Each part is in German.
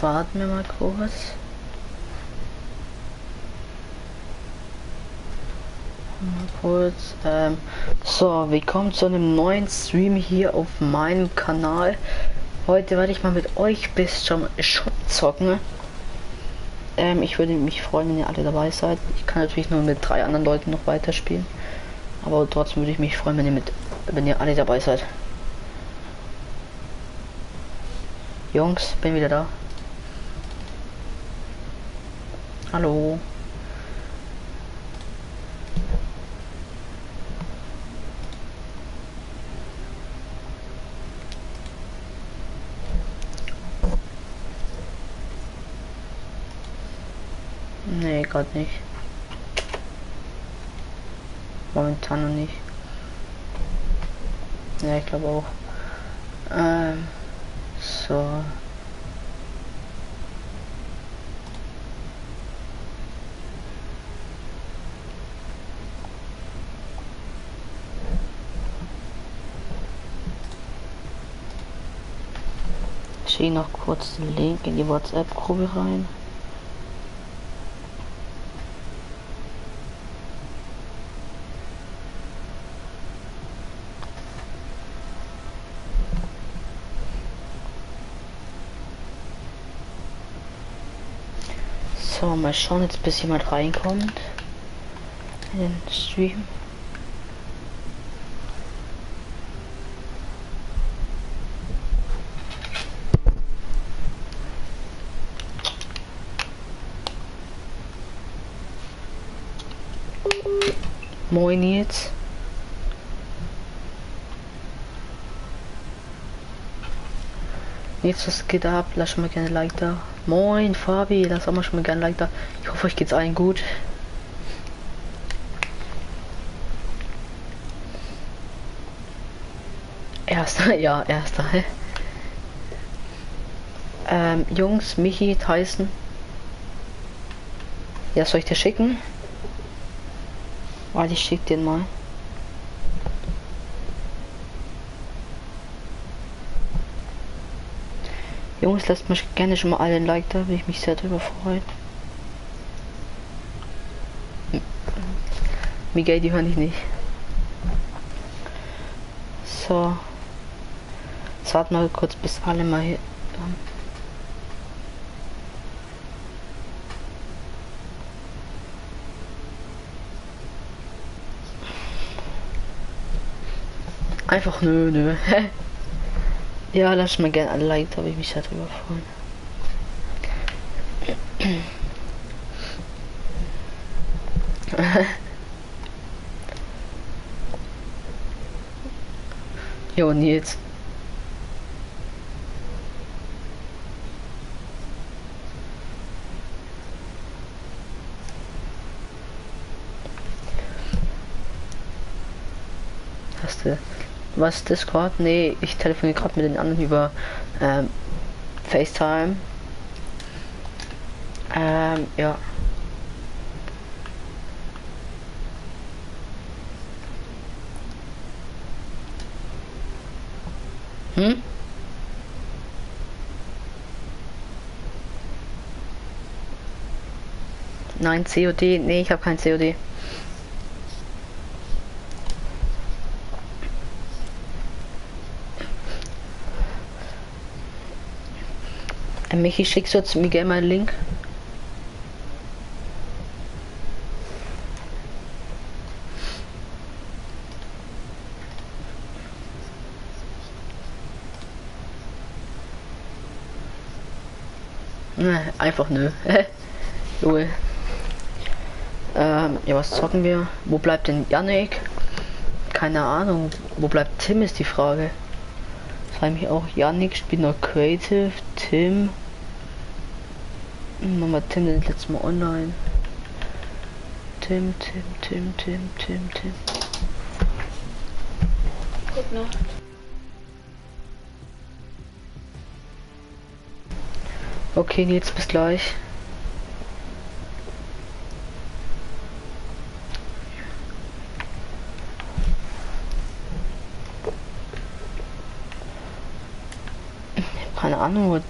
warten wir mal kurz. Mal kurz. Ähm, so, willkommen zu einem neuen Stream hier auf meinem Kanal. Heute werde ich mal mit euch bis zum Shop zocken. Ähm, ich würde mich freuen, wenn ihr alle dabei seid. Ich kann natürlich nur mit drei anderen Leuten noch weiterspielen. Aber trotzdem würde ich mich freuen, wenn ihr mit, wenn ihr alle dabei seid. Jungs, bin wieder da. Hallo. Nee, gerade nicht. Momentan noch nicht. Ja, ich glaube auch. Ähm, so. Ich noch kurz den Link in die WhatsApp-Gruppe rein. So, mal schauen jetzt, bis jemand reinkommt in den Stream. Moin jetzt. Jetzt was geht ab? Lass mal gerne Like da. Moin Fabi, lass auch mal schon mal gerne Like da. Ich hoffe euch geht's allen gut. Erster, ja, erster. Ähm, Jungs, Michi, Tyson. Ja, soll ich dir schicken? Warte, ich schick den mal. Jungs, lasst mich gerne schon mal alle ein Like da, würde ich mich sehr darüber freuen. Miguel, die hören ich nicht. So. Jetzt warten wir kurz, bis alle mal hier. Einfach nö, nö. ja, lass mal gerne ein Like, habe ich mich darüber freuen. jo, Nils. Hast du was Discord? Nee, ich telefoniere gerade mit den anderen über ähm, FaceTime. Ähm, ja. Hm? Nein, COD. Nee, ich habe kein COD. Michi, schickst du jetzt Miguel mal einen Link? Ne, einfach nö. Joel. Ähm, ja, was zocken wir? Wo bleibt denn Yannick? Keine Ahnung. Wo bleibt Tim ist die Frage. Frage mich auch. Yannick noch Creative. Tim. Mama Tim den letztes Mal online. Tim, Tim, Tim, Tim, Tim, Tim. Guck noch. Okay, jetzt bis gleich. Keine Ahnung, wo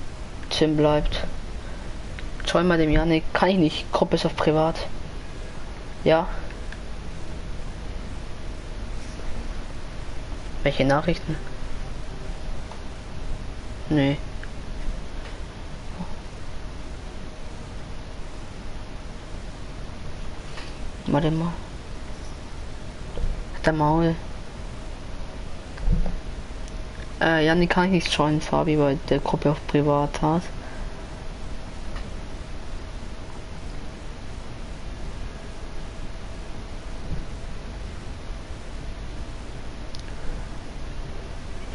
Tim bleibt. Schau mal dem Janik. Kann ich nicht. Gruppe ist auf privat. Ja. Welche Nachrichten? Nee. Warte mal. Der Maul. Äh, Janik kann ich nicht schauen, Fabi, weil der Gruppe auf privat hat.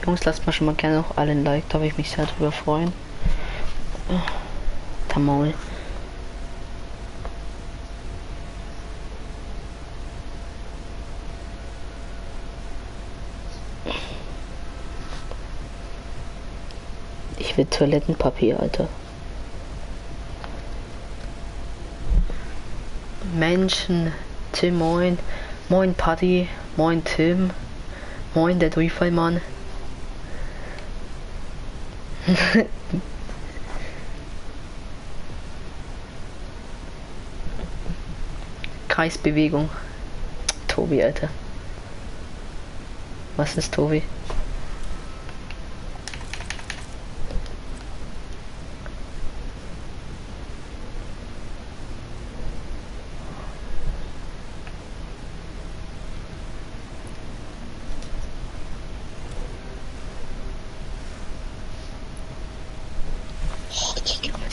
Jungs, lasst mal schon mal gerne noch alle ein Like, da würde ich mich sehr drüber freuen. Der Maul. Ich will Toilettenpapier, Alter. Menschen, Tim, moin. Moin, Paddy. Moin, Tim. Moin, der Durchfallmann. Kreisbewegung. Tobi, Alter. Was ist Tobi?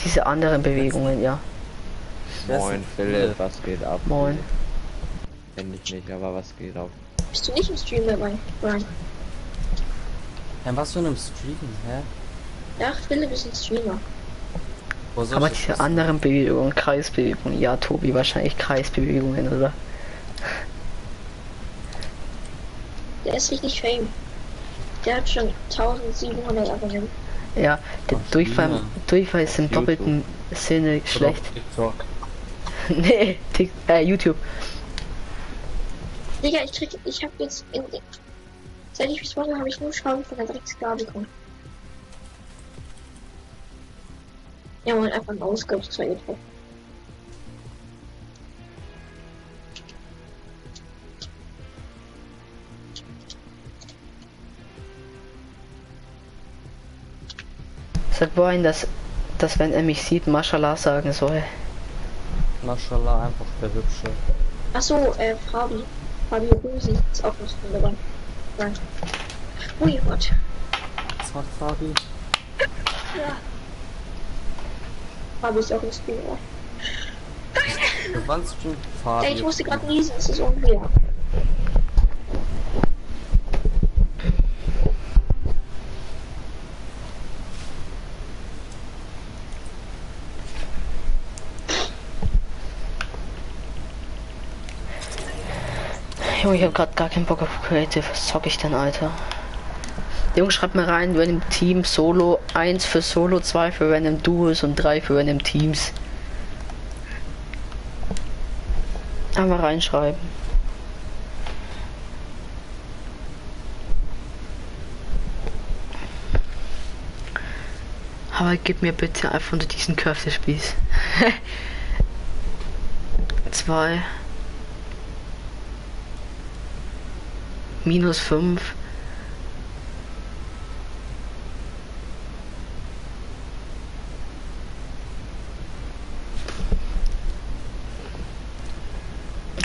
Diese anderen Bewegungen, ja. Moin Philipp, was geht ab? Moin. Kenn ich nicht, aber was geht ab? Bist du nicht im Stream dabei, Brian? Ja, was für einem Stream, hä? Ja, Philipp ist ein Streamer. Wo soll Aber diese anderen Bewegungen, Kreisbewegungen, ja, Tobi, wahrscheinlich Kreisbewegungen, oder? Der ist richtig fame. Der hat schon 1700 Abonnenten. Ja, der Ach, Durchfall, ja. Durchfall ist im YouTube. doppelten Sinne schlecht. TikTok. nee, Tik äh, YouTube. Digga, ich krieg, ich hab jetzt in, seit ich respawn habe ich nur Schaden von der Drecksgar bekommen. Ja, man einfach ein Ausgabszweig drauf. Sagt Brian, dass, dass wenn er mich sieht, Mashallah sagen soll. Mashallah, einfach der Hübsche. Achso, äh, Fabi. Fabi Rosi ist auch noch mit dabei. Nein. Ui, Gott. Was macht Fabi? Ja. Fabi ist auch ein Streamer. Für wann streamt Ey, ich Fabi? musste gerade niesen, das ist unfair. Junge, ich hab grad gar keinen Bock auf Creative. Was zock ich denn, Alter? Junge, schreibt mir rein, Random Team, Solo, 1 für Solo, 2 für Random Duos und 3 für Random Teams. Einmal reinschreiben. Aber gib mir bitte einfach nur diesen Köftespieß. Zwei. Minus 5.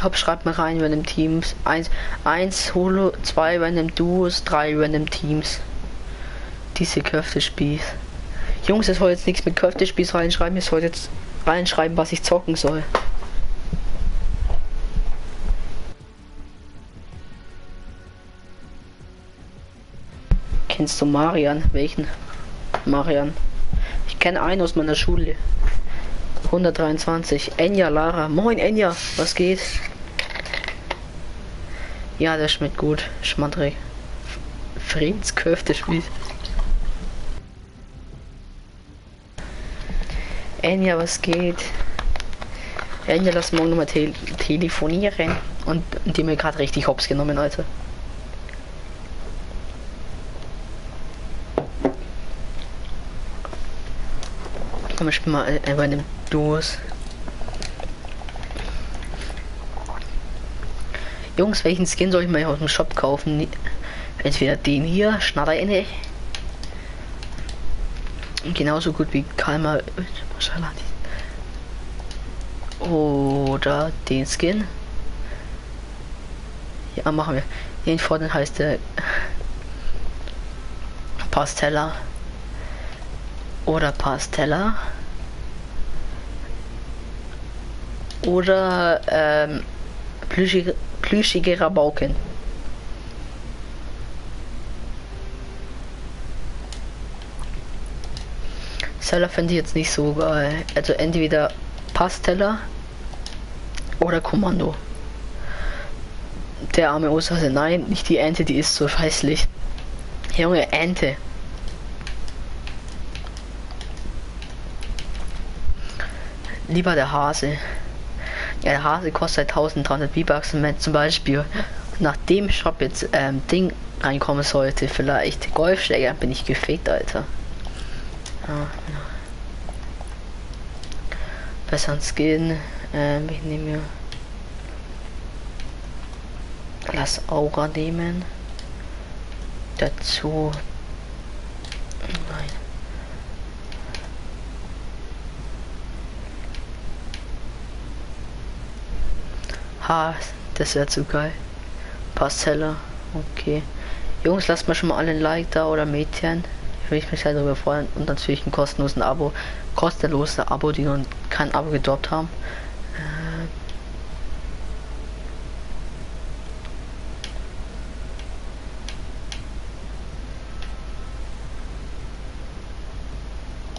Hopp, schreibt mal rein, random Teams. 1, 1 Solo, 2 random Duos, 3 random Teams. Diese Köftespieß. Jungs, es soll jetzt nichts mit Köftespieß reinschreiben, ich soll jetzt reinschreiben, was ich zocken soll. Kennst du Marian? Welchen? Marian. Ich kenne einen aus meiner Schule. 123. Enya Lara. Moin Enya, was geht? Ja, der schmeckt gut. Schmandrig. Friedensköfte spielt. Enya, was geht? Enya, lass morgen nochmal te telefonieren. Und, die mir gerade richtig hops genommen, Alter. Komm, ich mal einfach in dem Duos. Jungs, welchen Skin soll ich mir aus dem Shop kaufen? Entweder den hier, Schnatterende. Genauso gut wie Kalmar. Oder den Skin. Ja, machen wir. Den vorne heißt der Pastella. Oder Pastella. Oder ähm, plüschige, plüschige Rabauken. Seller finde ich jetzt nicht so geil. Also entweder Pastella oder Kommando. Der arme Osterhase, nein, nicht die Ente, die ist so hässlich. Junge, Ente. Lieber der Hase. Ja, der Hase kostet 1300 V-Bucks im zum Beispiel. Nach dem Shop jetzt ähm, Ding reinkommen sollte, vielleicht Golfschläger, bin ich gefickt, Alter. Ja, ja. Besseren Skin. Ähm, ich nehme mir. Lass Aura nehmen. Dazu. Nein. Ha, das wäre zu geil. Parcella. Okay. Jungs, lasst mir schon mal alle ein Like da oder Mädchen. Ich würde mich sehr darüber freuen und natürlich ein kostenlosen Abo. Kostenlose Abo, die noch kein Abo gedroppt haben.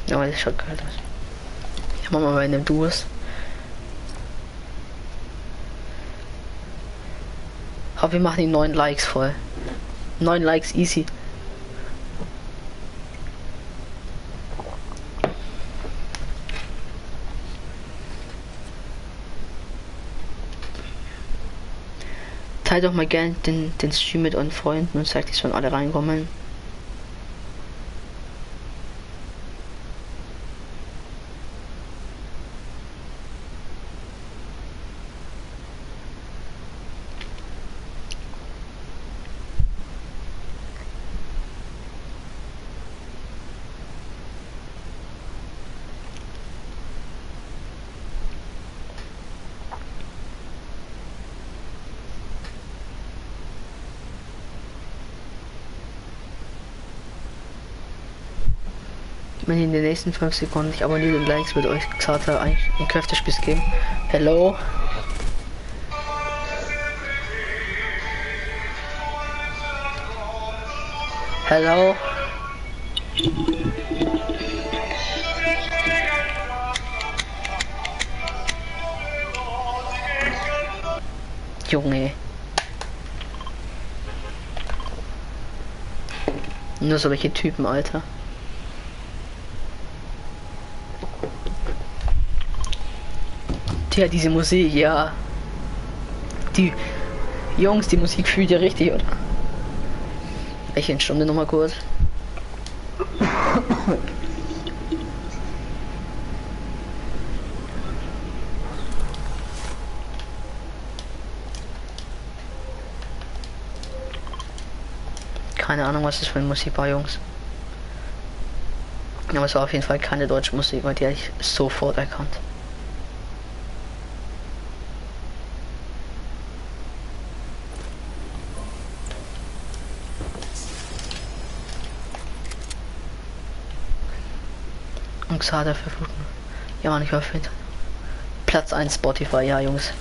Ja, das schaut geil aus. Ich mach mal bei einem Duos. Aber wir machen die neun Likes voll. Neun Likes easy. Teilt doch mal gerne den, den Stream mit euren Freunden und zeigt, dass schon alle reinkommen. Wenn in den nächsten 5 Sekunden nicht abonniert und Likes wird euch Xata ein, ein Kräftespiel geben. Hello. Hello. Junge. Nur solche Typen, Alter. Ja, diese Musik, ja. Die Jungs, die Musik fühlt ihr richtig, oder? Welche Stunde noch mal kurz? Keine Ahnung, was das für eine Musik war, Jungs. Aber es war auf jeden Fall keine deutsche Musik, weil die hätte ich sofort erkannt. Verfluchen. Ja, man, ich war Platz 1 Spotify, ja, Jungs.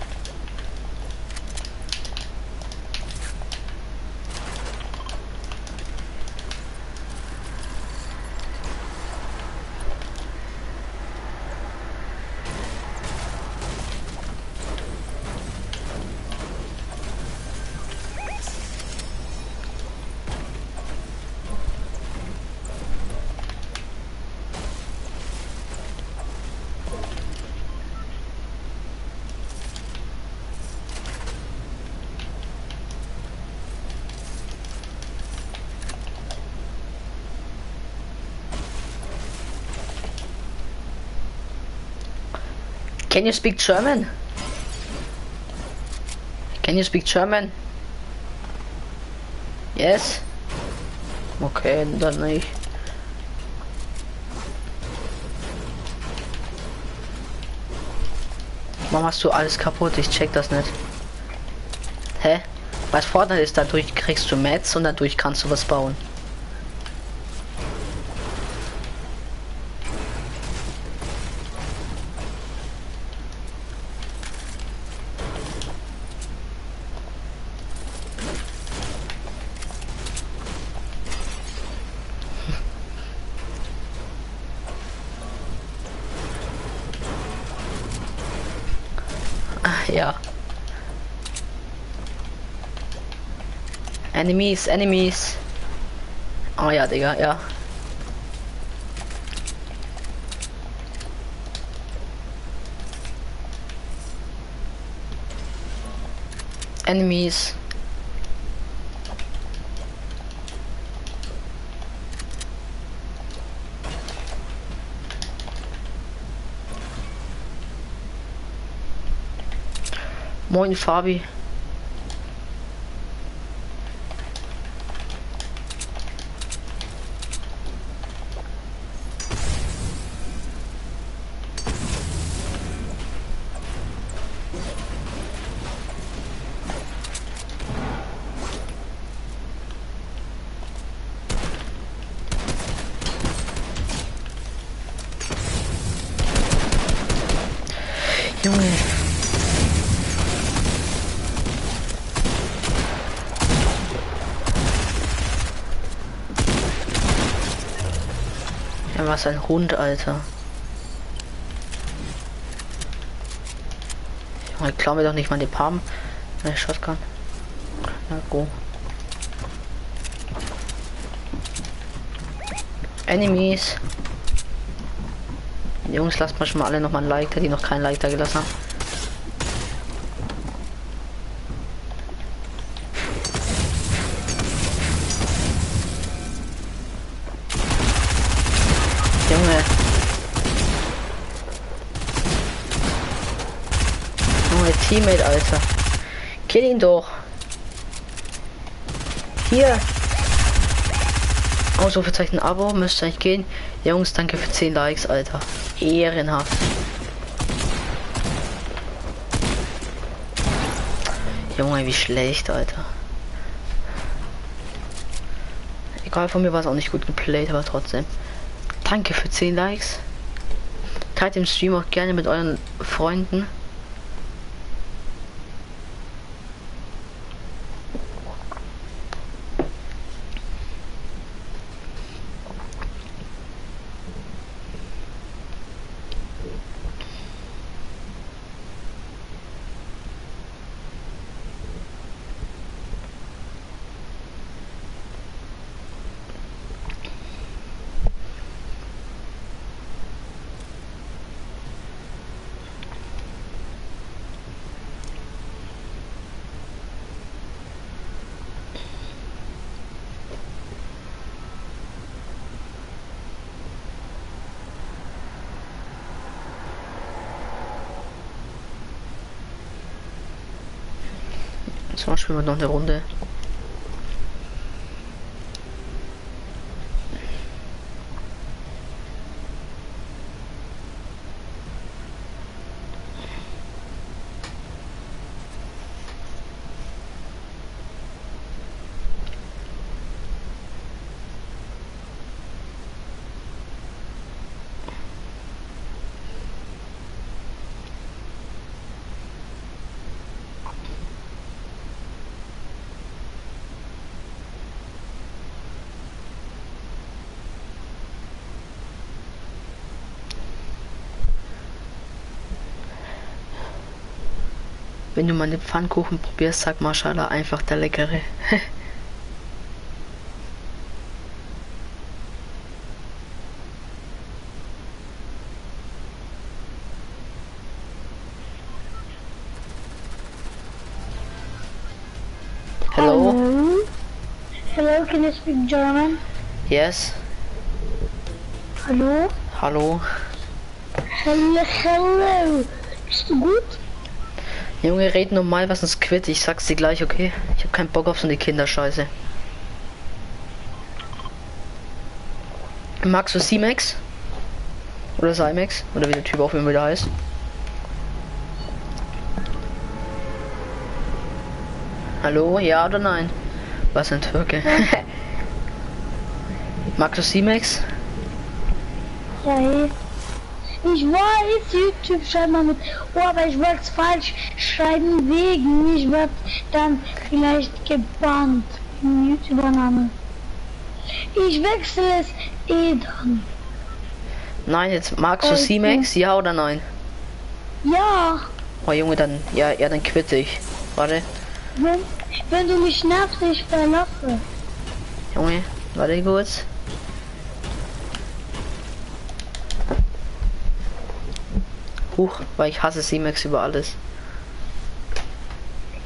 Can you speak German? Can you speak German? Yes? Okay, dann nicht. Warum hast du alles kaputt? Ich check das nicht. Hä? Was Vorteil ist, dadurch kriegst du Mats und dadurch kannst du was bauen. Enemies, Enemies. Oh yeah, ja, Digga, ja. Enemies. Moin Fabi. Ja, was ein Hund, Alter. Junge, klau mir doch nicht mal die Palm. Ne, Shotgun. Na go. Enemies. Jungs, lasst mal schon mal alle noch mal ein Like, da die noch kein Like da gelassen haben. Junge. Junge, Teammate, Alter. Kill ihn doch. Hier. Ausrufezeichen Abo, müsste eigentlich gehen. Jungs, danke für 10 Likes, Alter. Ehrenhaft. Junge, wie schlecht, Alter. Egal, von mir war es auch nicht gut geplayt, aber trotzdem. Danke für 10 Likes. Teilt den Stream auch gerne mit euren Freunden. Spielen wir noch eine Runde. Wenn du mal den Pfannkuchen probierst, sag Maschallah einfach der leckere. Hello? Hello. Hello, can you speak German? Yes? Hallo? Hallo? Hello, hello. Bist du gut? Junge, red normal, was uns quitt. Ich sag's dir gleich, okay? Ich hab keinen Bock auf so eine Kinderscheiße. Magst du C-Max? Oder Cymax? Oder wie der Typ auch immer wieder heißt? Hallo, ja oder nein? Was ein Türke? Magst du C-Max? Ja, hey. Ich weiß, YouTube schreibt man mit. Oh, aber ich wollte es falsch schreiben wegen. Ich werde dann vielleicht gebannt. Im YouTuber-Name. Ich wechsle es eh dann. Nein, jetzt magst du. C-Max? Ja oder nein? Ja, Oh Junge, dann, ja, ja, dann quitte ich. Warte, wenn, wenn du mich nervst, ich verlasse. Junge, warte kurz. Huch, weil ich hasse C-Max über alles.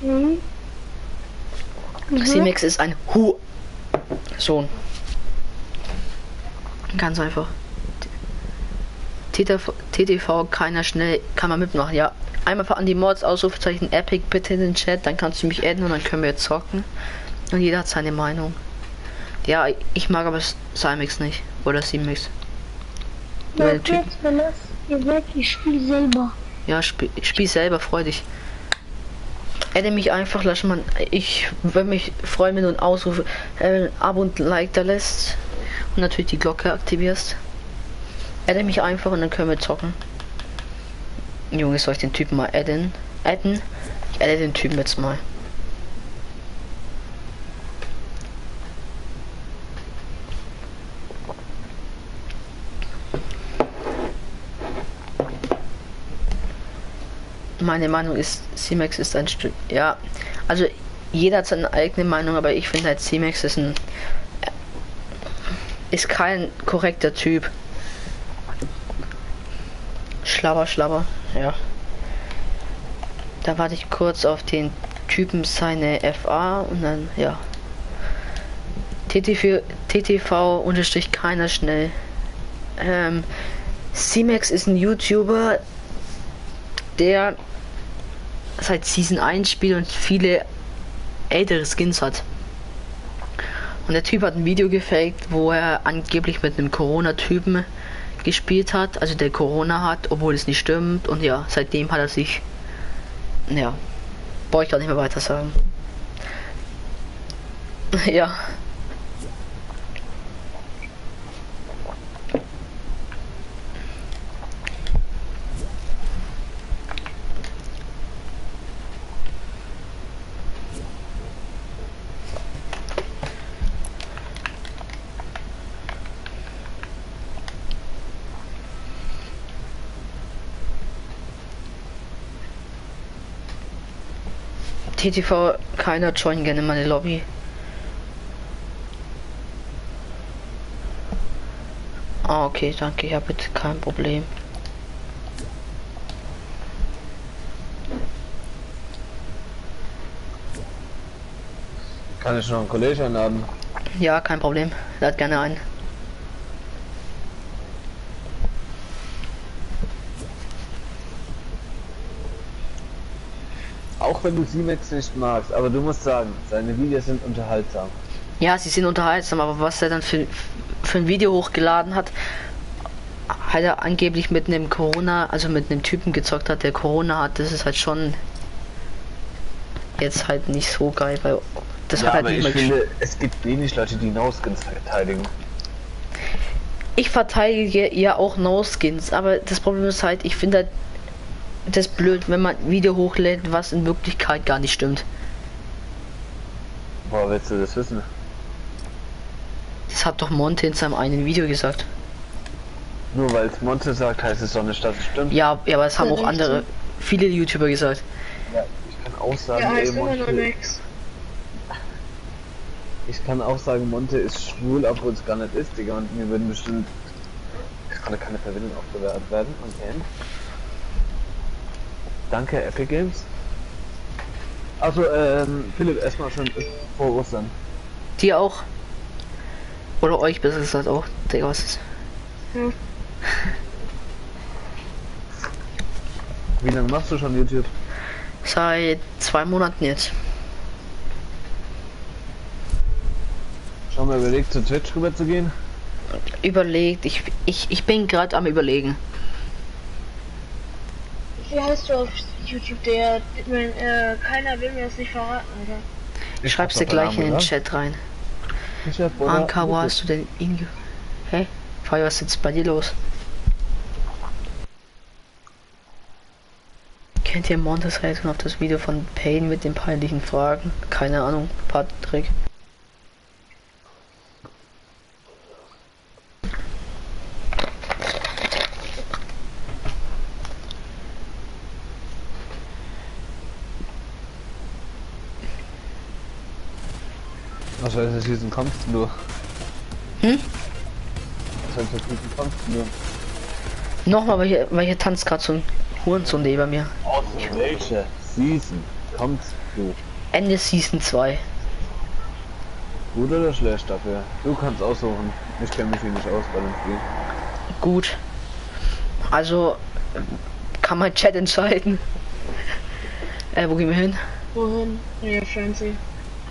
Okay. Mhm. C-Max ist ein Hu Sohn. Ganz einfach. TTV, TTV keiner schnell kann man mitmachen. Ja, einmal an die Mods Ausrufezeichen Epic bitte in den Chat, dann kannst du mich adden und dann können wir zocken. Und jeder hat seine Meinung. Ja, ich mag aber Cymix nicht oder Ja, den Typ. Weg, ich spiele selber. Ja, spiel, spiel selber, freu dich. Adde mich einfach, lass man. Ich würde mich freuen, wenn du äh, ein Abo und ein Like da lässt. Und natürlich die Glocke aktivierst. Adde mich einfach und dann können wir zocken. Junge, soll ich den Typen mal adden? Adden? Ich adde den Typen jetzt mal. Meine Meinung ist, C-Max ist ein Stück. Ja, also jeder hat seine eigene Meinung, aber ich finde halt C-Max ist ein. ist kein korrekter Typ. Schlabber, schlabber, ja. Da warte ich kurz auf den Typen seine FA und dann, ja. TTV, TTV unterstrich keiner schnell. Ähm, C-Max ist ein YouTuber, der seit Season 1 spielt und viele ältere Skins hat. Und der Typ hat ein Video gefaked, wo er angeblich mit einem Corona-Typen gespielt hat, also der Corona hat, obwohl es nicht stimmt. Und ja, seitdem hat er sich. Ja. Brauche ich gar nicht mehr weiter sagen. ja. TTV, keiner join gerne meine Lobby. Ah, okay, danke, ja bitte, kein Problem. Kann ich noch einen Kollegen einladen? Ja, kein Problem. Lad gerne ein. Auch wenn du Siemens nicht magst, aber du musst sagen, seine Videos sind unterhaltsam. Ja, sie sind unterhaltsam, aber was er dann für, für ein Video hochgeladen hat, hat er angeblich mit einem Corona, also mit einem Typen gezockt hat, der Corona hat, das ist halt schon jetzt halt nicht so geil, weil das ja, hat halt aber nicht ich finde, es gibt wenig Leute, die No-Skins verteidigen. Ich verteidige ja auch No-Skins, aber das Problem ist halt, ich finde halt das blöd, wenn man ein Video hochlädt, was in Wirklichkeit gar nicht stimmt. Woher willst du das wissen? Das hat doch Monte in seinem einen Video gesagt. Nur weil es Monte sagt, heißt es doch nicht, dass es stimmt. Ja, ja aber es haben auch andere, viele YouTuber gesagt. Ja, ich kann auch sagen, Ja, ey, ist Monte, ich kann auch sagen, Monte ist schwul, obwohl es gar nicht ist, Digga, und mir würden bestimmt, es konnte keine Verbindung aufgewehrt werden, okay. Danke, Epic Games. Also, ähm, Philipp, erstmal schon vor Ostern. Dir auch. Oder euch besser gesagt auch. Digga, was ist? Ja. Wie lange machst du schon YouTube? Seit zwei Monaten jetzt. Schon mal überlegt, zu Twitch rüber zu gehen? Überlegt, ich, ich, ich bin gerade am überlegen. Wie heißt du auf YouTube? Der, mein, äh, keiner will mir das nicht verraten, oder? Ich schreib's dir hab gleich in den Namen Chat rein. gesagt. Chef, oder? Anka, wo hast du denn ihn ge... Hä? Feuer, was ist jetzt bei dir los? Kennt ihr Montes Reaktion auf das Video von Payne mit den peinlichen Fragen? Keine Ahnung, Patrick. Soll das Season kommst du? Hm? Was soll das Season kommst du? Nochmal, weil hier, weil hier tanzt gerade so ein Hurensohn neben mir. Aus welcher Season kommst du? Ende Season 2. Gut oder schlecht dafür? Du kannst aussuchen. Ich kenne mich hier nicht aus bei dem Spiel. Gut. Also kann mein Chat entscheiden. Äh, wo gehen wir hin? Wohin? Ja, Francie.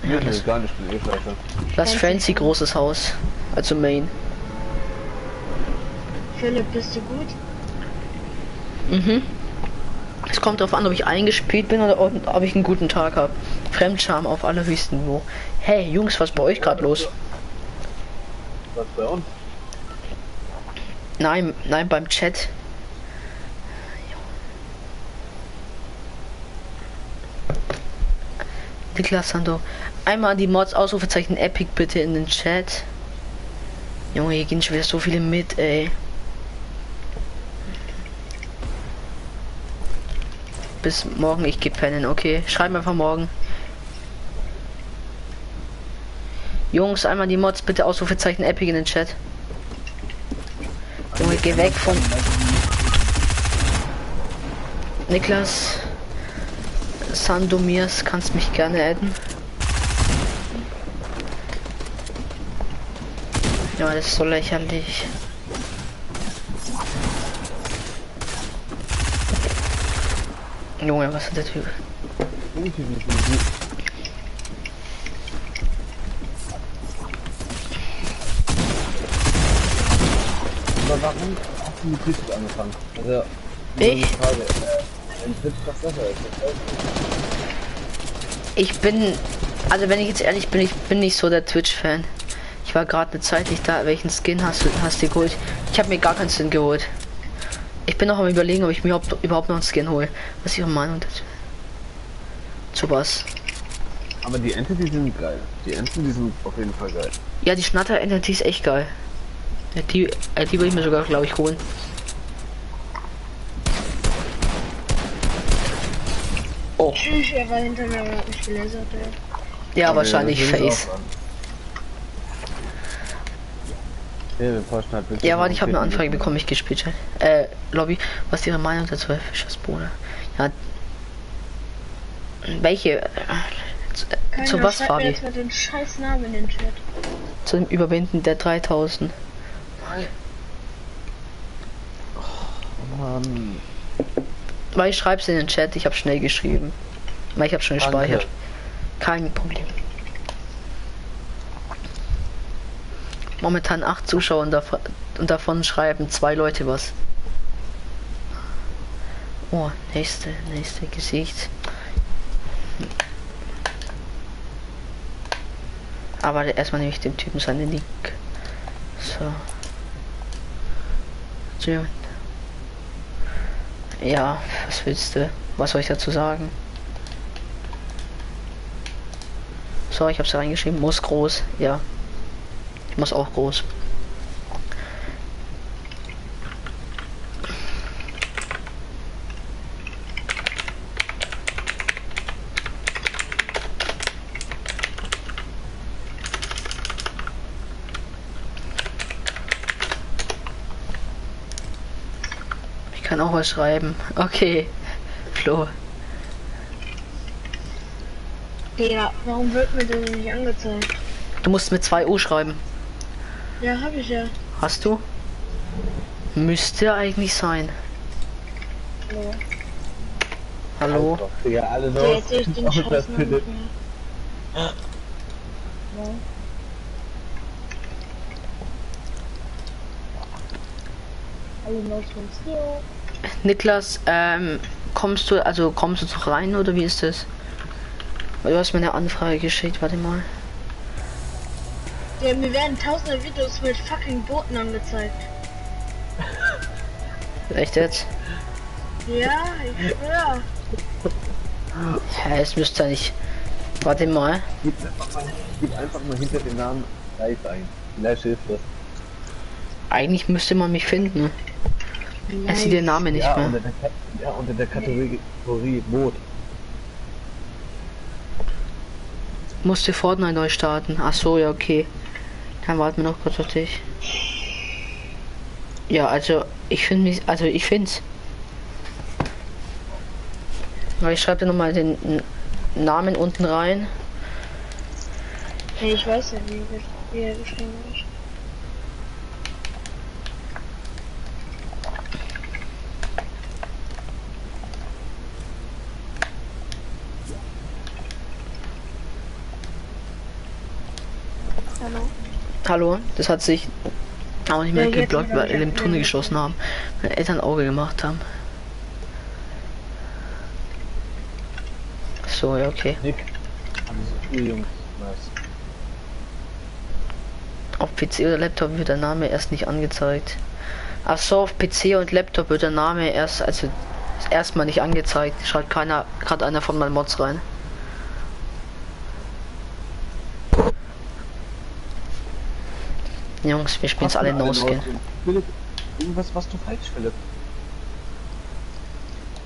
Ja, das gar nicht, scheiße. Das Fancy großes Haus. Also Main. Philipp, bist du gut? Mhm. Es kommt darauf an, ob ich eingespielt bin oder ob, ich einen guten Tag habe. Fremdscham auf allerhöchstem Niveau. Hey Jungs, was ist bei euch gerade los? Was bei uns? Nein, nein, beim Chat. Niklas Sando. Einmal die Mods Ausrufezeichen Epic bitte in den Chat. Junge, hier gehen schon wieder so viele mit, ey. Bis morgen, ich geh pennen, okay? Schreib einfach morgen. Jungs, einmal die Mods bitte Ausrufezeichen Epic in den Chat. Junge, geh weg von. Niklas. Sandomirs, kannst mich gerne adden. Ja, das ist so lächerlich. Junge, was ist der Typ? Aber warum hast du mit Twitch angefangen? Also, Ich? Frage, äh, Ich bin, also wenn ich jetzt ehrlich bin, ich bin nicht so der Twitch-Fan. Ich war gerade eine Zeit nicht da. Welchen Skin hast du, hast du geholt? Ich habe mir gar keinen Skin geholt. Ich bin noch am überlegen, ob ich mir überhaupt, überhaupt noch einen Skin hole. Was ist Ihre Meinung dazu? Zu was? aber die Ente, die sind geil. Die Enten, die sind auf jeden Fall geil. Ja, die Schnatter Entity ist echt geil. Ja, die, äh, die will ich mir sogar, glaube ich, holen. Oh, er war hinter mir gelasert, ey. ja, Aber wahrscheinlich ich Face. auch sagen. Ja, halt Ja, warte, ich habe eine Anfrage bekommen, ich gespielt habe. Äh, Lobby, was ist Ihre Meinung dazu, Herr Fischersbohne? Ja. Welche? äh, Zu, äh, Keiner zu was, Fabi? jetzt mal den scheiß Namen in den Chat. Zu dem Überwinden der 3000. Mann. Weil ich schreib's in den Chat, ich habe schnell geschrieben. Weil ich habe schon Danke. gespeichert. Kein Problem. Momentan acht Zuschauer und, dav und davon schreiben zwei Leute was. Oh, nächste, nächste Gesicht. Aber erstmal nehme ich dem Typen seine Nick. So. Ja, was willst du? Was soll ich dazu sagen? So, ich hab's reingeschrieben. Muss groß. Ja. Ich muss auch groß. Ich kann auch was schreiben. Okay. Flo. Ja, warum wird mir das nicht angezeigt? Du musst mit 2 U schreiben. Ja, hab ich ja. Hast du? Müsste eigentlich sein. Nee. Hallo? Digga, alle So, los. jetzt sehe ich den Scheiß nicht mehr. Hier. Niklas, ähm, kommst du, also kommst du zu rein oder wie ist das? Du hast mir eine Anfrage geschickt, warte mal. Ja, mir werden tausende Videos mit fucking Booten angezeigt. Echt jetzt? Ja, ich schwör. Hä, es müsste ja nicht. Warte mal. Gib einfach mal, gib einfach mal hinter den Namen live ein. Vielleicht hilft das. Eigentlich müsste man mich finden. Er sieht den Namen nicht Ja, mehr. unter der, ja, unter der Kategorie Boot. Musste Fortnite neu starten. Ach so, ja, okay. Dann warten wir noch kurz auf dich. Ja, also ich finde mich, also ich find's. Aber ich schreibe dir nochmal den Namen unten rein. Ich weiß ja, wie, er geschrieben ist. Hallo? Das hat sich auch nicht mehr Ja, geblockt, weil wir im wieder. Tunnel geschossen haben. Meine Eltern Auge gemacht haben. So, ja, okay. Nick. Auf PC oder Laptop wird der Name erst nicht angezeigt. Ach so, auf PC und Laptop wird der Name erst, also erstmal nicht angezeigt. Schreibt keiner, gerade einer von meinen Mods rein. Jungs, wir spielen jetzt alle No Skin. Philipp, irgendwas was du falsch, Philipp.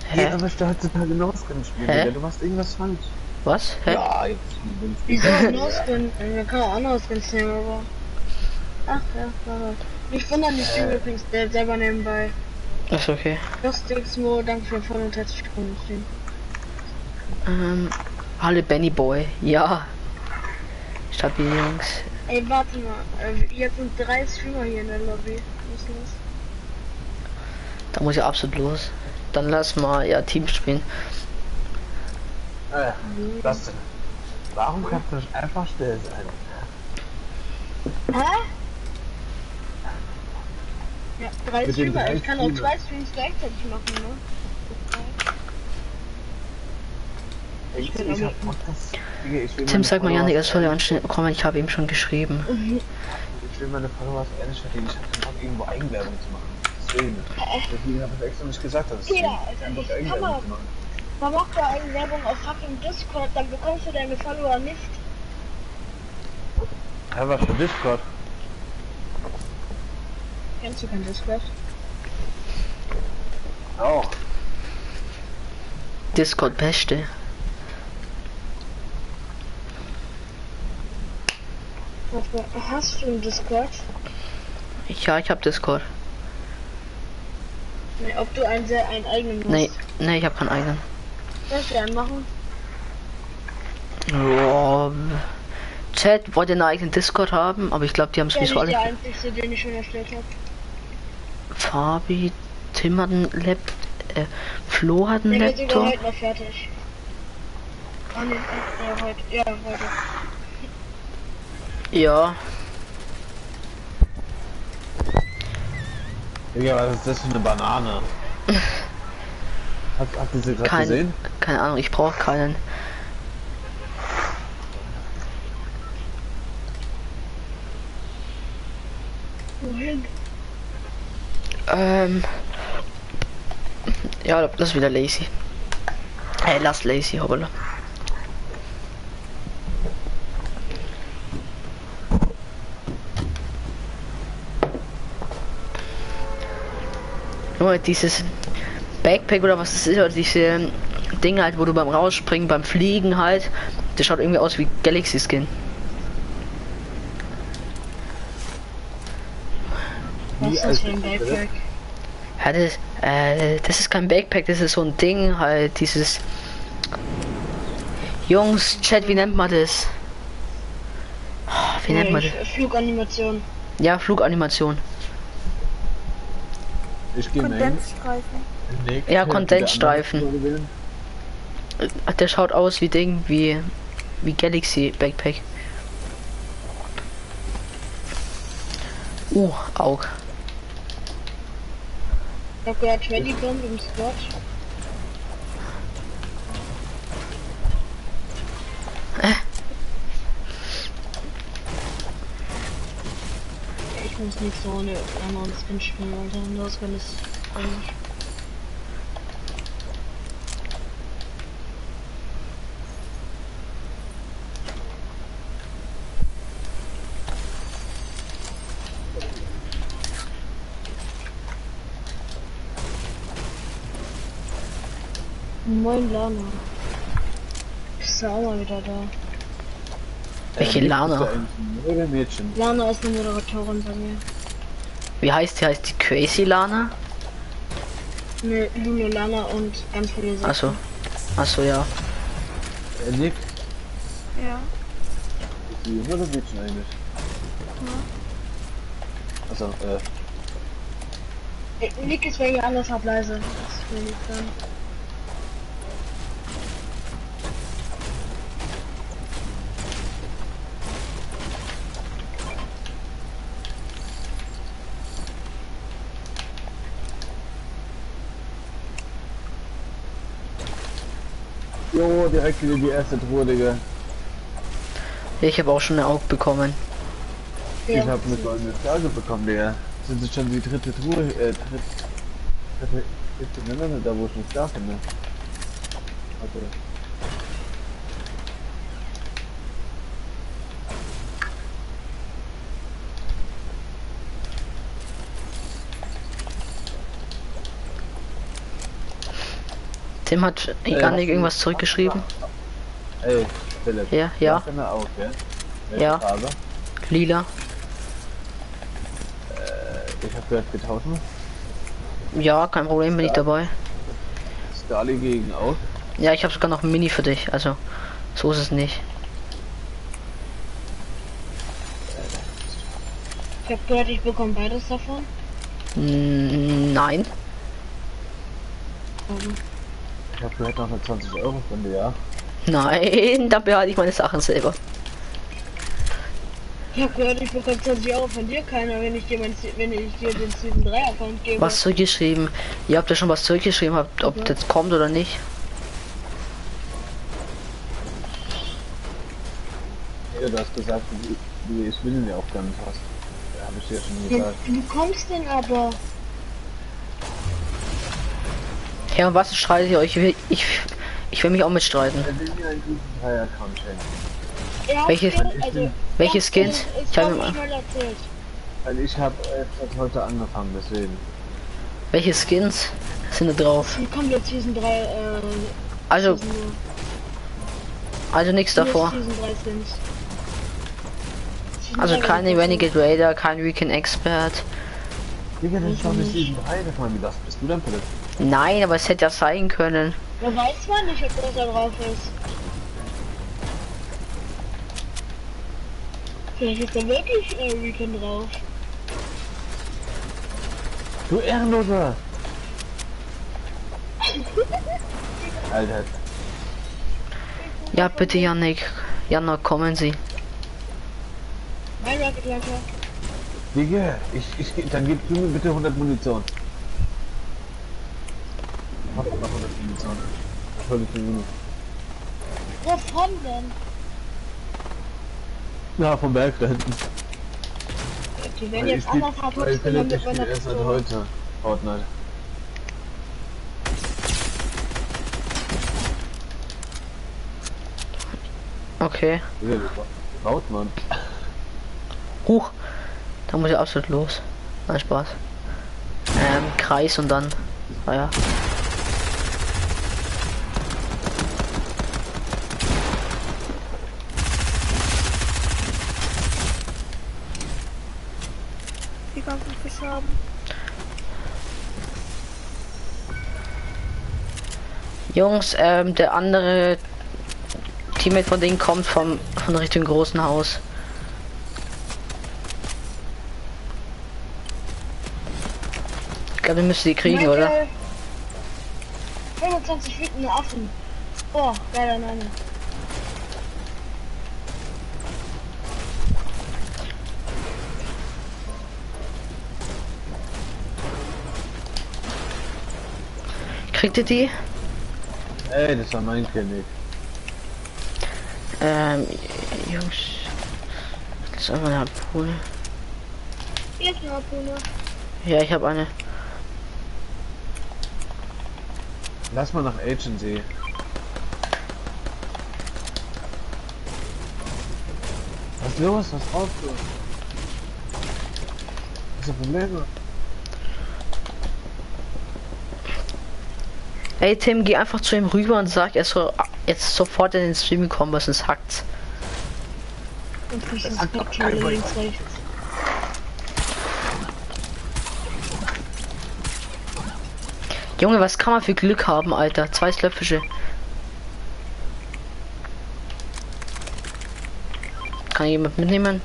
Hä? Jeder möchte heutzutage No Skin spielen, Hä? Digga. Du machst irgendwas falsch. Was? Hä? Ja, jetzt. Wieso No-Skin? Man kann auch andere Skins nehmen, aber... Ach ja, warte. Nicht wundern, die Stream übrigens der selber nebenbei. Ist okay. Lustigmo, danke für 45 Sekunden Stream. Ähm, alle Benny Boy. Ja. Stabil, Jungs. Ey, warte mal. Äh, jetzt sind drei Streamer hier in der Lobby. Was ist los? Da muss ich absolut los. Dann lass mal ja Team spielen. Äh, was denn? Warum kannst du nicht einfach still sein? Hä? Ja, drei Streamer. Ich kann auch zwei Streams gleichzeitig machen, ne? Ich, will- ich hab Bock, das. Digga, ich will Tim, sag mal, Janik, es soll ja anständig kommen. Ich habe ihm schon geschrieben. Ich will meine Followers ehrlich verdienen. Ich hab keinen Bock, irgendwo Eigenwerbung zu machen. Deswegen. Deswegen habe ich extra nicht gesagt, dass keinen Bock, ich Eigenwerbung zu machen. Man macht da eine Werbung auf fucking Discord, dann bekommst du deine Follower nicht. Ja, was für Discord? Kennst du kein Discord? Auch. Discord Beste. Warte mal, Hast du einen Discord? Ja, ich habe Discord. Nee, ob du einen, sehr, einen eigenen hast? Nee, nee, ich habe keinen eigenen. Dir einen machen? Oh, Chat wollte einen eigenen Discord haben, aber ich glaube, die haben es Der nicht so der alle. einzige, den ich schon erstellt habe. Fabi, Tim hat einen Lap, äh, Flo hat einen Der wird heute noch fertig. Ah, nee, ja, heute. Ja, heute. Ja, Digga, was ist das für eine Banane? Hat, habt ihr sie gerade kein, gesehen? keine Ahnung, ich brauche keinen. Wohin? Ähm, ja, das ist wieder lazy. Hey, lass lazy, hoppala. Junge, dieses Backpack oder was das ist, oder diese Dinge halt, wo du beim Rausspringen, beim Fliegen halt, das schaut irgendwie aus wie Galaxy Skin. Was ist das alt für ein Backpack? Ja, das, äh, das ist kein Backpack, das ist so ein Ding, halt, dieses. Jungs, Chat, wie nennt man das? Wie nennt man das? Nee, Fluganimation. Ja, Fluganimation. Ich gehe. Kondensstreifen. Ja, Kondensstreifen. Äh, Der schaut aus wie Ding, wie, wie Galaxy Backpack. Uh, Aug. Ich hab gehört, 20 Bomb im Squad. Ich muss nicht so eine anderen Skin spielen, Alter. Nur wenn es eigentlich. Moin. Bist du auch mal wieder da? Welche Äh, Lana? oder Mädchen? Lana ist eine Moderatorin bei mir. Wie heißt die? Heißt die Crazy Lana? Ne, Lulu Lana und ganz viele Sachen. Achso. Achso, ja. Äh, Nick, Ja. bist du Junge oder Mädchen eigentlich? Also, äh, Nick ist wegen anders hab leise. Das will ich sagen. jo, direkt wieder die erste Truhe, Digga. Ich habe auch schon eine Aug bekommen. Ich Ja. hab eine goldene Flagge bekommen, Digga. Das ist schon die dritte Truhe, äh, dritte, dritte, dritte, ne, ne, ne, da wo ich nicht da finde. Okay. Tim hat Janik irgendwas zurückgeschrieben. Ey, Philipp. Ja, ja. Gell? Welche Ja. Farbe? Lila. Ich hab gehört, wir tauschen. Ja, kein Problem, bin ich dabei. Skali gegen Auge. Ja, ich habe sogar noch ein Mini für dich. Also, so ist es nicht. Ich hab gehört, ich bekomme beides davon. Nein. Also, Ich hab gehört, noch eine 20 Euro von dir, ja? Nein, da behalte ich meine Sachen selber. ich hab gehört, ich bekomme 20 Euro von dir keiner, wenn ich dir, mein, wenn ich dir den Season 3 Account gebe. Was zurückgeschrieben? Ihr habt ja schon was zurückgeschrieben, habt, ob das kommt oder nicht. Ja, du hast gesagt, du, du ich will ja auch gar nicht hast. Ja, hab ich dir ja schon Ja, gesagt. du bekommst den aber. Ja, und was streitet ihr euch? Ich will, ich, ich will mich auch mitstreiten. Welches- also, welche das Skins? Ich Ich hab habe mal-. Weil ich hab erst heute angefangen, deswegen. Welche Skins sind da drauf? Kommt jetzt Season 3, äh, Also, Season, also nichts davor. Season 3 Skins. Season Also 3 keine Renegade Raider, kein Recon Expert. Digga, das ist doch nicht Season 3, das mal wie das bist du denn, Philipp? Nein, aber es hätte ja sein können. Da weiß man nicht, ob das da drauf ist. Vielleicht ist da wirklich äh, Recon drauf. Du Ehrenloser! Alter, Ja, bitte Yannick. Jana, kommen Sie. Mein Rocket Launcher. Digga, ich, ich, dann gib du mir bitte 100 Munition. Mach mal 100 Munition. Das hol ich mir Muni. Wovon denn? Ja, vom Berg da hinten. Die werden Weil jetzt ich anderthalb mit ich spiel meiner erst seit heute Fortnite. Okay. Digga, wie baut man? Huch. Da muss ich absolut los. Nein, Spaß. Ähm, Kreis und dann. Ah ja. Die ganzen Fische haben. Jungs, ähm, der andere Teammate von denen kommt vom von Richtung großen Haus. Ich glaube, wir müssen die kriegen, oder? Michael, 25 wütende Affen. Oh, leider nein. Kriegt ihr die? Ey, das war mein König. Ähm, Jungs. Das ist einfach eine Harpune. Hier ist eine Harpune. Ja, ich habe eine. Lass mal nach Agency. Was ist los? Was brauchst du? Was ist das Ey Tim, geh einfach zu ihm rüber und sag, er soll jetzt sofort in den Stream kommen, was es hackt. Junge, was kann man für Glück haben, Alter? Zwei Slöpfische. Kann jemand mitnehmen?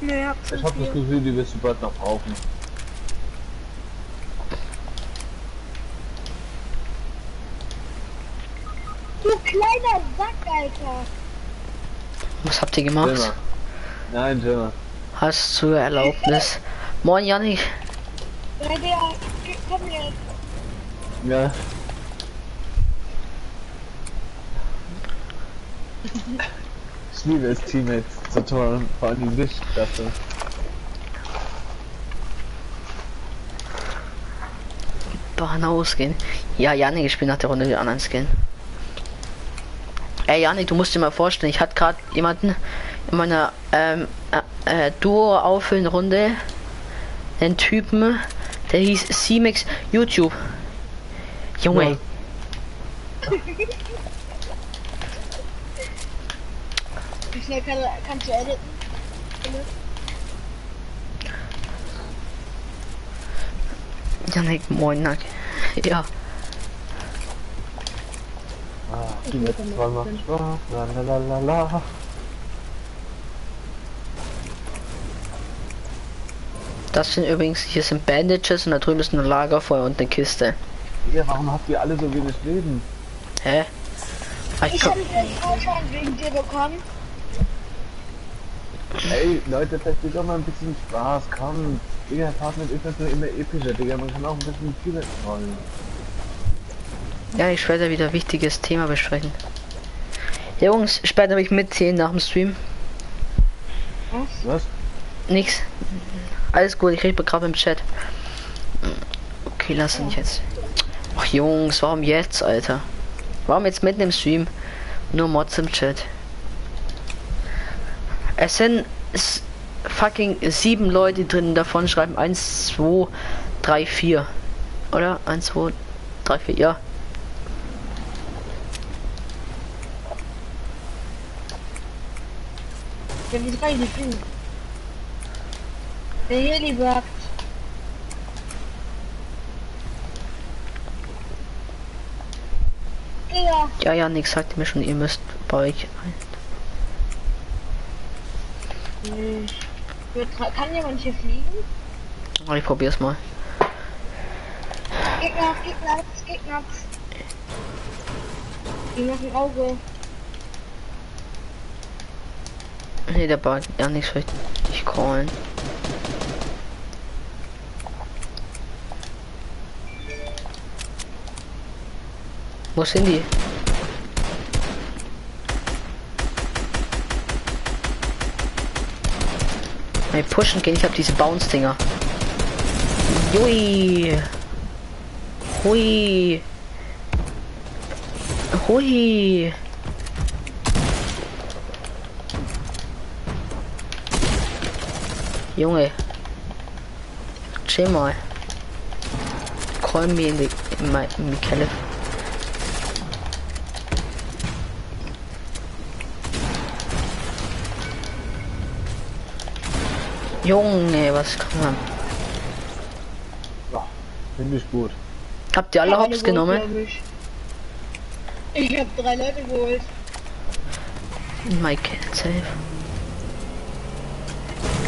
Nee, Ich hab das Gefühl, die wirst du bald noch brauchen. Du kleiner Sack, Alter. Was habt ihr gemacht? Jimmer. Nein, Jimmer. Hast du Erlaubnis? Moin Janik. Ja. Ich liebe es, Teammates zu toren, vor allem die Lichtklasse. Bahn ausgehen. Ja, Janik, ich bin nach der Runde wieder anderen Skin. Ey, Janik, du musst dir mal vorstellen, ich hatte gerade jemanden in meiner ähm, äh, äh, Duo auffüllen Runde, den Typen, der hieß C-Mix YouTube. Junge, Ja. Wie schnell kann, kannst du editen? Janik, moin, Nack. Ja, Ah, Teammates wollen macht Spaß. La la la la la. das sind übrigens, hier sind Bandages und da drüben ist ein Lagerfeuer und eine Kiste. Ja, warum habt ihr alle so wenig Leben? Hä? Ah, ich Ich habe den Vorschein wegen dir bekommen. Ey, Leute, versteht doch mal ein bisschen Spaß, komm. Digga, Partner ist natürlich immer epischer, Digga, man kann auch ein bisschen Teammates wollen. Ja, ich werde wieder ein wichtiges Thema besprechen. Jungs, später mich mitzählen nach dem Stream. Was? Nix. Alles gut, ich rede gerade im Chat. Okay, lass ihn jetzt. Ach Jungs, warum jetzt, Alter? Warum jetzt mitten im Stream? Nur Mods im Chat. Es sind fucking sieben Leute drin, davon schreiben 1, 2, 3, 4. Oder? 1, 2, 3, 4, ja. Ja, wie drei, die fliegen. Der Heli backt. Digga, Ja, ja, nix sagt mir schon, ihr müsst bei euch. Wird- Kann jemand hier fliegen? Ich probier's mal. Gegner, Gegner, Gegner. Die machen Auge. Nee, der Bart, ja, nichts richtig callen. Wo sind die? Ey, pushen gehen, ich hab diese Bounce-Dinger. Jui. Hui. Hui. Junge. Chill mal. Call me in the in my in Keller. Junge, was kann man? Ja, finde ich gut. Habt ihr alle Ja, eine Hops genommen? Ich, ich hab drei Leute geholt. Mike, safe.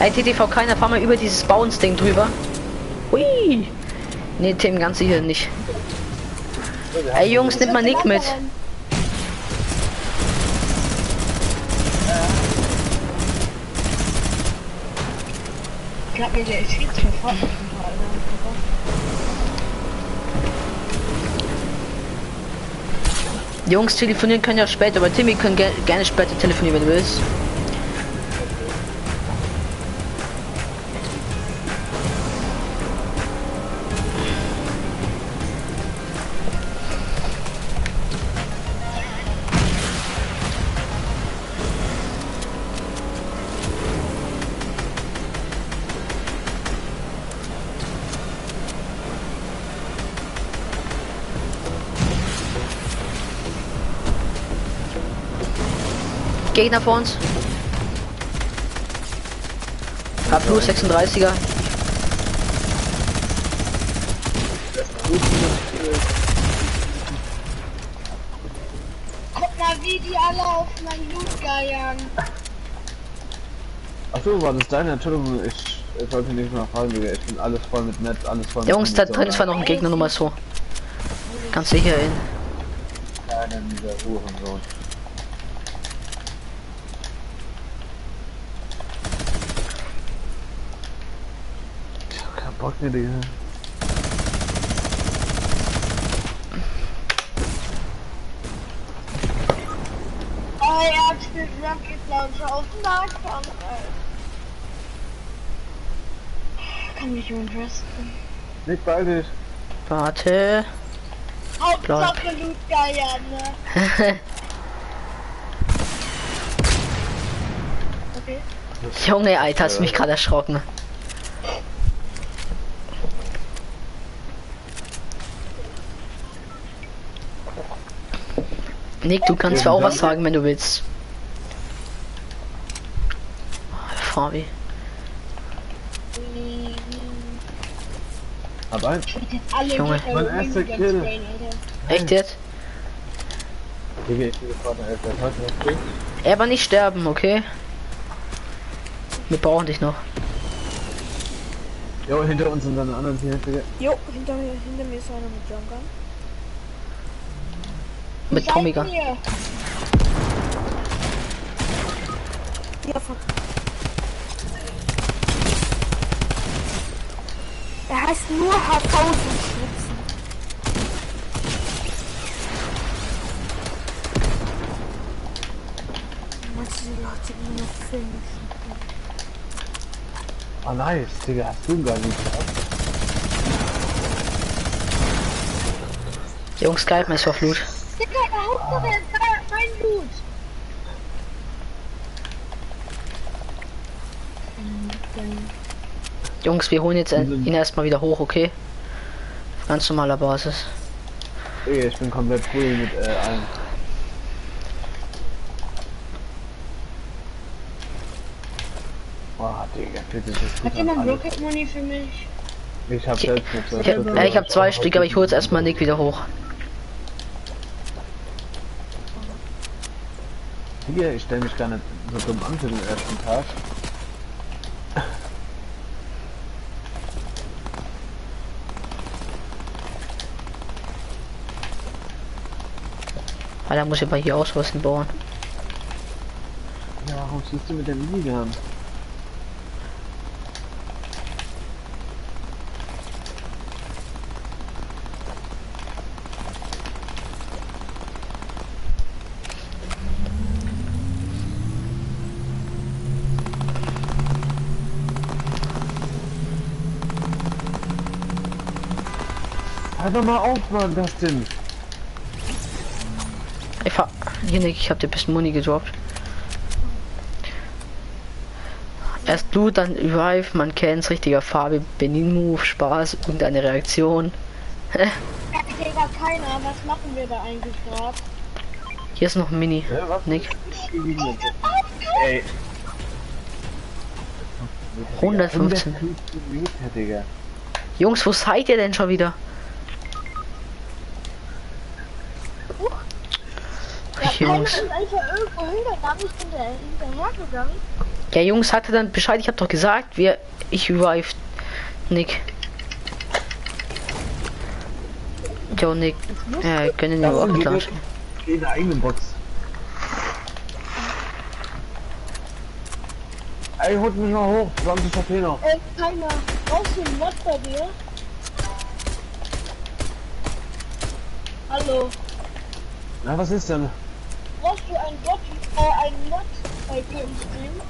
Hey TTV, keiner, fahr mal über dieses Bounce-Ding drüber. Hui! Nee, Tim, ganz sicher nicht. Ey Jungs, nimmt mal Nick mit. Ich mir, der. Jungs, telefonieren können ja später, aber Timmy können ge gerne später telefonieren, wenn du willst. Gegner vor uns. Hab plus 36er. Guck mal, wie die alle auf meinen Loot geiern. Achso, war das deine? Entschuldigung, ich, ich wollte nicht mal fragen, Digga. Ich bin alles voll mit Netz, alles voll mit Jungs, da drin ist zwar noch ein Gegner, nur mal so. Ganz sicher in. Keinen dieser Hurensohn. Mehr, Digga. Oh, er hat den Rocket Launcher auf den Nahkampf, Kann mich. Nick, beeil dich. Warte. Hauptsache Loot geiern, ne? Okay. Junge, Alter, hast mich gerade erschrocken. Nick, du kannst mir auch was sagen, wenn du willst. Fabi. Hab ein. Junge. Mein erster Kill. Alter. Echt jetzt? Digga, ich bin noch springen. Er aber nicht sterben, okay? Wir brauchen dich noch. Jo, hinter uns sind dann anderen hier, Digga. Jo, hinter mir, hinter mir ist einer mit Jumpgun. Mit Tomiga. ihr? Ja, fuck. Er heißt nur HV zum Schwitzen. Manche Leute nur noch finishen. Ah, nice, Digga, hast du gar nicht gehabt? Jungs, Skype ist auf Digga, Hauptsache er ist mein Loot. Jungs, wir holen jetzt ihn erstmal wieder hoch, okay? Auf ganz normaler Basis. Ich bin komplett cool mit äh, allem. Boah, Digga, bitte, das Hat jemand. Rocket Money für mich? Ich hab selbst nicht so. Ich, ich habe zwei Stück, aber ich jetzt erstmal Nick wieder hoch. Hier, ich stell mich gar nicht so dumm an für den ersten Tag. Weil da muss ich mal hier ausrüsten bauen. Ja, warum schießt du mit der Minigun? Hör mal auf, Mann, das denn? Ich fahr. Hier Nick, ich hab dir ein bisschen Muni gedroppt. Erst Blut, dann Revive, man kennt's, richtiger Farbe, Benin Move, Spaß und eine Reaktion. Digga, keiner. Was machen wir da eigentlich gerade? Hier ist noch ein Mini. Ja, was? Nick. Ey. 115. Meter, Digga. Jungs, wo seid ihr denn schon wieder? Ja, keiner Jungs. hinterhergegangen. Ja, Jungs, hatte dann Bescheid, ich hab doch gesagt, wir. Ich revive Nick. Jo, Nick. Ihn Das nur auch wirklich in der eigenen Box. Ey, holt mich mal hoch, 20 HP noch. Ey, keiner. Brauchst du einen Mod bei dir? Hallo. Na, was ist denn? Brauchst du einen Bot, äh, einen Mod bei dir im Stream?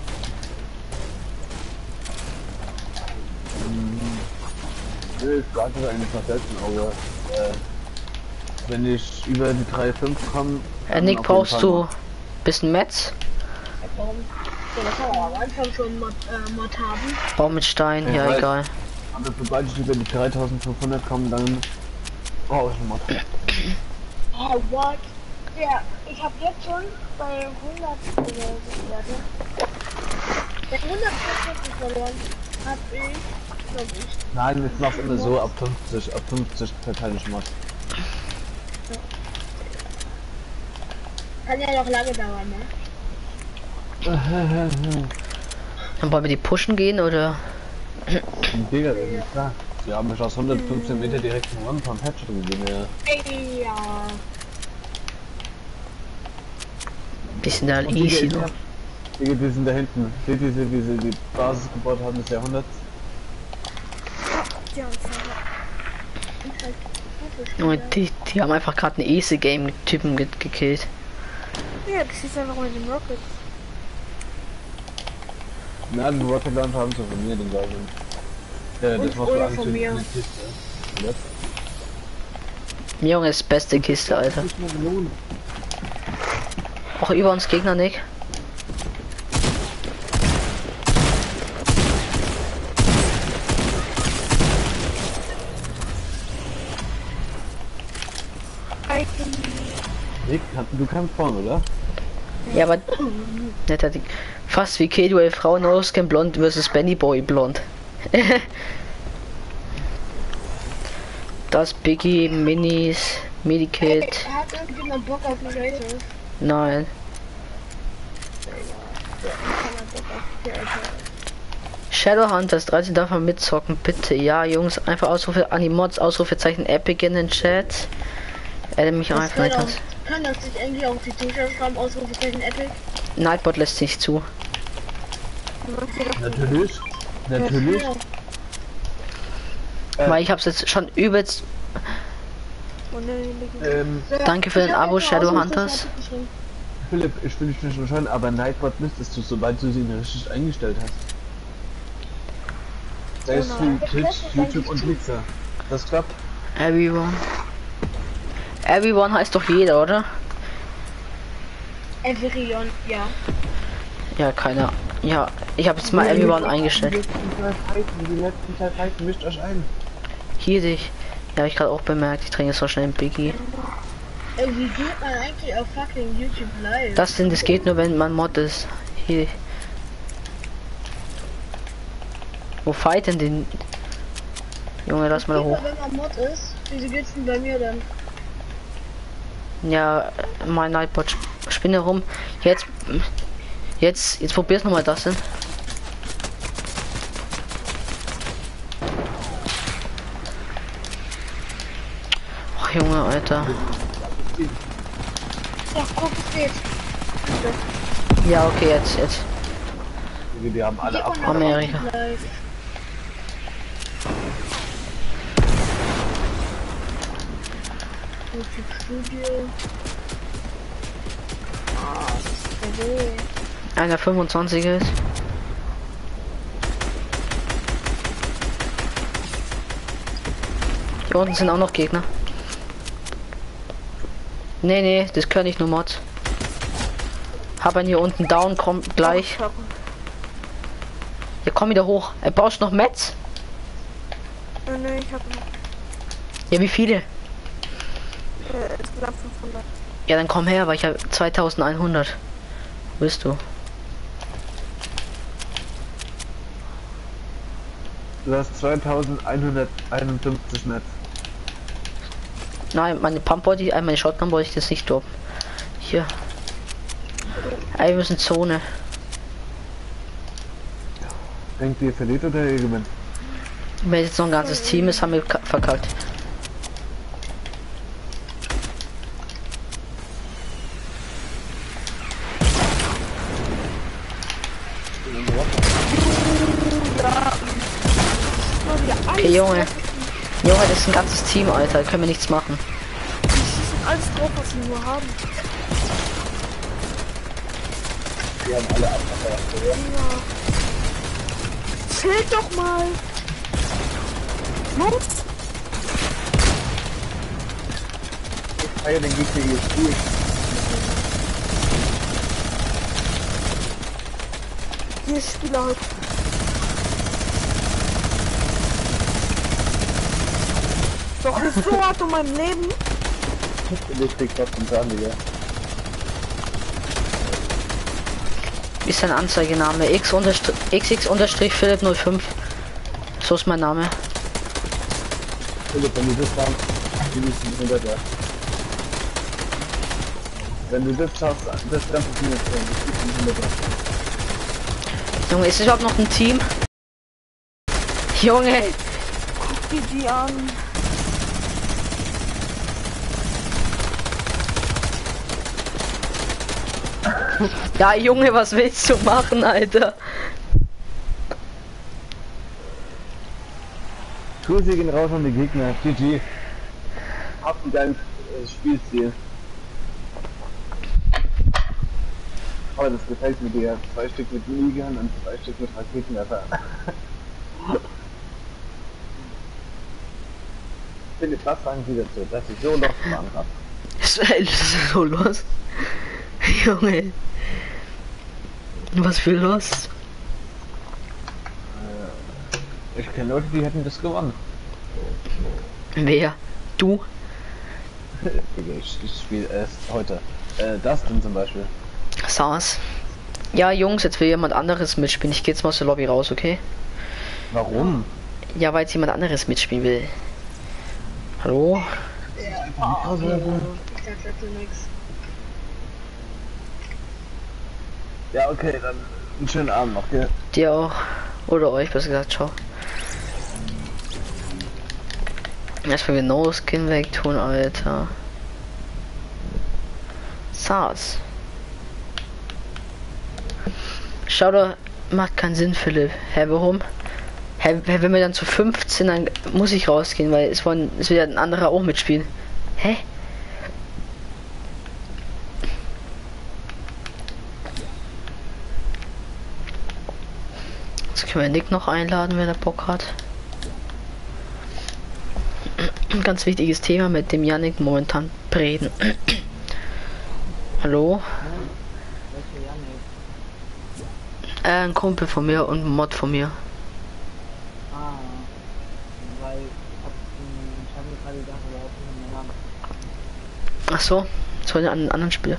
Nö, ich sag das eigentlich noch selten, aber äh, wenn ich über die 3,5 komme. Äh, Nick, brauchst du bisschen Metz? Warum? Ja, das kann man am Anfang schon Mod, äh, Mod haben. Bau mit Stein, Ich ja weiß. egal. Aber sobald ich über die 3500 komme, dann brauche ich einen Mod. Oh, what? Ja, ich habe jetzt schon bei 100 Werte. Bei 100 verloren hab ich, ich, Nein, jetzt mach's immer so, ab 50, ab 50 verteile ich Mod. kann ja noch lange dauern, ne? Dann wollen wir die pushen gehen oder? Digga, das ist klar. Sie haben mich aus 115 Meter direkt einen One-Pump Headshot gegeben, ja. Ey, ja. Die sind Und easy Digga, noch. Digga, die sind da hinten. Seht ihr, diese, diese, die Basis gebaut haben des Jahrhunderts? Die. Junge, die, die haben einfach gerade einen easy Game Typen ge gekillt. Ja, das ist einfach mit dem Rocket. Na, den Rocket Launcher haben sie von mir, den gleichen. Ja, das war so von mir. die. Junge, ist beste Kiste, Alter. Nicht. Auch über uns Gegner, Nick. Nick, du kannst vorne, oder? Ja, aber netter Dick. Fast wie K-Duell Frauen ausgehen blond versus Benny Boy blond. das Biggie, Minis, Medikit. Auf? Nein. Shadowhunters 13 darf man mitzocken, bitte. Ja, Jungs, einfach Ausrufe, Animods, Ausrufezeichen Epic in den Chat. Adde mich einfach nicht kann das nicht irgendwie auch die Zuschauer schreiben, Ausrufezeichen Epic? Nightbot lässt sich zu. Natürlich. Natürlich. Weil ich hab's jetzt schon übelst. Ähm, Danke für den Abo. Ausrufezeichen geschrieben. Philipp, ich will dich nicht unterscheiden, aber Nightbot müsstest du, sobald du sie richtig eingestellt hast. Da ist Genau. für Twitch, YouTube und Mixer. Das klappt. Everyone. Everyone heißt doch jeder, oder? Everion, ja. Ja, keiner. Ja, ich habe jetzt mal Everyone eingestellt. die letzten drei Fighten, mischt euch ein. Hier dich. Ja, ich gerade auch bemerkt. Ich trinke so schnell ein Biggie. Ey, wie geht man eigentlich auf fucking YouTube live? Das denn, das geht nur, wenn man Mod ist. Hier. Wo fight denn den? Junge, lass mal da hoch. Wenn man Mod ist, wieso geht's denn bei mir dann? Ja, mein sp- spinne rum. Jetzt. Jetzt, jetzt probier's nochmal das denn. Ach Junge, Alter. Ja, guck, es geht. Ja, okay, jetzt, jetzt. Die haben alle ab. Amerika. Studio. Ah. Einer 25 ist. Hier unten sind auch noch Gegner. Nee, nee, das können nicht nur Mods. Hab einen hier unten down, kommt gleich. Ja, komm wieder hoch. Er baust noch Metz? Oh ne, ich hab Ja, wie viele? äh, insgesamt 500. Ja, dann komm her, weil ich habe 2100. Wo bist du? Du hast 2151 Netz. Nein, meine Pump Body, äh, meine Shotgun Body ist nicht dort. Hier. Ey, wir müssen Zone. Denkt ihr verliert oder ihr gewinnt? Wenn jetzt noch ein ganzes Team ist, haben wir verkackt. Okay, Junge. Junge, das ist ein ganzes Team, Alter. Können wir nichts machen. Die schießen alles drauf, was sie nur haben. Die haben alle abgefeuert. Ja. Zählt doch mal. Los. Ich feier den Gegner hier. Hier ist Spieler heute. Doch, das ist so hart um mein Leben. Ich krieg trotzdem dran, Digga. Wie ist dein Anzeigename? X unterstrich, XX unterstrich Philipp 05. So ist mein Name. Philipp, wenn du das schaffst, die müssen hinter dir. Wenn du das schaffst, das ganze Team ist drin, das ist hinter dir. Junge, ist es überhaupt noch ein Team? Junge! Guck dir die an. Ja, Junge, was willst du machen, Alter? Grüße gehen raus an die Gegner. GG. Habt ein geiles äh, Spielstil. Aber das gefällt mir dir. Zwei Stück mit Minigern und zwei Stück mit Raketenwerfer. Philipp, was sagen Sie dazu, dass ich so Lost fahren habe? So los? Junge. Was für los? Ich kenne Leute, die hätten das gewonnen. Wer? Du? Ich, ich spiele erst heute. Äh, das denn zum Beispiel. SARS. Ja, Jungs, jetzt will jemand anderes mitspielen. Ich geh jetzt mal aus der Lobby raus, okay? Warum? Ja, weil jetzt jemand anderes mitspielen will. Hallo? Ich sag dazu nix. Ja, okay, dann einen schönen Abend noch, gell? Dir auch. Oder euch, besser gesagt, ciao. Erstmal wieder No Skin wegtun, Alter. SARS. Schau doch, macht keinen Sinn, Philipp. Hä, warum? Hä, wenn wir dann zu 15, dann muss ich rausgehen, weil es wollen, es ja ein anderer auch mitspielen. Hä? Können Nick noch einladen, wenn er Bock hat. Ein ganz wichtiges Thema, mit dem Yannick momentan reden. Hallo? Äh, ein Kumpel von mir und ein Mod von mir. Ach so, zu einem an- anderen Spieler.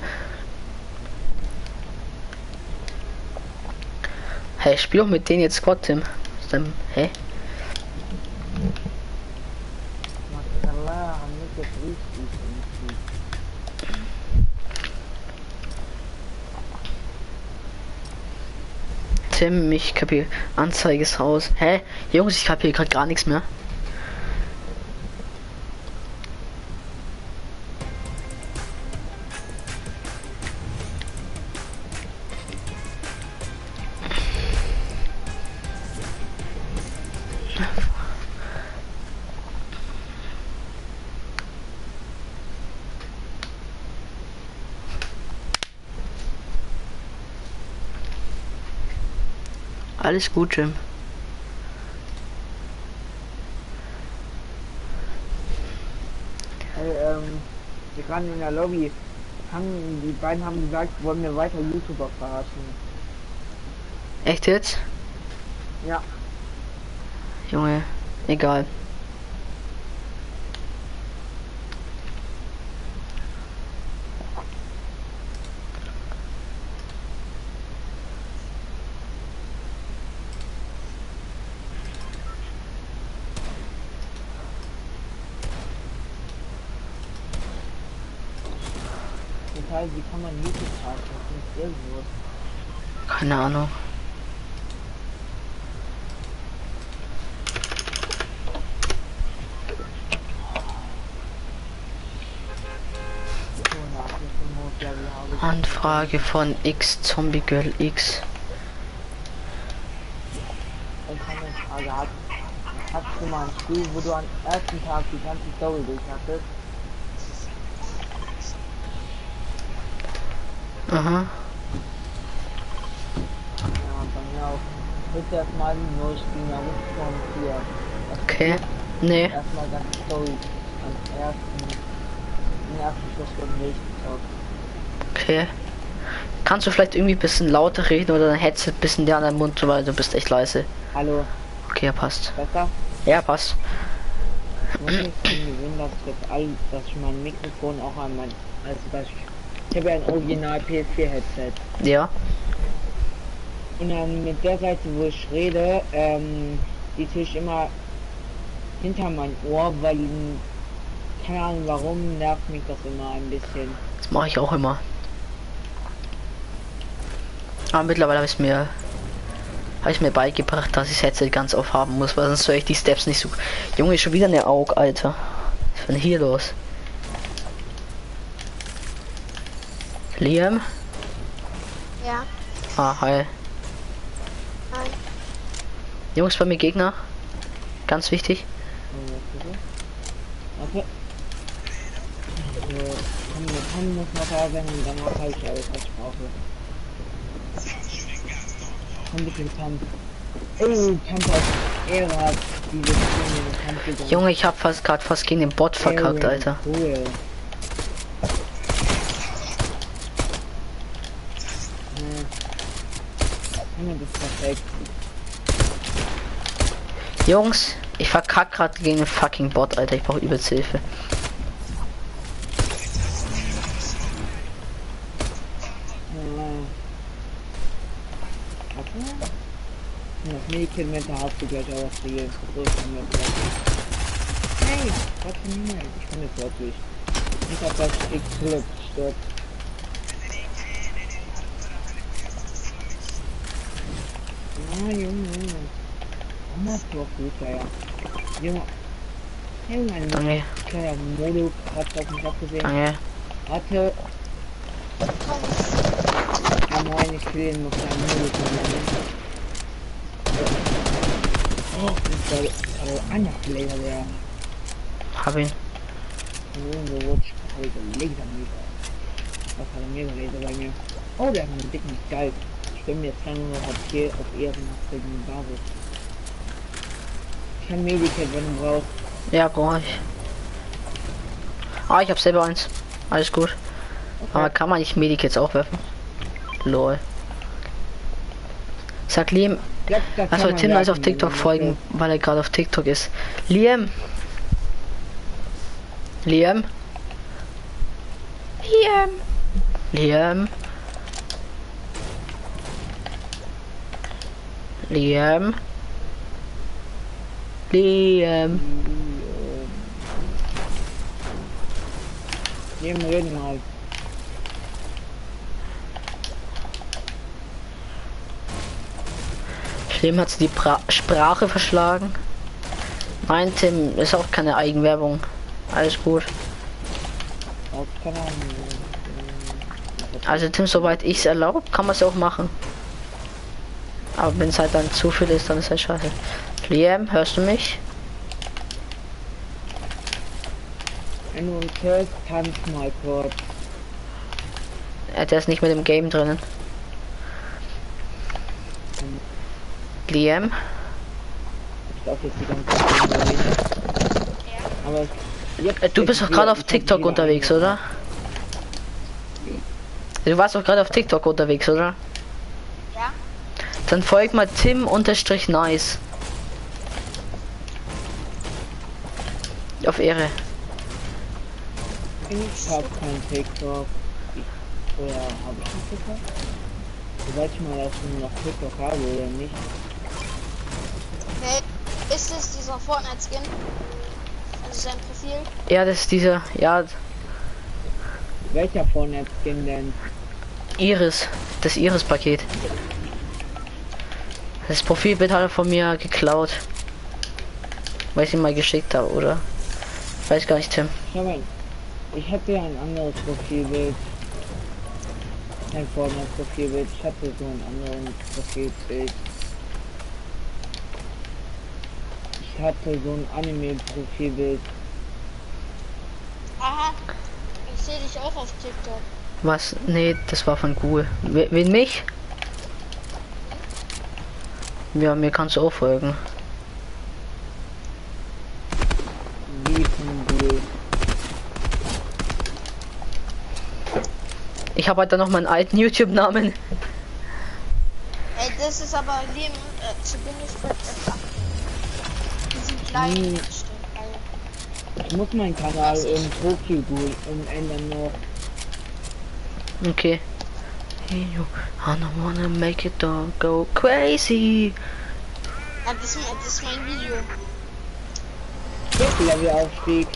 Hey, spiel auch mit denen jetzt Squad, Tim. Dann, hä? Tim, ich kapier. Anzeige ist raus. Hä? Jungs, ich kapier gerade gar nichts mehr. Alles gut, Jim. Hey, ähm, wir waren in der Lobby. Haben, die beiden haben gesagt, wollen wir weiter YouTuber verarschen. Echt jetzt? Ja. Junge, egal. Das heißt, wie kann man YouTube verarschen? Das ist irgendwo. Keine Ahnung. Anfrage von X Zombie Girl X. Frage hat. Hast du mal ein Spiel, wo du am ersten Tag die ganze Story durch hattest? Aha. Ja, bei mir auch. Bitte erstmal neu spielen, da muss ich von hier. Okay. Nee. Erstmal ganze Story am ersten, im ersten Schlussstunden durchgezockt. Okay. Kannst du vielleicht irgendwie ein bisschen lauter reden oder dein Headset ein bisschen näher an deinen Mund, weil du bist echt leise. Hallo, Okay, ja, passt. besser? Ja, passt. Ich dran gewöhnen, dass ich jetzt all, dass ich mein Mikrofon auch an mein, also dass ich, ich habe ja ein Original PS4 Headset. Ja. Und dann mit der Seite, wo ich rede, ähm, die tue ich immer hinter mein Ohr, weil, keine Ahnung warum, nervt mich das immer ein bisschen. Das mache ich auch immer. Aber mittlerweile habe ich mir habe ich mir beigebracht, dass ich das Headset ganz aufhaben muss, weil sonst höre ich die Steps nicht so. Junge, schon wieder eine Aug, Alter. Was ist denn hier los? Liam? Ja, Ah, hi. Jungs, bei mir Gegner. Ganz wichtig. Junge, ich habe fast gerade fast gegen den Bot verkackt, Alter. Cool. Ja, das perfekt. Jungs, ich verkack gerade gegen den fucking Bot, Alter. Ich brauche übelst Hilfe. Warte. Das gleich auch was hier. So kann mir das Hey, warte mal. Ich kann jetzt wirklich. Ich hab das Eclipse stört. Ah, Junge, Junge. Oh, das ist doch gut, ja, ja. Junge. Junge, ein Danke, kleiner Modo hat auf mich abgesehen. danke. Warte. Ja, moin, ich will ihn noch einen Modus machen. Oh, das ist der also Anjagdlaser, der Hab ihn. irgendwo rutscht. Also Lasermeter. Was hat er mir Laser bei mir? Oh, der hat einen dicken. Ich bin mir jetzt lange noch auf, hier auf ehrenhaftigen Basis. Ich kann Medikit, wenn du brauchst. Ja, brauche ich. Ah, ich habe selber eins. Alles gut. Aber kann man nicht Medikits auch werfen? Lol. Sag Liam, man Tim als auf TikTok folgen, weil er gerade auf TikTok ist? Liam? Liam? Liam? Liam? Liam? Liam? Jedem reden halt. Schlimm hat sie die pra Sprache verschlagen. Nein, Tim, ist auch keine Eigenwerbung. Alles gut. Also Tim, soweit ich es erlaubt, kann man es auch machen. Aber wenn es halt dann zu viel ist, dann ist halt scheiße. Liam, hörst du mich? Tanz der ist nicht mit dem Game drinnen. Liam? Ich darf jetzt die ganze Zeit reden. Aber jetzt Äh, du bist doch gerade auf TikTok unterwegs, oder? Du warst doch gerade auf TikTok unterwegs, oder? Ja. Dann folgt mal Tim Auf Ehre. Ich hab kein TikTok. Ich, oder habe ich ein TikTok? Soweit ich mal, dass ich noch TikTok habe oder nicht. Hey, ist es dieser Fortnite-Skin? Also sein Profil? Ja, das ist dieser, ja, Welcher Fortnite-Skin denn? Iris, das Iris-Paket. Das Profilbild hat er von mir geklaut. Weil ich ihm mal geschickt habe, oder? Weiß gar nicht, Tim. Schau mal, ich hatte ja ein anderes Profilbild. Kein Fortnite-Profilbild. Ich hatte so ein anderes Profilbild. Ich hatte so ein Anime-Profilbild. Aha. Ich sehe dich auch auf TikTok. Was? Nee, das war von Google. We- Wen mich? Ja, mir kannst du auch folgen. Von Google. Ich habe halt dann noch meinen alten YouTube-Namen. Ey, das ist aber Leben äh, zu bin ich mit etwa. Diesen kleinen. Ich muss meinen Kanal Profil Google umändern noch. Okay. Hey, you, I don't wanna make it all go crazy. Ja, das, ist mein- das ist mein Video. Levelaufstieg.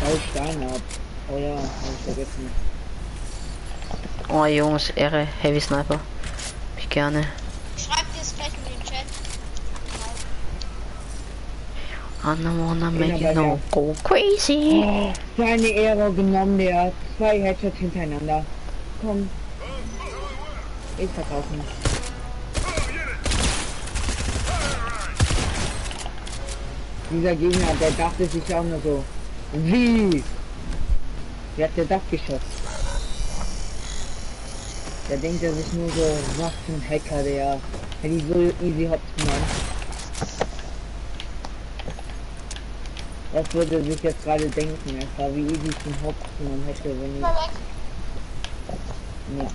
Drei Steine ab. Oh ja, hab ich vergessen. Oh Jungs, Ehre, Heavy Sniper. Ich gerne. Ich schreib dir es gleich in den Chat. I don't wanna make all mir. go crazy. Oh, seine Ehre genommen, der. Zwei Headshots hintereinander. Komm. Ich verkaufen. Dieser Gegner, der dachte sich auch nur so, wie? Wie hat der das geschossen? Da denkt er sich nur so, was für ein Hacker, der hätte ich so easy hops genommen. Das würde sich jetzt gerade denken, es war wie easy ich den Hops genommen hätte, wenn ich... Weg.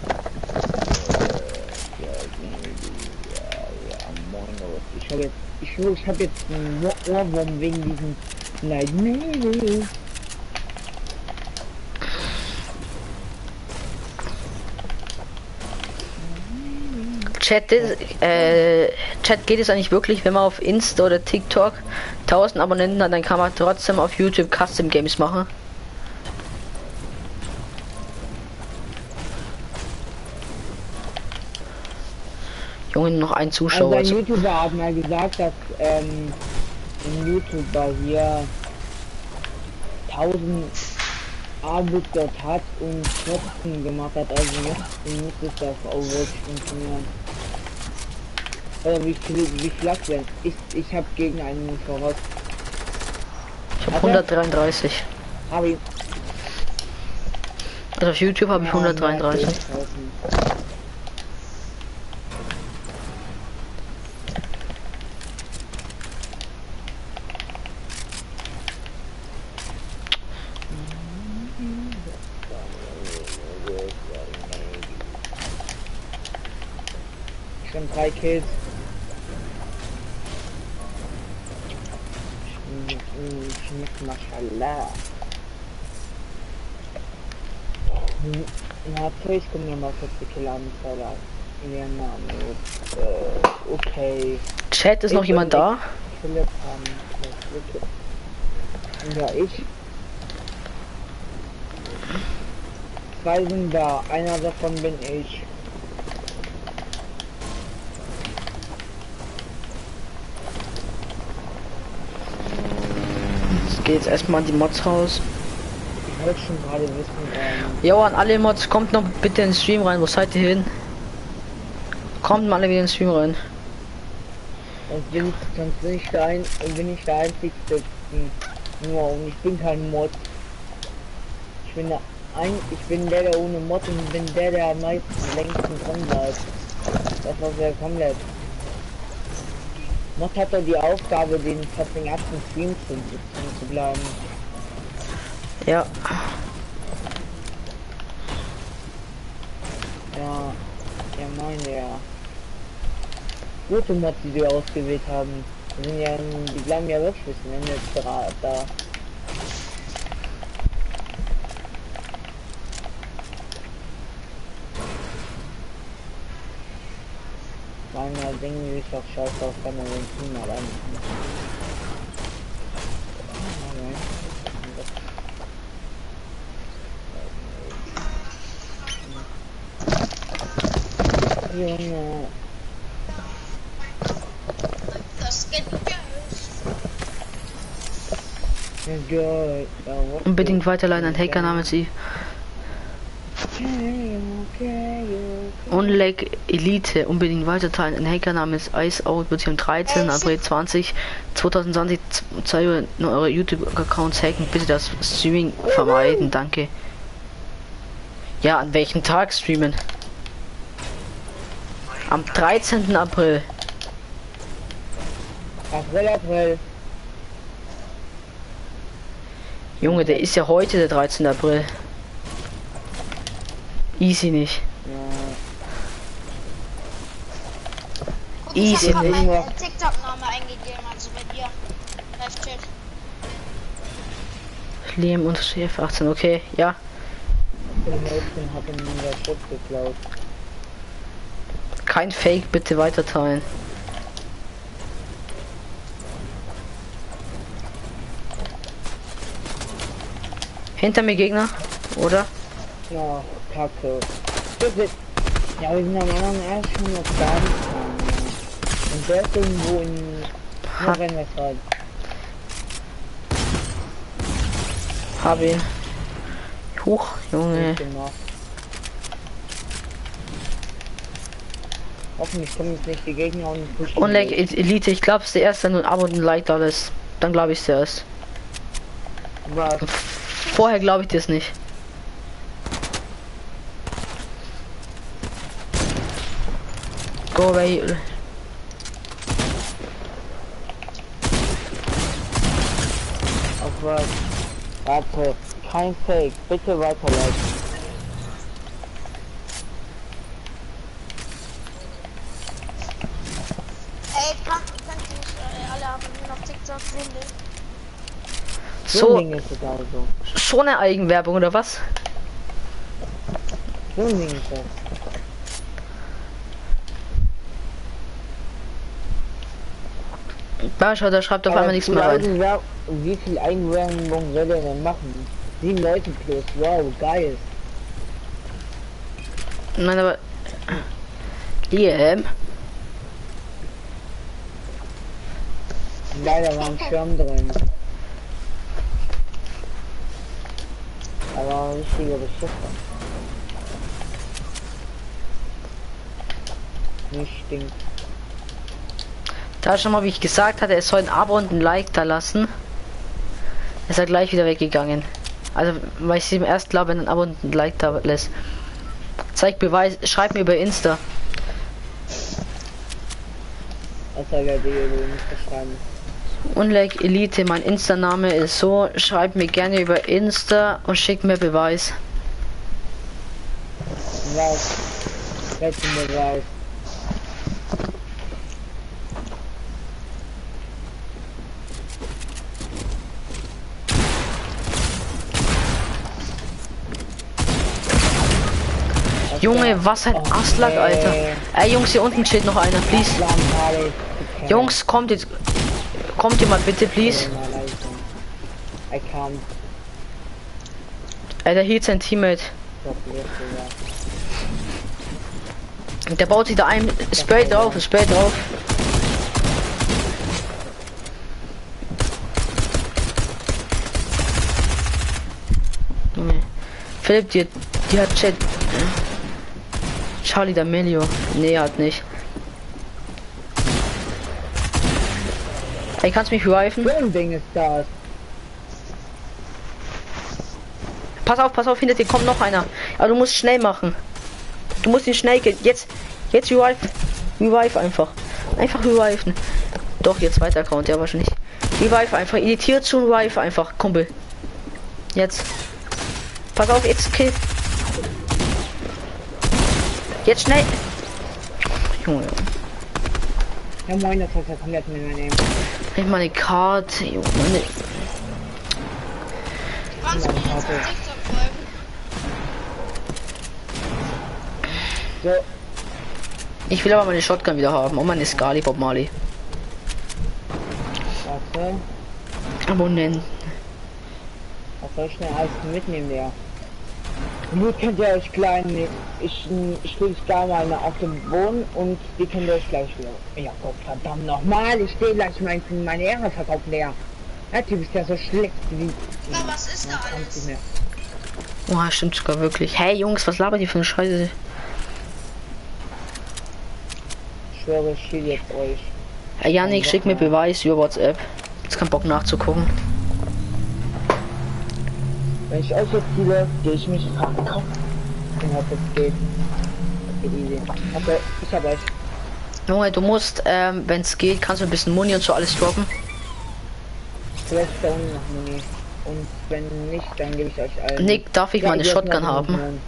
Ich habe jetzt, ich schwöre, ich habe jetzt einen Ohr- Ohrwurm wegen diesem Leid. Chat, äh, Chat geht es eigentlich wirklich, wenn man auf Insta oder TikTok 1000 Abonnenten hat, dann kann man trotzdem auf YouTube Custom Games machen. Junge, noch ein Also Zuschauer. ein Also, YouTuber hat mal gesagt, dass ähm, ein YouTuber hier 1000 Abos dort hat und trotzdem gemacht hat, also muss es das auch wirklich funktionieren. Oder wie viel, wie viel lag denn? Ich, ich habe gegen einen voraus. ich habe 133. Habe ich. Also auf YouTube habe ich Ja, 133. Schon drei Kills. Maschallah. Natürlich kommen wir mal kurz die Killanzahl Ja, Name. Äh, okay. Chat, ist noch Ich jemand bin da? Philipp haben. Ja, ich. Zwei sind da. Einer davon bin ich. Jetzt geht's erstmal an die Mods raus. Ich wollte schon gerade wissen, ähm, Jo, an alle Mods, kommt noch bitte in den Stream rein. Wo seid ihr hin? Kommt mal alle wieder in den Stream rein. sonst bin ich, sonst bin ich der, ein, bin ich der einzigste. hm, Nur und ich bin kein Mod. Ich bin der ein, ich bin der, der ohne Mod und bin der, der am meisten längsten dran bleibt. Das war sehr komplett. Mod hat er die Aufgabe, den den ganzen Stream zu, zu, zu bleiben. Ja. Ja, ja meine ja. Gute Mods, die wir ausgewählt haben. Die sind ja, die bleiben ja wirklich bis zum Ende da. Denken die sich doch scheiße auf kann man den Team allein machen. Junge. Unbedingt weiterleiten an Hacker namens sie. Okay, okay, Leg Elite unbedingt weiterteilen. Ein Hacker namens Iceout wird sich am 13. April 20 2020 zwei Uhr in eure YouTube-Accounts hacken. Bitte das Streaming vermeiden. Danke. Ja, an welchem Tag streamen? Am 13. April. April, April. Junge, der ist ja heute der 13. April. Easy nicht. Ich Easy hab grad nicht. meinen TikTok-Name eingegeben, also bei dir. Live-Chat. Liam und Chef 18, okay, ja. Der Mädchen hat ihm der Schutz geklaut. Kein Fake, bitte weiterteilen. Hinter mir Gegner, oder? Ja, kacke. Ja, wir sind am anderen schon noch gar nicht. Und der ist irgendwo in. Nordrhein-Westfalen. Hab ihn. Huch, Junge. Hoffentlich kommen jetzt nicht die Gegner und. Und like. Elite, ich glaube, es ist der erste, ein Abo und ein Like da lässt. Dann glaube ich es erst. Was? Vorher glaube ich es nicht. Go away. Was? Warte, kein Fake. Bitte weiterleiten. Ey, kann, könnt ihr mich äh, alle abonnieren auf TikTok, Winde. So So, Ding ist also. schon eine Eigenwerbung oder was? So ein Ding ist das. Bascha, da schreibt auf einmal nichts mehr rein. Eigenwer- Wie viel Eigenwerbung soll er denn machen? Sieben Leute plus. Wow, geil. Nein, aber. Liam, Leider war ein Schirm drin. Aber ein richtiger Beschiffer. Nicht stinkt. da schon mal, wie ich gesagt hatte, er soll ein Abo und ein Like da lassen. Ist er gleich wieder weggegangen. Also, weil ich ihm erst glaube, ein Abo und ein Like da lässt. Zeig Beweis, schreib mir über Insta. Unlike Elite, mein Insta-Name ist so. Schreib mir gerne über Insta und schick mir Beweis. Was? Beweis? Junge, was ein Aslak, Alter. Ey, Jungs, hier unten steht noch einer, please. Jungs, kommt jetzt. Kommt mal bitte, please. Alter, hier ist sein Teammate. Der baut sich da ein. Spray drauf, Spray drauf. Philipp, die, die hat Chat. Charlie D'Amelio. Nee, hat nicht. Ey, kannst du mich ein Ding ist das. Pass auf, pass auf, hinter dir kommt noch einer. Aber du musst schnell machen. Du musst ihn schnell ge- jetzt jetzt revive. Revive einfach. Einfach reviven. Doch, jetzt weiter Account, ja wahrscheinlich. Revive einfach. Editiert zu revive einfach, Kumpel. Jetzt. Pass auf, jetzt kill. Jetzt schnell. Junge, Ja moin, das hat er komplett mit mir nehmen. ich meine Karte. Junge, meine. Kannst du mir jetzt auf TikTok folgen? So, Ich will aber meine Shotgun wieder haben. Und meine Scali Bob Marley. warte. Abonnenten. Was soll ich denn alles mitnehmen, ja? Nur könnt ihr euch klein, ich, ich stehe da mal auf dem Boden und die könnt ihr euch gleich wieder. Ja Gott, verdammt nochmal, ich stehe gleich mein, meine Ehre verkauft leer. Der Typ ist ja so schlecht wie. Na, was ist da alles? Oh, stimmt sogar wirklich. Hey Jungs, was labert ihr für eine Scheiße? Ich schwöre, ich jetzt euch. Hey Janik, schick mir Beweis über WhatsApp. Jetzt kein Bock nachzugucken. Wenn ich euch jetzt ziele, gehe ich mich verkaufen. Und hab jetzt geht. Okay, ich hab euch. Junge, du musst, ähm, wenn es geht, kannst du ein bisschen Muni und so alles droppen. Vielleicht da unten noch Muni. Und wenn nicht, dann gebe ich euch allen. Nick, darf ich Ja, meine Shotgun haben?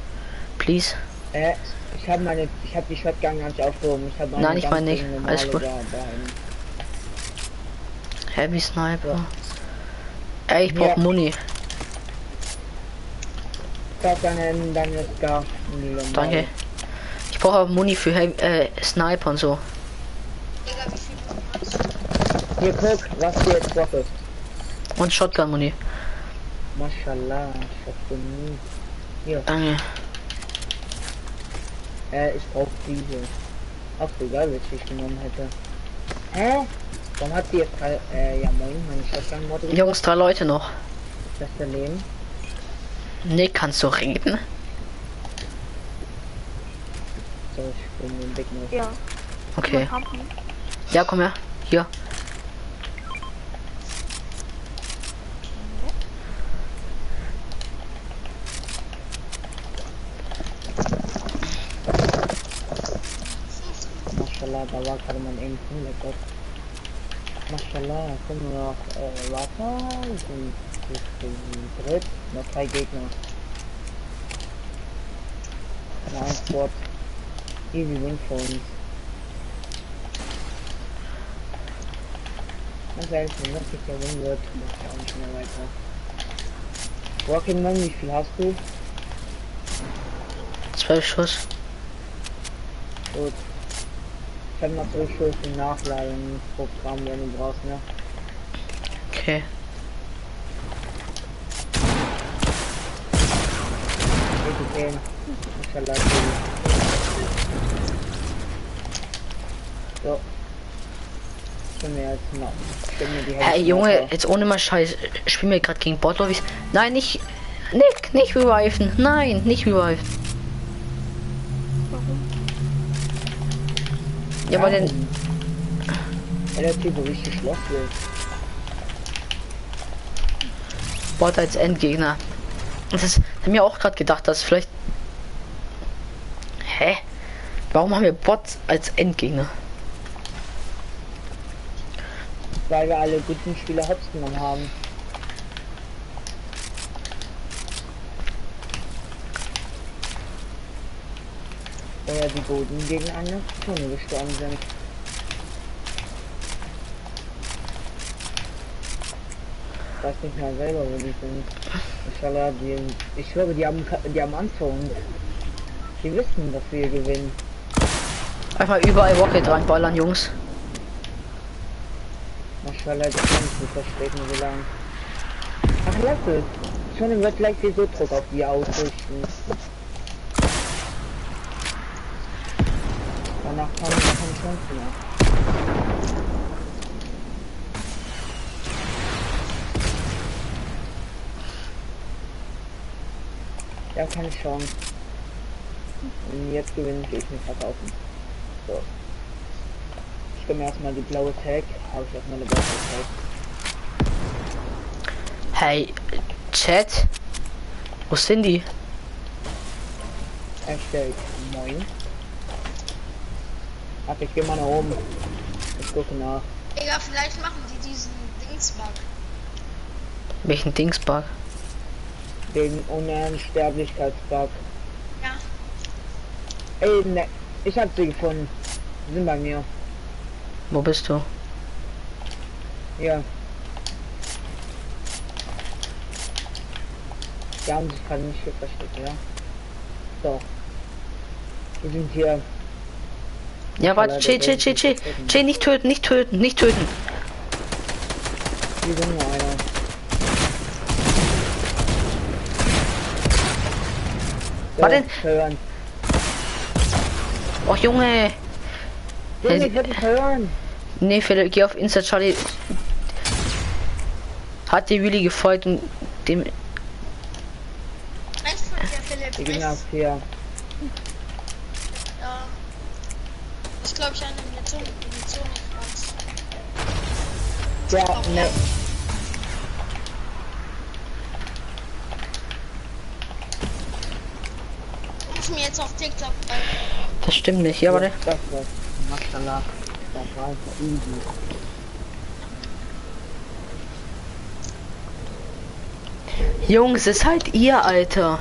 Please. Äh, ich habe meine, ich habe die Shotgun gar nicht aufgehoben. Ich habe meine Nein, ich meine nicht. Alles gut. Heavy Sniper. Ey, ich brauch Ja. Muni. Dann, dann ist normal. Danke. Ich brauche Muni für äh, Sniper und so. Hier guck, was du jetzt droppest. Und Shotgun Muni. Mashallah, genug. Hier, Danke. äh, ich brauch diese. Ach, egal, welche ich genommen hätte. Hä? Warum hat die jetzt drei, äh, ja moin, meine Shotgun-Morde Jungs, drei Leute noch. das daneben? Nick, kannst du reden? So, ich bin den Big Nose. Ja. Okay. Ja, komm her. Hier. Mashallah, da war gerade mein Aim ziemlich gut. Mashallah, kommen wir noch, äh, weiter. Wir wir sind dritt, noch drei Gegner. Nein, Squad. Easy win für uns. Ganz ehrlich, wenn das nicht der Win wird, muss ich auch nicht mehr weiter. Walking Man, wie viel hast du? Zwölf Schuss. Gut. Ich habe noch so Schuss im Nachladen-Programm, wenn du brauchst, ne? Okay. Sehen. Inshallah. So. Hey Junge, jetzt ohne mal Scheiß. Spielen wir gerade gegen Bot Lobbies? Nein, nicht. Nick, nicht reviven. Nein, nicht reviven. Ja, weil den. Weil der Typ richtig Schloss will. Bot als Endgegner. Das ist mir auch gerade gedacht, dass vielleicht. Hä? Warum haben wir Bots als Endgegner? Weil wir alle guten Spieler hops genommen haben. Oder die guten gegen eine Zone gestorben sind. Weiß nicht mal selber, wo die sind. Inshallah, die, ich glaube, die haben, die haben uns. Die wissen, dass wir gewinnen. Einfach überall Rocket reinballern, Jungs. Maschallah, die kann ich nicht verstecken, so lang. Ach, lass es. Schon wird gleich so Druck auf die ausrichten. Danach kann ich keine Chance mehr. Ja, keine Chance. Wenn jetzt gewinnen, gehe ich nicht verkaufen. So. Ich nehme erstmal die blaue Tag, habe ich erstmal eine blaue Tag. Hey, Chat. Wo sind die? Erstellt. Moin. Ach, ich gehe mal nach oben. Ich gucke nach. Digga, vielleicht machen die diesen Dingsbug. Welchen Dingsbug? Den Unsterblichkeitsbug. Ja. Ey, ne. Ich hab sie gefunden. Sie sind bei mir. Wo bist du? Ja. Die haben sich gerade nicht hier versteckt, ja? So. Wir sind hier. Ja, warte, chill, chill, chill, chill. Chill, nicht töten, nicht töten, nicht töten. Wir sind nur einer. Warte. Hören. Och, Junge. Junge, ich werde hören. Nee, Philipp, geh auf Insta, Charlie. Hat dir Willi gefolgt und dem. Eins von Die Gegner auf vier. Ja. Ich glaube, ich eine Munition. Ja, ne. Ich mir jetzt auf TikTok bei. Das stimmt nicht. Ja, warte. Jungs, es seid ihr, Alter.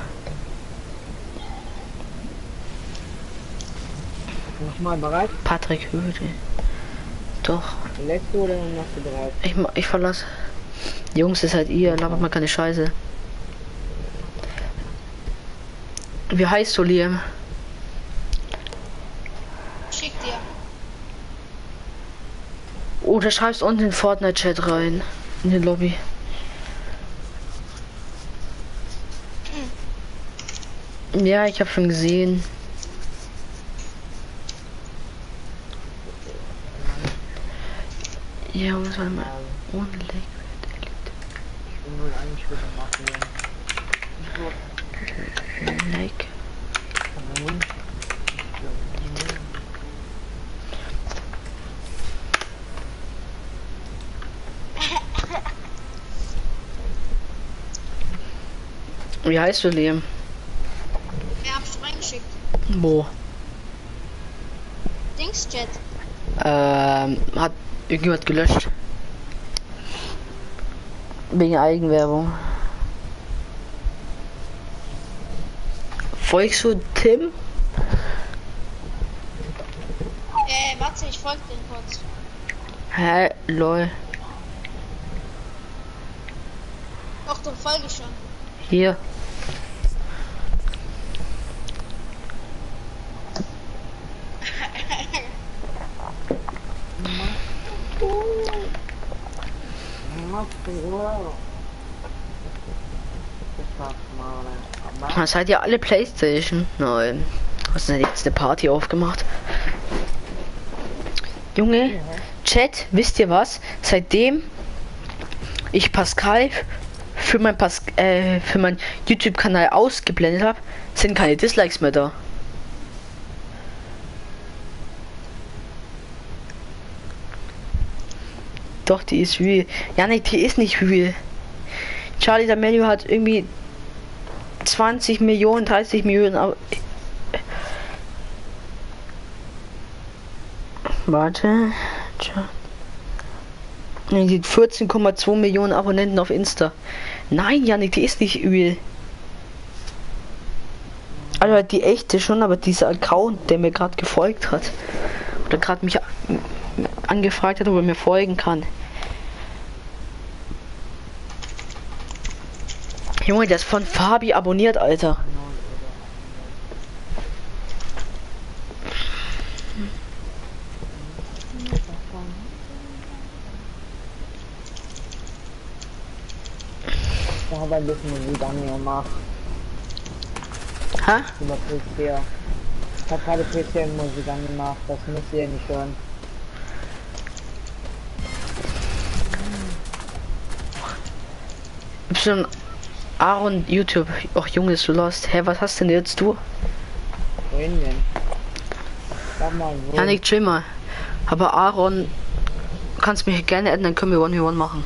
Nochmal bereit? Patrick Höde. Doch. Du oder machst du bereit? Ich, ich verlasse. Jungs, es seid ihr. Labert mal keine Scheiße. Wie heißt du, Liam? Schick dir. Oder schreibst unten in den Fortnite-Chat rein. In den Lobby. Ja, ich habe schon gesehen. Ja, muss man mal ohne Leg. Ich will nur einen Schritt machen. Wie heißt du, Liam? Wer hab's reingeschickt? Wo? Dings Chat. Ähm, hat irgendjemand gelöscht. Wegen Eigenwerbung. Folgst du Tim? Äh, warte, ich folge den kurz. Hä, lol. Doch, den folge ich schon. Hier. Ah, Seid ihr alle Playstation? Nein. Hast du denn jetzt eine Party aufgemacht? Junge, Chat, wisst ihr was? Seitdem ich Pascal für mein Pas äh, für mein YouTube-Kanal ausgeblendet habe, sind keine Dislikes mehr da. Doch, die ist real. Ja, nee, die ist nicht real. Charlie D'Amelio hat irgendwie 20 Millionen, 30 Millionen. Ab Warte. Nee, die hat 14,2 Millionen Abonnenten auf Insta. Nein, Janik, die ist nicht real. Also die echte schon, aber dieser Account, der mir gerade gefolgt hat, oder gerade mich angefragt hat, ob er mir folgen kann. Junge, der ist von Fabi abonniert, Alter. Ich habe ein bisschen Musik an mir gemacht. Hä? Über PC. Ich habe gerade PC-Musik angemacht, das müsst ihr nicht hören. Y Aaron YouTube. Och Junge, ist du lost. Hä, was hast denn jetzt du? Wohin denn? Sag mal, wo? Janik, chill mal. Aber Aaron, kannst mich gerne adden, dann können wir 1v1 machen.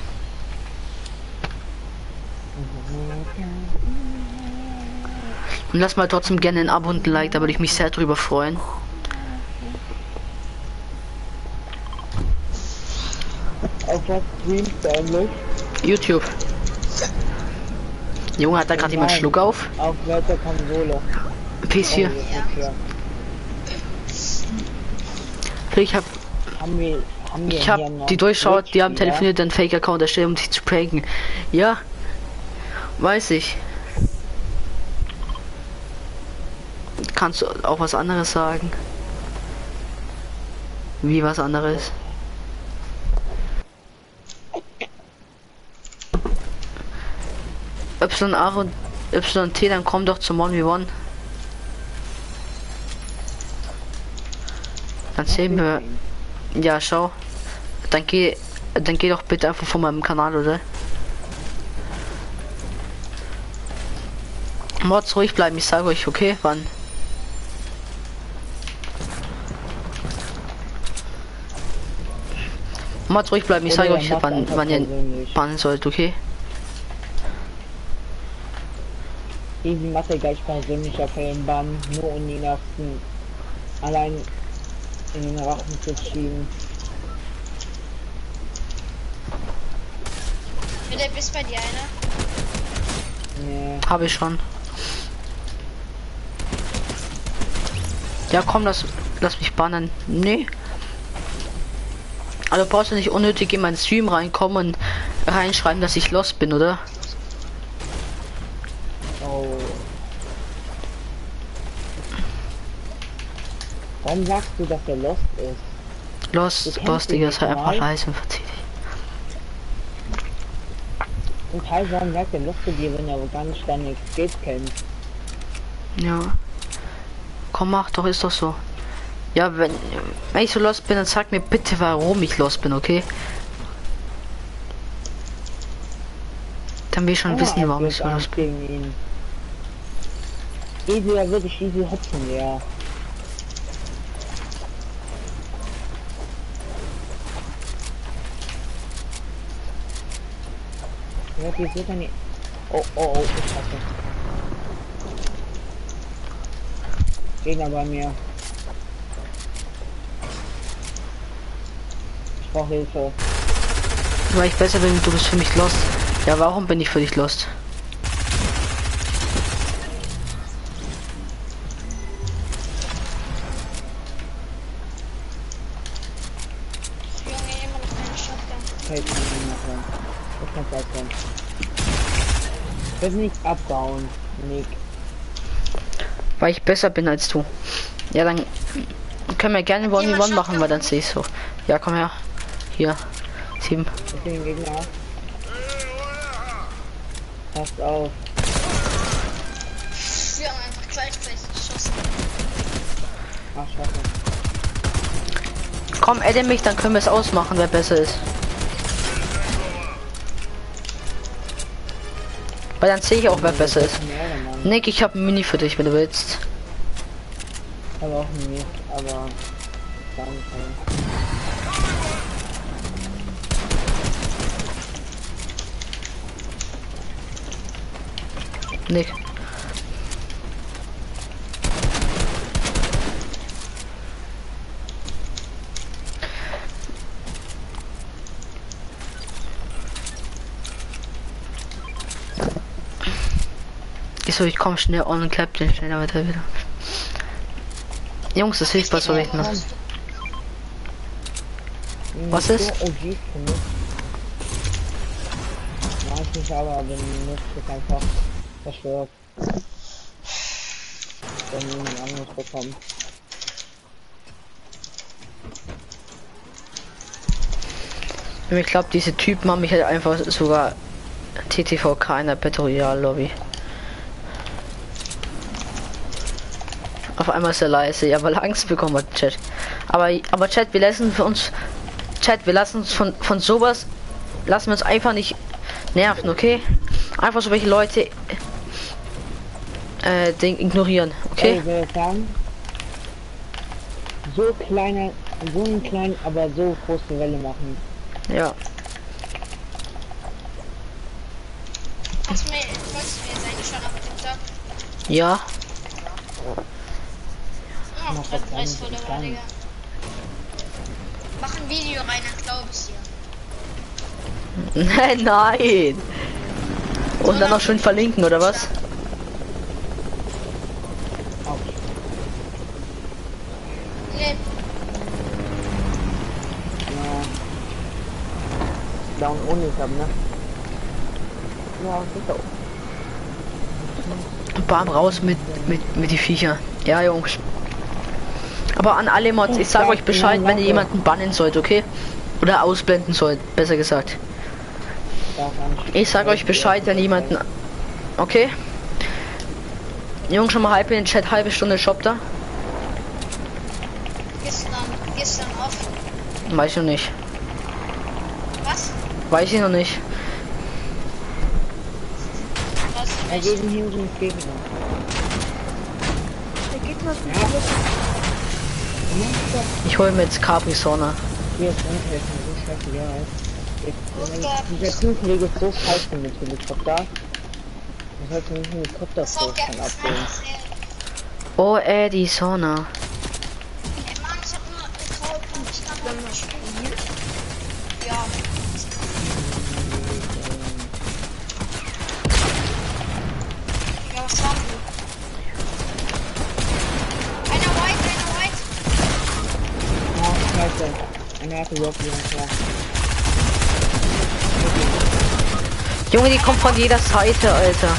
Und lass mal trotzdem gerne ein Abo und ein Like, da würde ich mich sehr drüber freuen. YouTube. Junge, hat da gerade jemand. Schluck auf? Auf welcher Konsole? PS4. Oh, ja. Ich hab, Haben wir, haben wir ich hab die durchschaut, die haben telefoniert, einen Fake-Account erstellt, um dich zu pranken. Ja, weiß ich. Kannst du auch was anderes sagen? Wie was anderes? YA und YT, dann komm doch zum 1v1. Dann sehen wir. Ja, schau. Dann geh, dann geh doch bitte einfach von meinem Kanal, oder? Mods ruhig bleiben, ich sage euch, okay, wann. Mods ruhig bleiben, ich sage euch, wann, wann ihr bannen sollt, okay? Macht er gleich persönlicher Filmbann, nur um die Nachten allein in den Rachen zu schieben. Philipp, ist bei dir einer? Nee. Habe ich schon. Ja, komm, lass, lass mich bannen. Nee. Also brauchst du nicht unnötig in meinen Stream reinkommen und reinschreiben, dass ich los bin, oder? Oh. Warum sagst du, dass er lost ist? Los, Du kennst los, ihn Digga, nicht sei einfach leise und verzieh dich. Und Teil warum sagt er lost zu dir, wenn er aber gar nicht deine Skills kennt? Ja. Komm, mach doch, ist doch so. Ja, wenn, wenn ich so los bin, dann sag mir bitte, warum ich los bin, okay? Dann will ich schon Ah, wissen, warum ich so los Angst gegen ihn. Easy, da würde ich easy hopfen, ja. Ja, die sind dann nicht. Oh, oh, oh, ich hasse. Gegner bei mir. Ich brauche Hilfe. Weil ich besser bin, du bist für mich lost. Ja, warum bin ich für dich lost? Das nicht abbauen, Nick. Weil ich besser bin als du. Ja, dann können wir gerne One One machen, weil dann sehe ich so. Ja, komm her. Hier. Sieben. Ich bin den Gegner. Passt auf. Wir haben einfach gleichzeitig geschossen. Ach. Komm, adde mich, dann können wir es ausmachen, wer besser ist. Weil dann sehe ich auch, wer besser ist. Nick, ich habe ein Mini für dich, wenn du willst. Aber auch nicht, aber. Danke. Nick. Ich so, ich komme schnell on und klapp den schneller weiter wieder. Jungs, das hilft was ich noch. Was ist? So für mich. Weiß nicht, aber ist einfach zerstört. Wenn jemand anderes bekommt. Ich glaube, diese Typen haben mich halt einfach sogar TTVK in der Battle Royale Lobby. Auf einmal ist er leise, ja, weil er Angst bekommen hat, Chat. Aber, aber Chat, wir lassen für uns, Chat, wir lassen uns von, von sowas, lassen wir uns einfach nicht nerven, okay? Einfach so welche Leute, äh, den ignorieren, okay? Würde sagen, so kleine, so einen kleinen, aber so große Welle machen. Ja. Ja. Das 30 an, Follower, dann. Digga. Mach ein Video rein, dann glaub ich's dir. Nein, nein. Und dann noch schön verlinken, oder was? Nee, Ja. Down ohne ich hab, ne? Ja, sicher. Bam raus mit, mit, mit die Viecher. Ja, Jungs. Aber an alle Mods, ich sage euch Bescheid, wenn ihr jemanden bannen sollt, okay? Oder ausblenden sollt, besser gesagt. Ich sage euch Bescheid, wenn jemanden... Okay? Jungs, schon mal halb in den Chat, halbe Stunde Shop da? gestern, gestern offen. Weiß ich noch nicht. Was? Weiß ich noch nicht. Was? Er geht in Hinten ins Gegner. Der Gegner ist Ja. nicht Ich hole mir jetzt Capri-Sonne. Hier ist so scheißegal. Jetzt, wenn dieser Zufällige ist so scheiße mit Helikopter. Ich Helikopter auch kann gerne absehen. Frankfurt. Oh, Eddie Sonne. Hatte überhaupt nicht klar. Junge, die kommt von jeder Seite, Alter.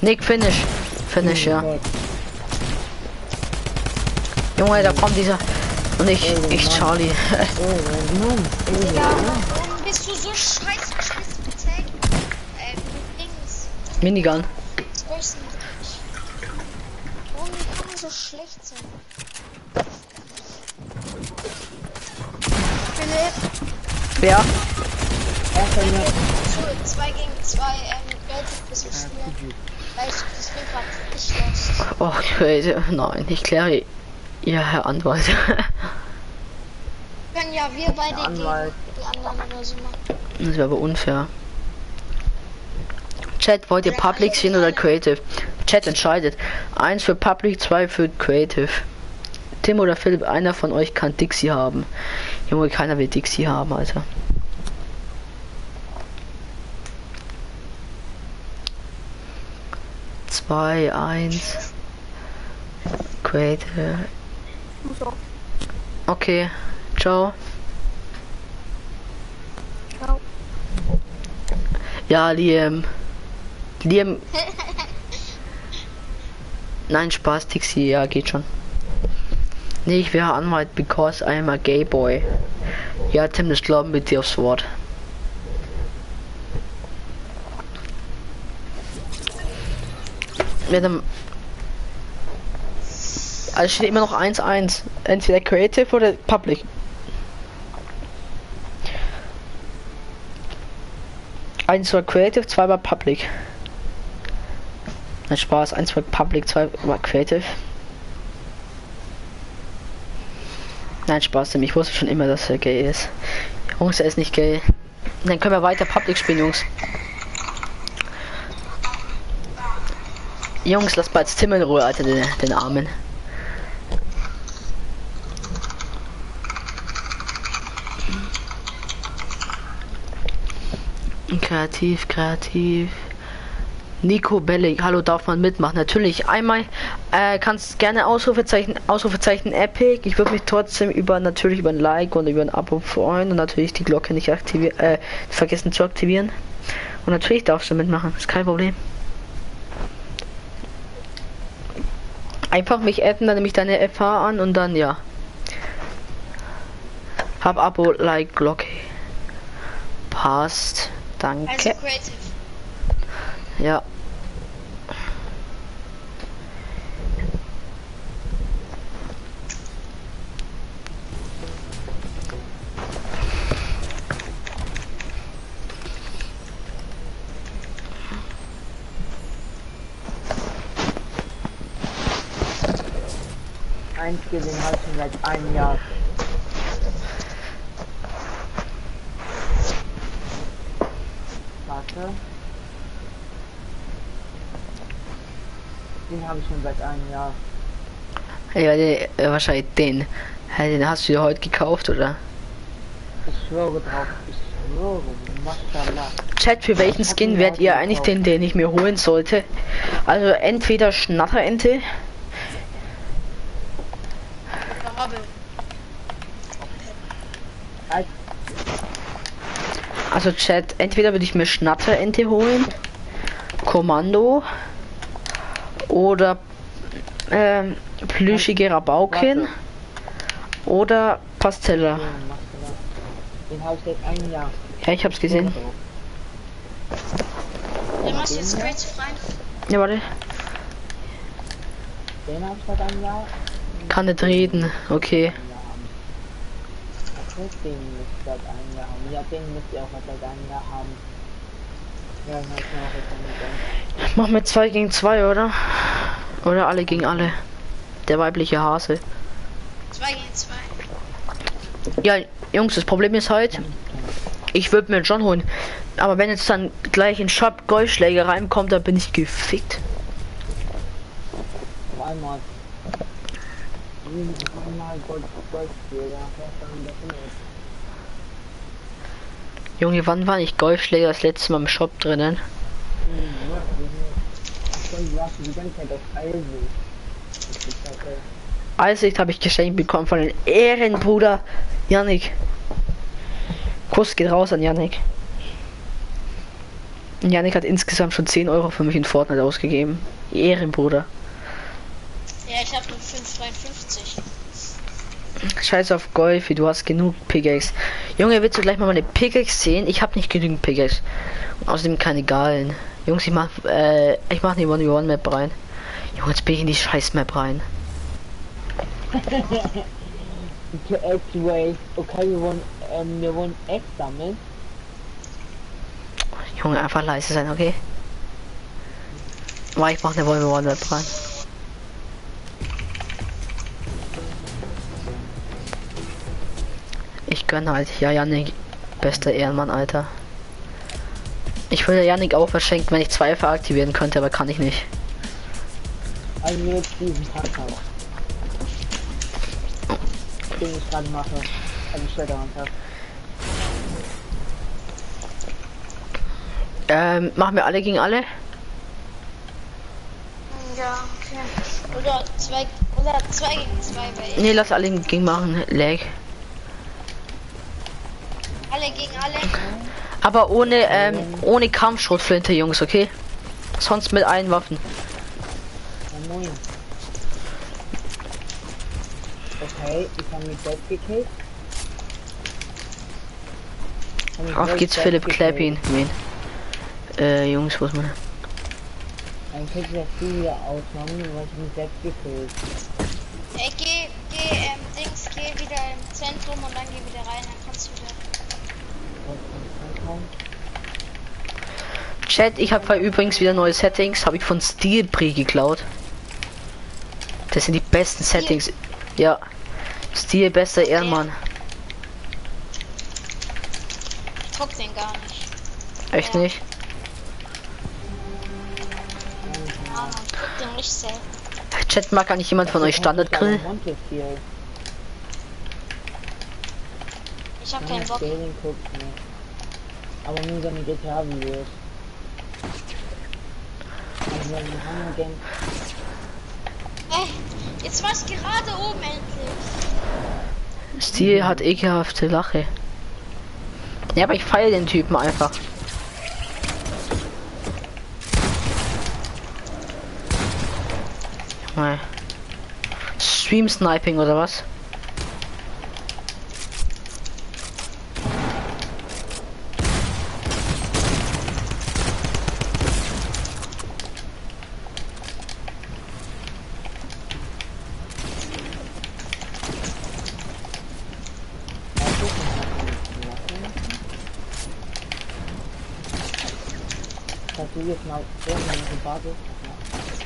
Nick, finish. Finish, ja. Gott. Junge, da kommt dieser. Und ich, ich Charlie. Oh, Mann. Oh, Digga, warum bist du so scheiße, scheiße bezahlt? Äh, Dings. Minigun. Größen. Warum kann man so schlecht sein? Philipp, Wer? Wenn wir zu 2 gegen 2 ähm, Geld bisschen spielen, weil ich das Spiel grad nicht los. Oh, Leute, nein, ich kläre ihr, Herr Anwalt. Können ja wir beide gegen Anwalt. die anderen oder so machen. Das wäre aber unfair. Chat, wollt ihr Public sehen oder Creative? Chat entscheidet. Eins für Public, zwei für Creative. Tim oder Philipp, einer von euch kann Dixie haben. Junge, keiner will Dixie haben, Alter. Zwei, eins. Auch. Okay. Ciao. Ciao. Ja, Liam. Liam. Nein, Spaß, Dixie, ja, geht schon. Nee, ich wäre Anwalt, because I'm a gay boy. Ja, Tim, das glauben wir dir aufs Wort. Ja, dann. Also steht immer noch 1-1. Entweder Creative oder Public. Eins war Creative, zwei war Public. Na Spaß, eins war Public, zwei war Creative. Nein, Spaß, ich wusste schon immer, dass er gay ist. Jungs, er ist nicht gay. Dann können wir weiter Public spielen, Jungs. Jungs, lass bald Tim in Ruhe, Alter, den, den Armen. Kreativ, kreativ. Nico Bellig, hallo, darf man mitmachen? Natürlich, einmal äh, kannst gerne Ausrufezeichen, Ausrufezeichen Epic. Ich würde mich trotzdem über natürlich über ein Like und über ein Abo freuen und natürlich die Glocke nicht aktivieren, äh, vergessen zu aktivieren. Und natürlich darfst du mitmachen, ist kein Problem. Einfach mich adden, dann nehme ich deine FH an und dann ja. Hab Abo, Like, Glocke. Passt. Danke. Also. Ja. Eins gesehen habe ich seit einem Jahr. Warte. Den habe ich schon seit einem Jahr. Ja, den, äh, wahrscheinlich den. Den hast du dir heute gekauft, oder? Ich schwöre drauf. Ich schwöre. Maschallah. Chat, für welchen Skin werdet ihr eigentlich den, den ich mir holen sollte? Also entweder Schnatterente. Also Chat, entweder würde ich mir Schnatterente holen, Kommando oder ähm, plüschige Rabauken Warte. oder Pastella. Den Maschallah. Den habe ich seit einem Jahr. Ja, ich hab's gesehen. Dann machst du jetzt Creative rein. Ja, warte. Den habe ich seit einem Jahr. Kann nicht reden. Okay. Den müsst ihr seit einem Jahr haben. Ja, den müsst ihr auch seit einem Jahr haben. Ja, ich hab's mir auch jetzt angegangen. Machen wir 2 gegen 2, oder? Oder alle gegen alle. Der weibliche Hase. 2 gegen 2. Ja, Jungs, das Problem ist halt, ich würde mir John holen. Aber wenn jetzt dann gleich ein Shop Golfschläger reinkommt, dann bin ich gefickt. Einmal. Goldschläger. Junge, wann war ich Golfschläger das letzte Mal im Shop drinnen? Eisicht habe ich geschenkt bekommen von den Ehrenbruder Yannick. Kuss geht raus an Yannick. Und Yannick hat insgesamt schon 10 Euro für mich in Fortnite ausgegeben. Ehrenbruder. Ja, ich habe nur 5,53. Scheiß auf Golfi, du hast genug Pickaxe. Junge, willst du gleich mal meine Pickaxe sehen? Ich habe nicht genügend Pickaxe. Außerdem keine Galen. Jungs, ich mach, äh, ich mach die One One Map rein. Junge, jetzt bin ich in die Scheiß Map rein. X-Ray. Okay, wir wollen, ähm, wir wollen X sammeln. Junge, einfach leise sein, okay? Aber ich mach eine One One Map rein. Ich gönne halt. Ja, Janik, bester Ehrenmann, Alter. Ich würde Janik auch verschenken, wenn ich zwei veraktivieren könnte, aber kann ich nicht. Also jetzt diesen Hacker. Den ich gerade mache. Also Shadowhand habe. Ähm, machen wir alle gegen alle? Ja, okay. Oder 2 oder 2 gegen 2 bei ich. Nee, lass alle gegen machen. Lag. Alle gegen alle. Aber ohne, ähm, ohne Kampfschrotflinte, Jungs, okay? Sonst mit allen Waffen. Ja. Okay, ich habe mich selbst gekillt. Auf geht's, Philipp, clap ihn. Wen? Äh, Jungs, wo ist meine? Dann kriegst du das du wieder ausmachen, weil ich mich selbst gekillt. Ey, geh, geh, ähm, Dings, geh wieder im Zentrum und dann geh wieder rein, dann kannst du wieder. Chat, ich habe übrigens wieder neue Settings, habe ich von Steelbri geklaut. Das sind die besten Settings. Ja. Stil bester Ehrenmann. Ich druck den gar nicht. Echt Ja. nicht? Ja, man druckt den nicht selten. Chat mag eigentlich jemand von euch Standardgrill? Ich hab keinen Bock. Aber nur seine GTA-Videos. Also wenn wir Hammer Game Ey, jetzt war's gerade oben endlich. Stil hat ekelhafte Lache. Ja, aber ich feiere den Typen einfach. Mal. Stream Sniping oder was? dass du jetzt mal irgendwann auf die Basis.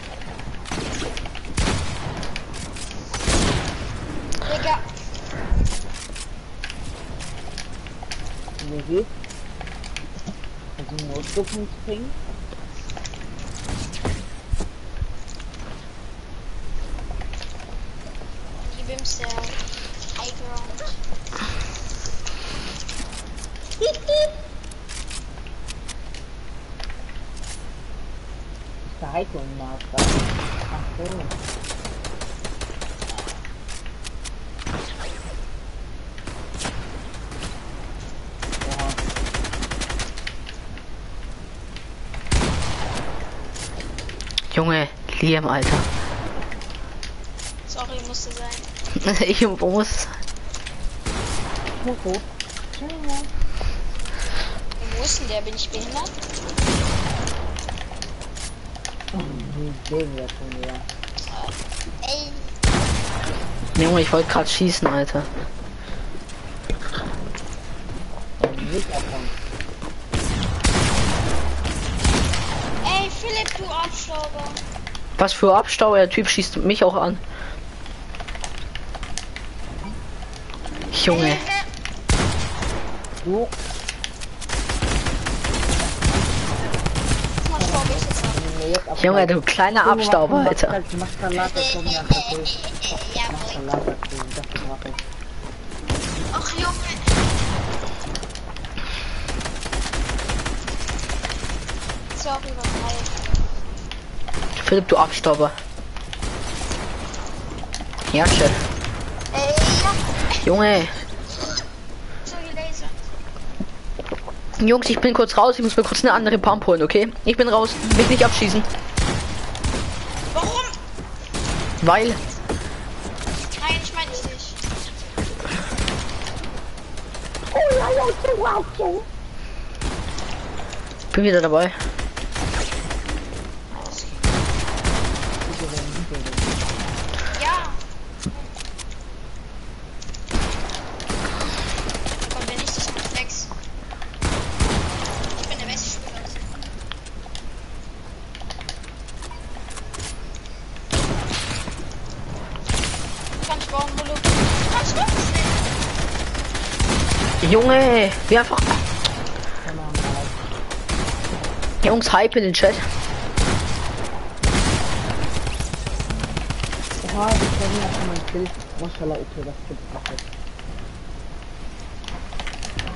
Digga, Wie geht? Also Notebook springen. die Wims der Highground. Ist der Heiko im Master? Ach so. Ja, Junge, Liam, Alter. Sorry, musste sein. ich muss. Coco. Wo ist denn der? Bin ich behindert? Wieder? Ey, Junge, ich wollte gerade schießen, Alter. Nicht davon. Philipp, du Abstauber. Was für Abstau, der Typ schießt mich auch an. Junge, ab. Junge, du kleiner Abstauber, Alter. Philipp, du Abstauber. Ja, Chef. Ey, ja. Junge. Jungs, ich bin kurz raus. Ich muss mir kurz eine andere Pump holen, okay? Ich bin raus. Will nicht abschießen. Warum? Weil. Nein, ich meine ich nicht. Bin wieder dabei. Ja. Und wenn ich dich mal flex. Ich bin der beste Spieler. Kann ich bauen, Molo? Kann ich wirklich nicht. Wie einfach. Jungs, Hype in den Chat. Oha, das war mir schon mein Kill. Maschallah, okay, das gibt perfekt.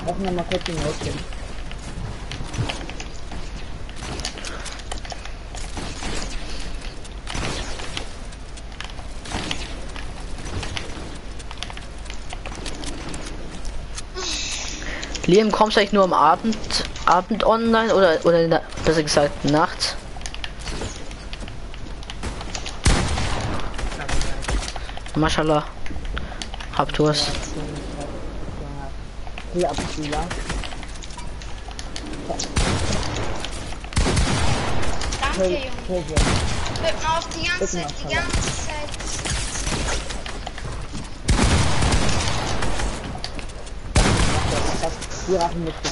Lass mir mal kurz den Mädchen. Liam, kommst du eigentlich nur am Abend, Abend online oder, oder der, besser gesagt nachts? Mashallah. Hab du es. Danke, Junge. Hört mal auf die ganze, die ganze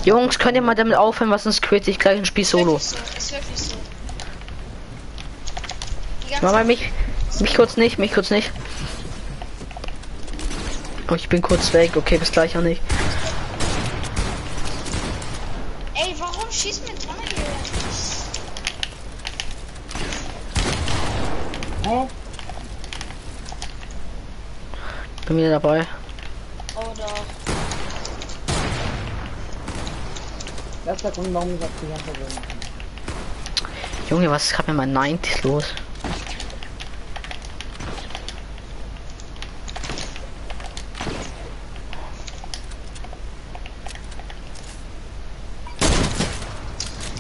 Jungs, könnt ihr mal damit aufhören, was sonst quit ich gleich ein Spiel solo. So, so. Mama, mich, mich kurz nicht, mich kurz nicht. Oh, ich bin kurz weg. Okay, bis gleich auch nicht. Ey, warum schießt mir Tonne hier? Hä? Bin wieder dabei. Oder. Das ist der Grund, warum ich das die ganze. Junge, was ist gerade mit meinem 90 los?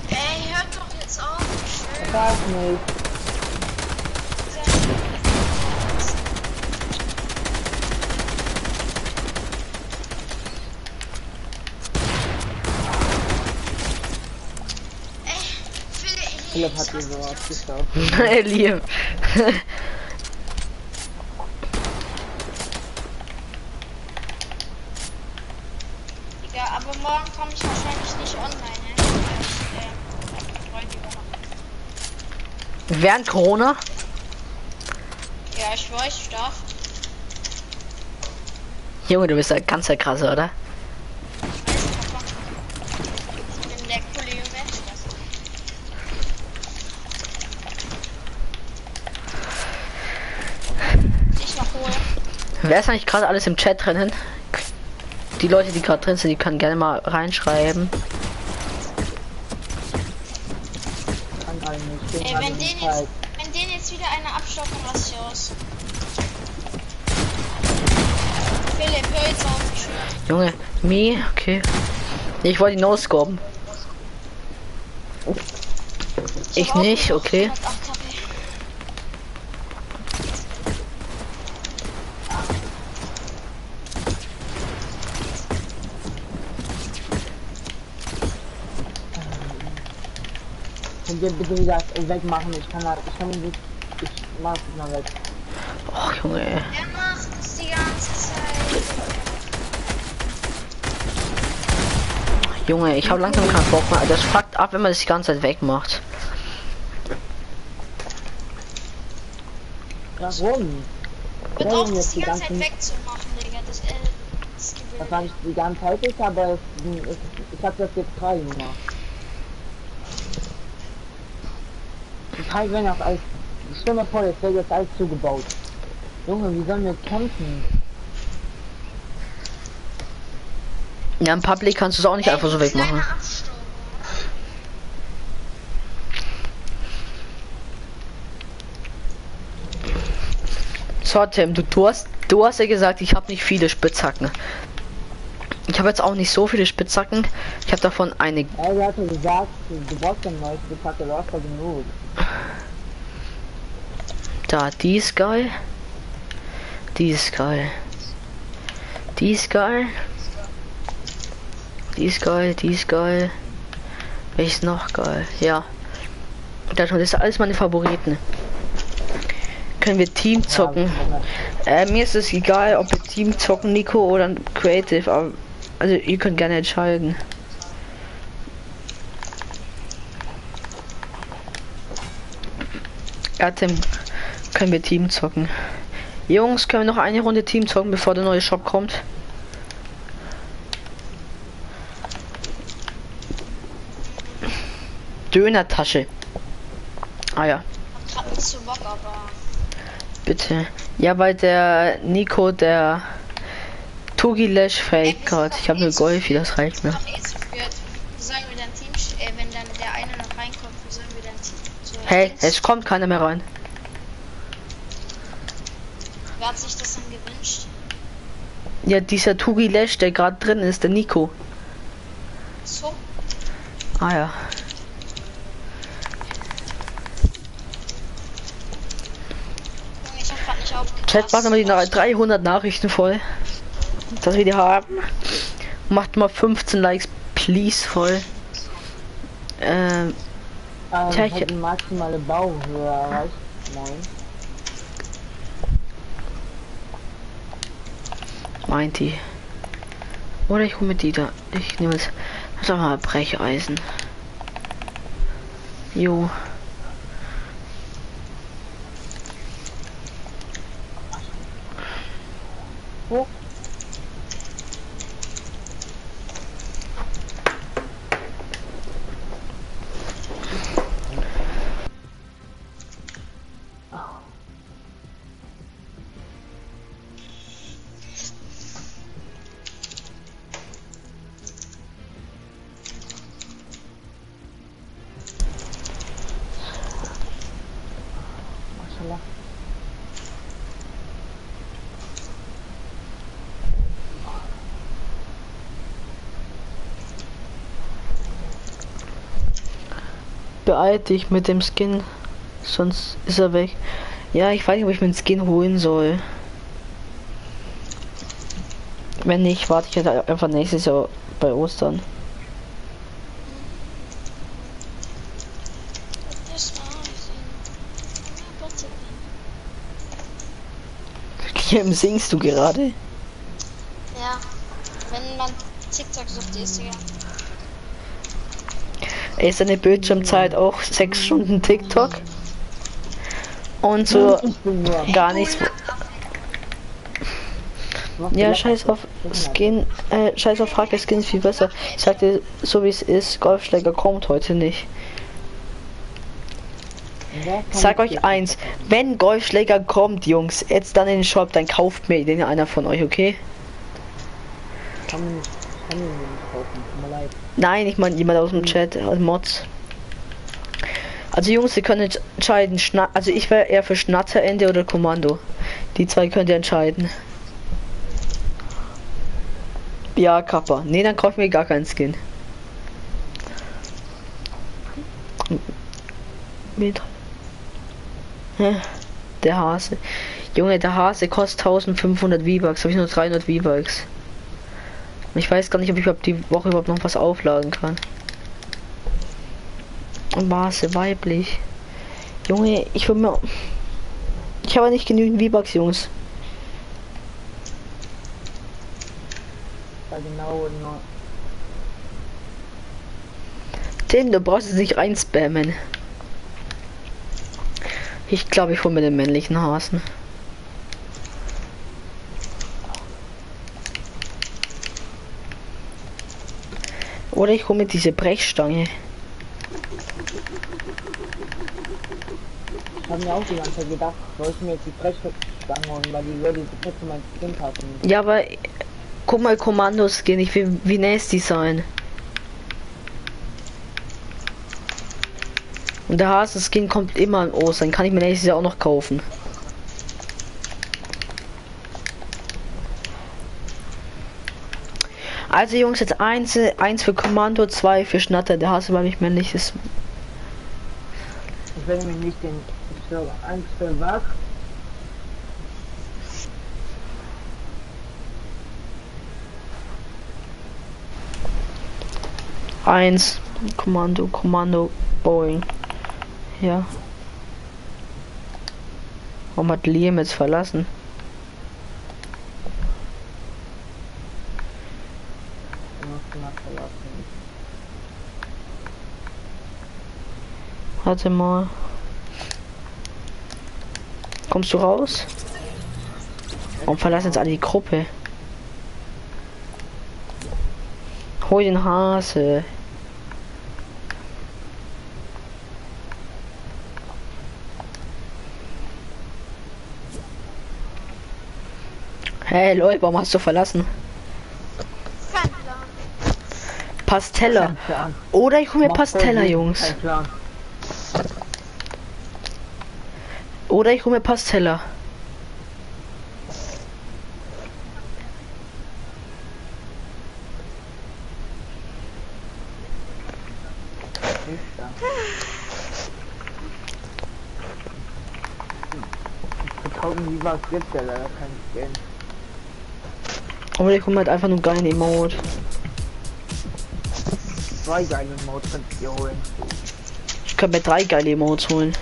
Ey, hört doch jetzt auf. Schön. Das nicht. Ey, Philipp, ich Philipp so ausgestaubt. Liam. Digga, aber morgen komme ich wahrscheinlich nicht online, ne? Weil ich, äh. Während Corona? Ja, ich weiß, ich darf. Junge, du bist ja ganz der krasse, oder? Weiß ich, Papa. Ich bin der coole Junge. Spaß. Dich noch holen. Wer ist eigentlich gerade alles im Chat drinnen? Die Leute, die gerade drin sind, die können gerne mal reinschreiben. Ey, wenn den jetzt, wenn den jetzt wieder eine abstoppen, lass ich aus. Philipp, hör jetzt auf. Junge, me, okay. Ich wollte die No-Scopen. Ich nicht, okay. Könnt bitte wieder wegmachen? Ich kann da, ich kann nicht, ich mach es mal weg. Och Junge. Er macht es die ganze Zeit. Junge, ich habe langsam keinen Bock mehr. Das fuckt ab, wenn man das die ganze Zeit wegmacht. Warum? Wir brauchen jetzt die ganze Zeit wegzumachen, Digga. Das, äh, das, das war nicht die ganze Zeit, aber ich, ich, ich habe das jetzt gerade gemacht. Ich halt, wenn das alles, stell mir vor, jetzt wird jetzt alles zugebaut. Junge, wie sollen wir kämpfen? Ja, im Public kannst du es auch nicht einfach so wegmachen. So, Tim, du, du, hast, du hast ja gesagt, ich habe nicht viele Spitzhacken. Ich habe jetzt auch nicht so viele Spitzhacken. Ich habe davon eine. Ey, du hast ja gesagt, du brauchst ein neues, du hast ja lost genug. Da, die ist geil. Die ist geil. Die ist geil. Die ist geil, die ist geil. Welches noch geil? Ja. Das ist alles meine Favoriten. Können wir Team zocken? Äh, mir ist es egal, ob wir Team zocken, Nico oder Creative, aber also ihr könnt gerne entscheiden. Ja, Tim, können wir Team zocken? Jungs, können wir noch eine Runde Team zocken, bevor der neue Shop kommt? Dönertasche. Ah ja, Bock, bitte. Ja, weil der Nico, der Tugilesh fake gerade. Ich habe nur Golfi, das reicht mir. Wir äh, wir Hey, Dings- es kommt keiner mehr rein. Wer hat sich das dann gewünscht? Ja, dieser Tugilesh, der gerade drin ist, der Nico. So, Ah ja. Chat, macht mal die na- 300 Nachrichten voll. Dass wir die haben. Macht mal 15 Likes, please, voll. Ähm, Ähm, Tja, ich- maximale Bauhöhe erreicht. Nein. meint die. Oder ich hole mir die da. Ich nehme jetzt. Sag mal, Brecheisen. Jo. Wo? Beeil dich mit dem Skin. Sonst ist er weg. Ja, ich weiß nicht, ob ich mir den Skin holen soll. Wenn nicht, warte ich halt einfach nächstes Jahr bei Ostern. Wem singst du gerade? Ja, wenn man TikTok sucht, ist ja. Ist deine Bildschirmzeit auch sechs Stunden TikTok? Und so gar nichts. Ja, scheiß auf Skin, äh, scheiß auf Hacke Skin ist viel besser. Ich sagte, so wie es ist, Golfschläger kommt heute nicht. Ich sag euch eins, wenn Golfschläger kommt, Jungs, jetzt dann in den Shop, dann kauft mir den einer von euch, okay? Kann kann man nicht kaufen, tut mir leid. Nein, ich meine jemand aus dem Chat, also Mods. Also Jungs, ihr könnt entscheiden, Schna also ich wäre eher für Schnatterende oder Kommando. Die zwei könnt ihr entscheiden. Ja, Kappa. Nee, dann kaufen wir gar keinen Skin. Mit. Der Hase. Junge, der Hase kostet 1500 V-Bucks. Habe ich nur 300 V-Bucks. Ich weiß gar nicht, ob ich überhaupt die Woche überhaupt noch was aufladen kann. Und Maße weiblich. Junge, ich will mir. Ich habe nicht genügend V-Bucks, Jungs. Da genau. Tim, du brauchst es nicht rein spammen. Ich glaube, ich hole mir den männlichen Hasen. Oder ich hole mir diese Brechstange. Ich habe mir auch die ganze Zeit gedacht, soll ich mir jetzt die Brechstange holen, weil die würde direkt zu meinem Skin passen. Ja, aber guck mal, Kommandos gehen. Ich will wie nasty sein. Und der Hasenskin kommt immer an Ostern. Kann ich mir nächstes Jahr auch noch kaufen. Also Jungs, jetzt eins, eins für Kommando, zwei für Schnatter. Der Hase war nicht männlich ist. Ich werde mir nicht den Server 1 für was. Eins. Kommando, Kommando, Boeing. Ja. Warum hat Liam jetzt verlassen? Du musst mal verlassen. Warte mal. Kommst du raus? Warum verlassen jetzt alle die Gruppe? Hol den Hase. Hey Leute, warum hast du verlassen? Pastella. Plan. Oder ich hol mir Pastella, Jungs. Kein Plan. Oder ich hol mir Pastella. Für 1000 Vivas gibt's ja leider kein Geld. Oder ich hol mir halt einfach nur geilen Emote. Zwei geile Modes könnt ihr holen. Ich kann mir drei geile Emotes holen.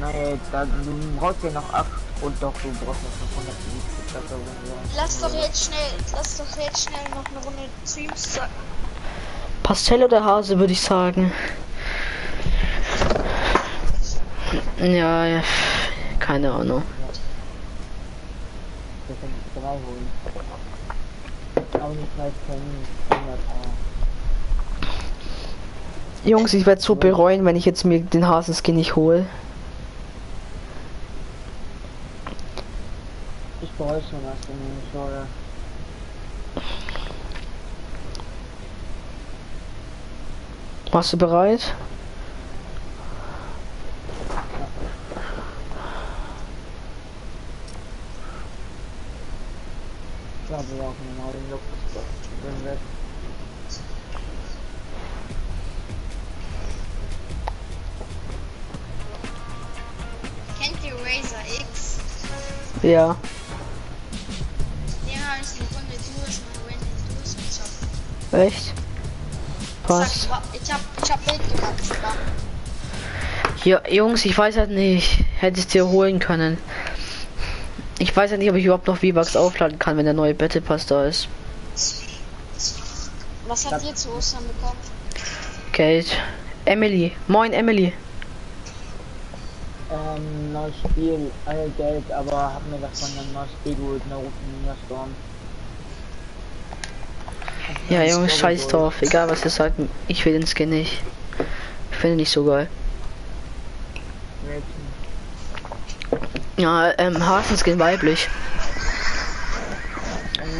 Nein, da, du brauchst ja noch 8 und doch, du brauchst noch 500 Vivas. oder so. Lass doch jetzt schnell, lass doch jetzt schnell noch eine Runde Streams zocken. Pastell oder Hase, würde ich sagen. Ja, ja, keine Ahnung. Wir können drei holen. Aber nicht gleich können. 100 Euro. Jungs, ich werde so bereuen, wenn ich jetzt mir den Hasenskin nicht hole. Ich was, wenn ich nicht hole. Warst du bereit? Ich glaube, wir brauchen genau den Luxus. Wenn wir Kennt ihr Razer X? Ja. Habe ich eine Runde durch und Random durchgezockt. Echt? Was? Ich hab, ich hab Bild gemacht. sogar. Ja, Jungs, ich weiß halt nicht. Hätte ich dir holen können. Ich weiß ja nicht, ob ich überhaupt noch V-Bucks aufladen kann, wenn der neue Battle Pass da ist. Was habt ihr zu Ostern bekommen? Geld. Emily. Moin, Emily. Ähm, neues Spiel, all Geld, aber hab mir davon ein neues Spiel geholt, Naruto Ninja Storm. Ja, Jungs, scheiß drauf. Egal, was ihr sagt. Ich will den Skin nicht. Ich finde nicht so geil. Ja, ähm, Hasenskin weiblich.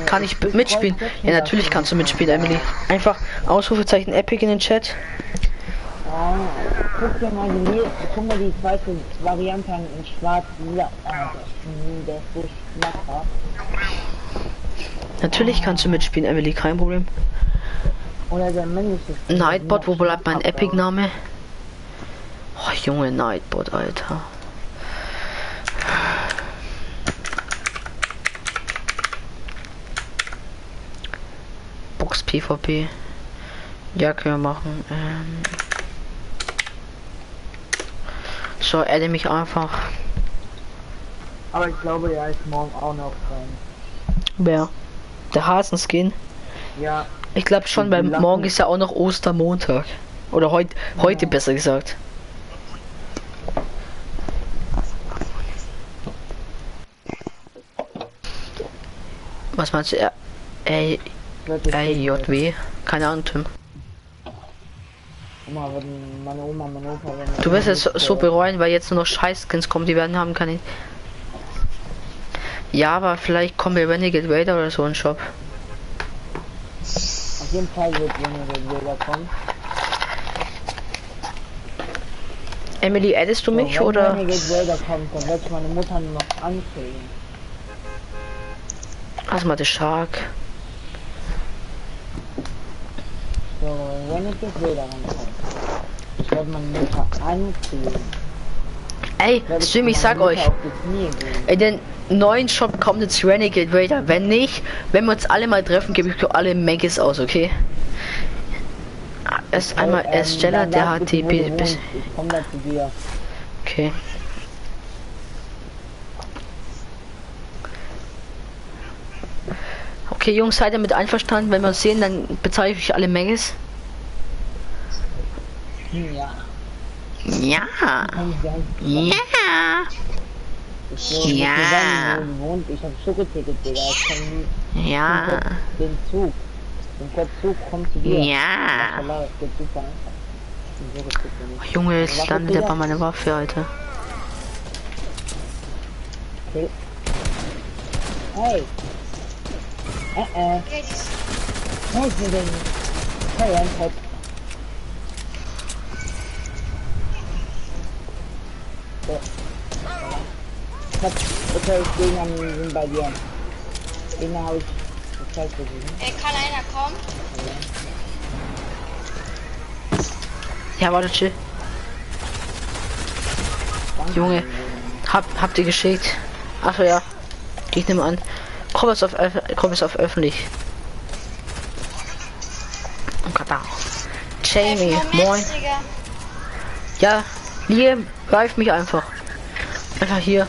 Kann ich mitspielen? Ja, natürlich kannst du mitspielen, Emily. Einfach Ausrufezeichen Epic in den Chat. Guck dir mal die, guck mal die zweite Variante an in schwarz lila. Ah, der ist so schmackhaft. Natürlich kannst du mitspielen, Emily, kein Problem. Oder der männliche. Nightbot, wo bleibt mein. Epic-Name? Oh, Junge, Nightbot, Alter. Box PvP. Ja, können wir machen. Ähm so, adde mich einfach. Aber ich glaube, der ist morgen auch noch dran. Wer? Der Hasenskin? Ja. Ich glaube schon, weil morgen ist ja auch noch Ostermontag. Oder heut, ja. heute besser gesagt. Was meinst du? Ey, JW? Keine Ahnung, Tim. Oma, Oma, Opa, du wirst es so bereuen, weil jetzt nur noch Scheißskins kommen, die werden haben keine ja, aber vielleicht kommen wir Renegade Raider oder so in den Shop. Auf jeden Fall wird Renegade Raider kommen. Emily, addest du mich wenn oder? Renegade Raider kommt, dann wird meine Mutter nur noch ankriegen. Also mal der Shark. So, Renegade Raider rankommt. Ich werde meine Mutter ankriegen. Ey, Stream, ich sag euch, auf die Neuen Shop kommt jetzt Renegade Raider. Wenn nicht, wenn wir uns alle mal treffen, gebe ich alle Megis aus, okay? Erst einmal Ähm, der sag hat bitte, die wo du B- bis. Okay. Okay, Jungs, seid ihr mit einverstanden? Wenn wir uns sehen, dann bezahle ich euch alle. Hm, Ja. Ja. Ja. Ich Ja. wo wohnst. Ich hab Schokoticket, Digga. Ich komm Ja. den Zug. Den Kurzzug kommt zu dir. Ja. Schokoticket nicht. Junge, jetzt landet der bei meiner Waffe, Alter. Okay. Hey. Äh, äh. Die ist denn. Hey, ein. So. Ich hab, okay, ich Gegner sind bei dir. Gegner hab ich gezeigt versuchen. Äh, kann einer kommen? Ja, warte, chill. Junge, hab, habt ihr geschickt? Ach ja. Ich nehme an. Komm es auf, komm es auf öffentlich. Oh da. Jamie, Moment, moin. Ja, Liam, greif mich einfach. Einfach hier.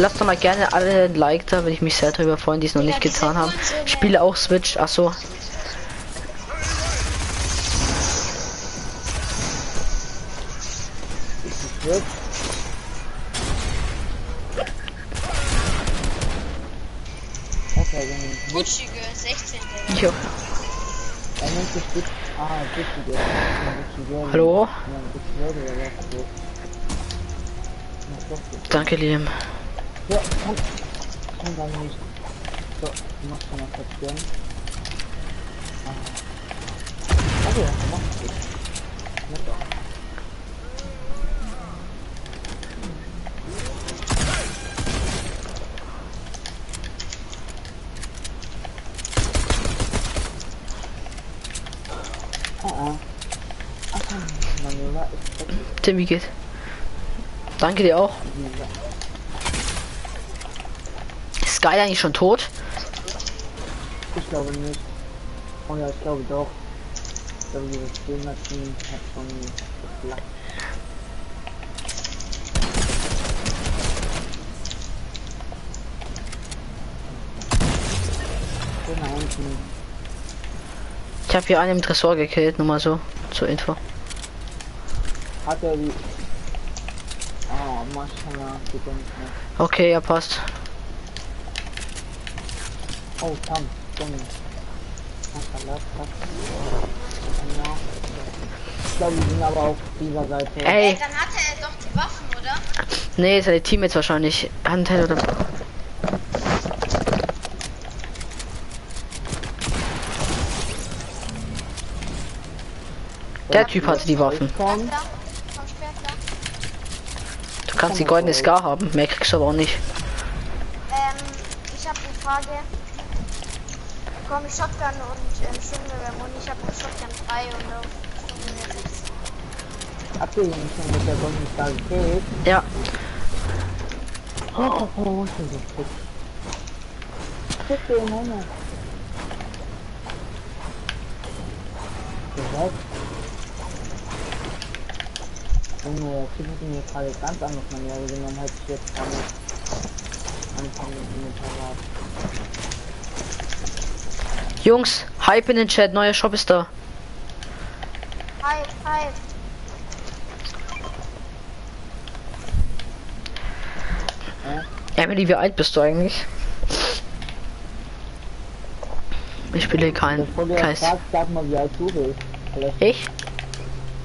Lasst doch mal gerne alle ein Like da, wenn ich mich sehr darüber freuen, die es noch nicht getan haben. Spiele auch Switch, ach so. Wird. Okay, dann Gutschige 16, Digga. Jo. nennt sich gut. Ah, Gucci Girl. Gucci Girl. Hallo? Danke, Liam. Ja, komm. Komm dann nicht. So, du machst schon mal platzieren. Ah. Okay, ja, mach ich. Na doch. Ah, ah. Ach, Manöver ist weg. Tim, wie geht? Danke dir auch. Ist Sky eigentlich schon tot? Ich glaube nicht. Oh ja, ich glaube doch. Ich glaube, dieses Gamer-Team hat schon unten. Ich habe hier einen im Tresor gekillt, nur mal so zur Info. Hat er die... Oh, Sekunde. Okay, ja passt. Oh, Tam. Ja. Ich glaube, die sind aber auf dieser Seite. Ey, Dann hatte er doch die Waffen, oder? nee, seine Teammates wahrscheinlich. Handheld oder. Der Typ hatte die Waffen. Du kannst die goldene Scar haben, mehr kriegst du aber auch nicht. Ähm, ich habe eine Frage. Komm, Shotgun und ähm, Stundenwärme und ich habe eine Shotgun 3 und auf Stundenwärme 6. habt ihr ihn schon mit der gekillt? Ja, Oh, oh, oh, ich bin so fit. Den Männer. Gehört? Junge, der Typ hat mir gerade ganz anders Manöver genommen, als ich jetzt damit anfangen mit dem Fahrrad. Jungs, Hype in den Chat, neuer Shop ist da. Hi, hi. Emily, wie alt bist du eigentlich? Ich spiele kein Bevor du kein das sagst, sag mal, wie alt du bist. Vielleicht, Ich?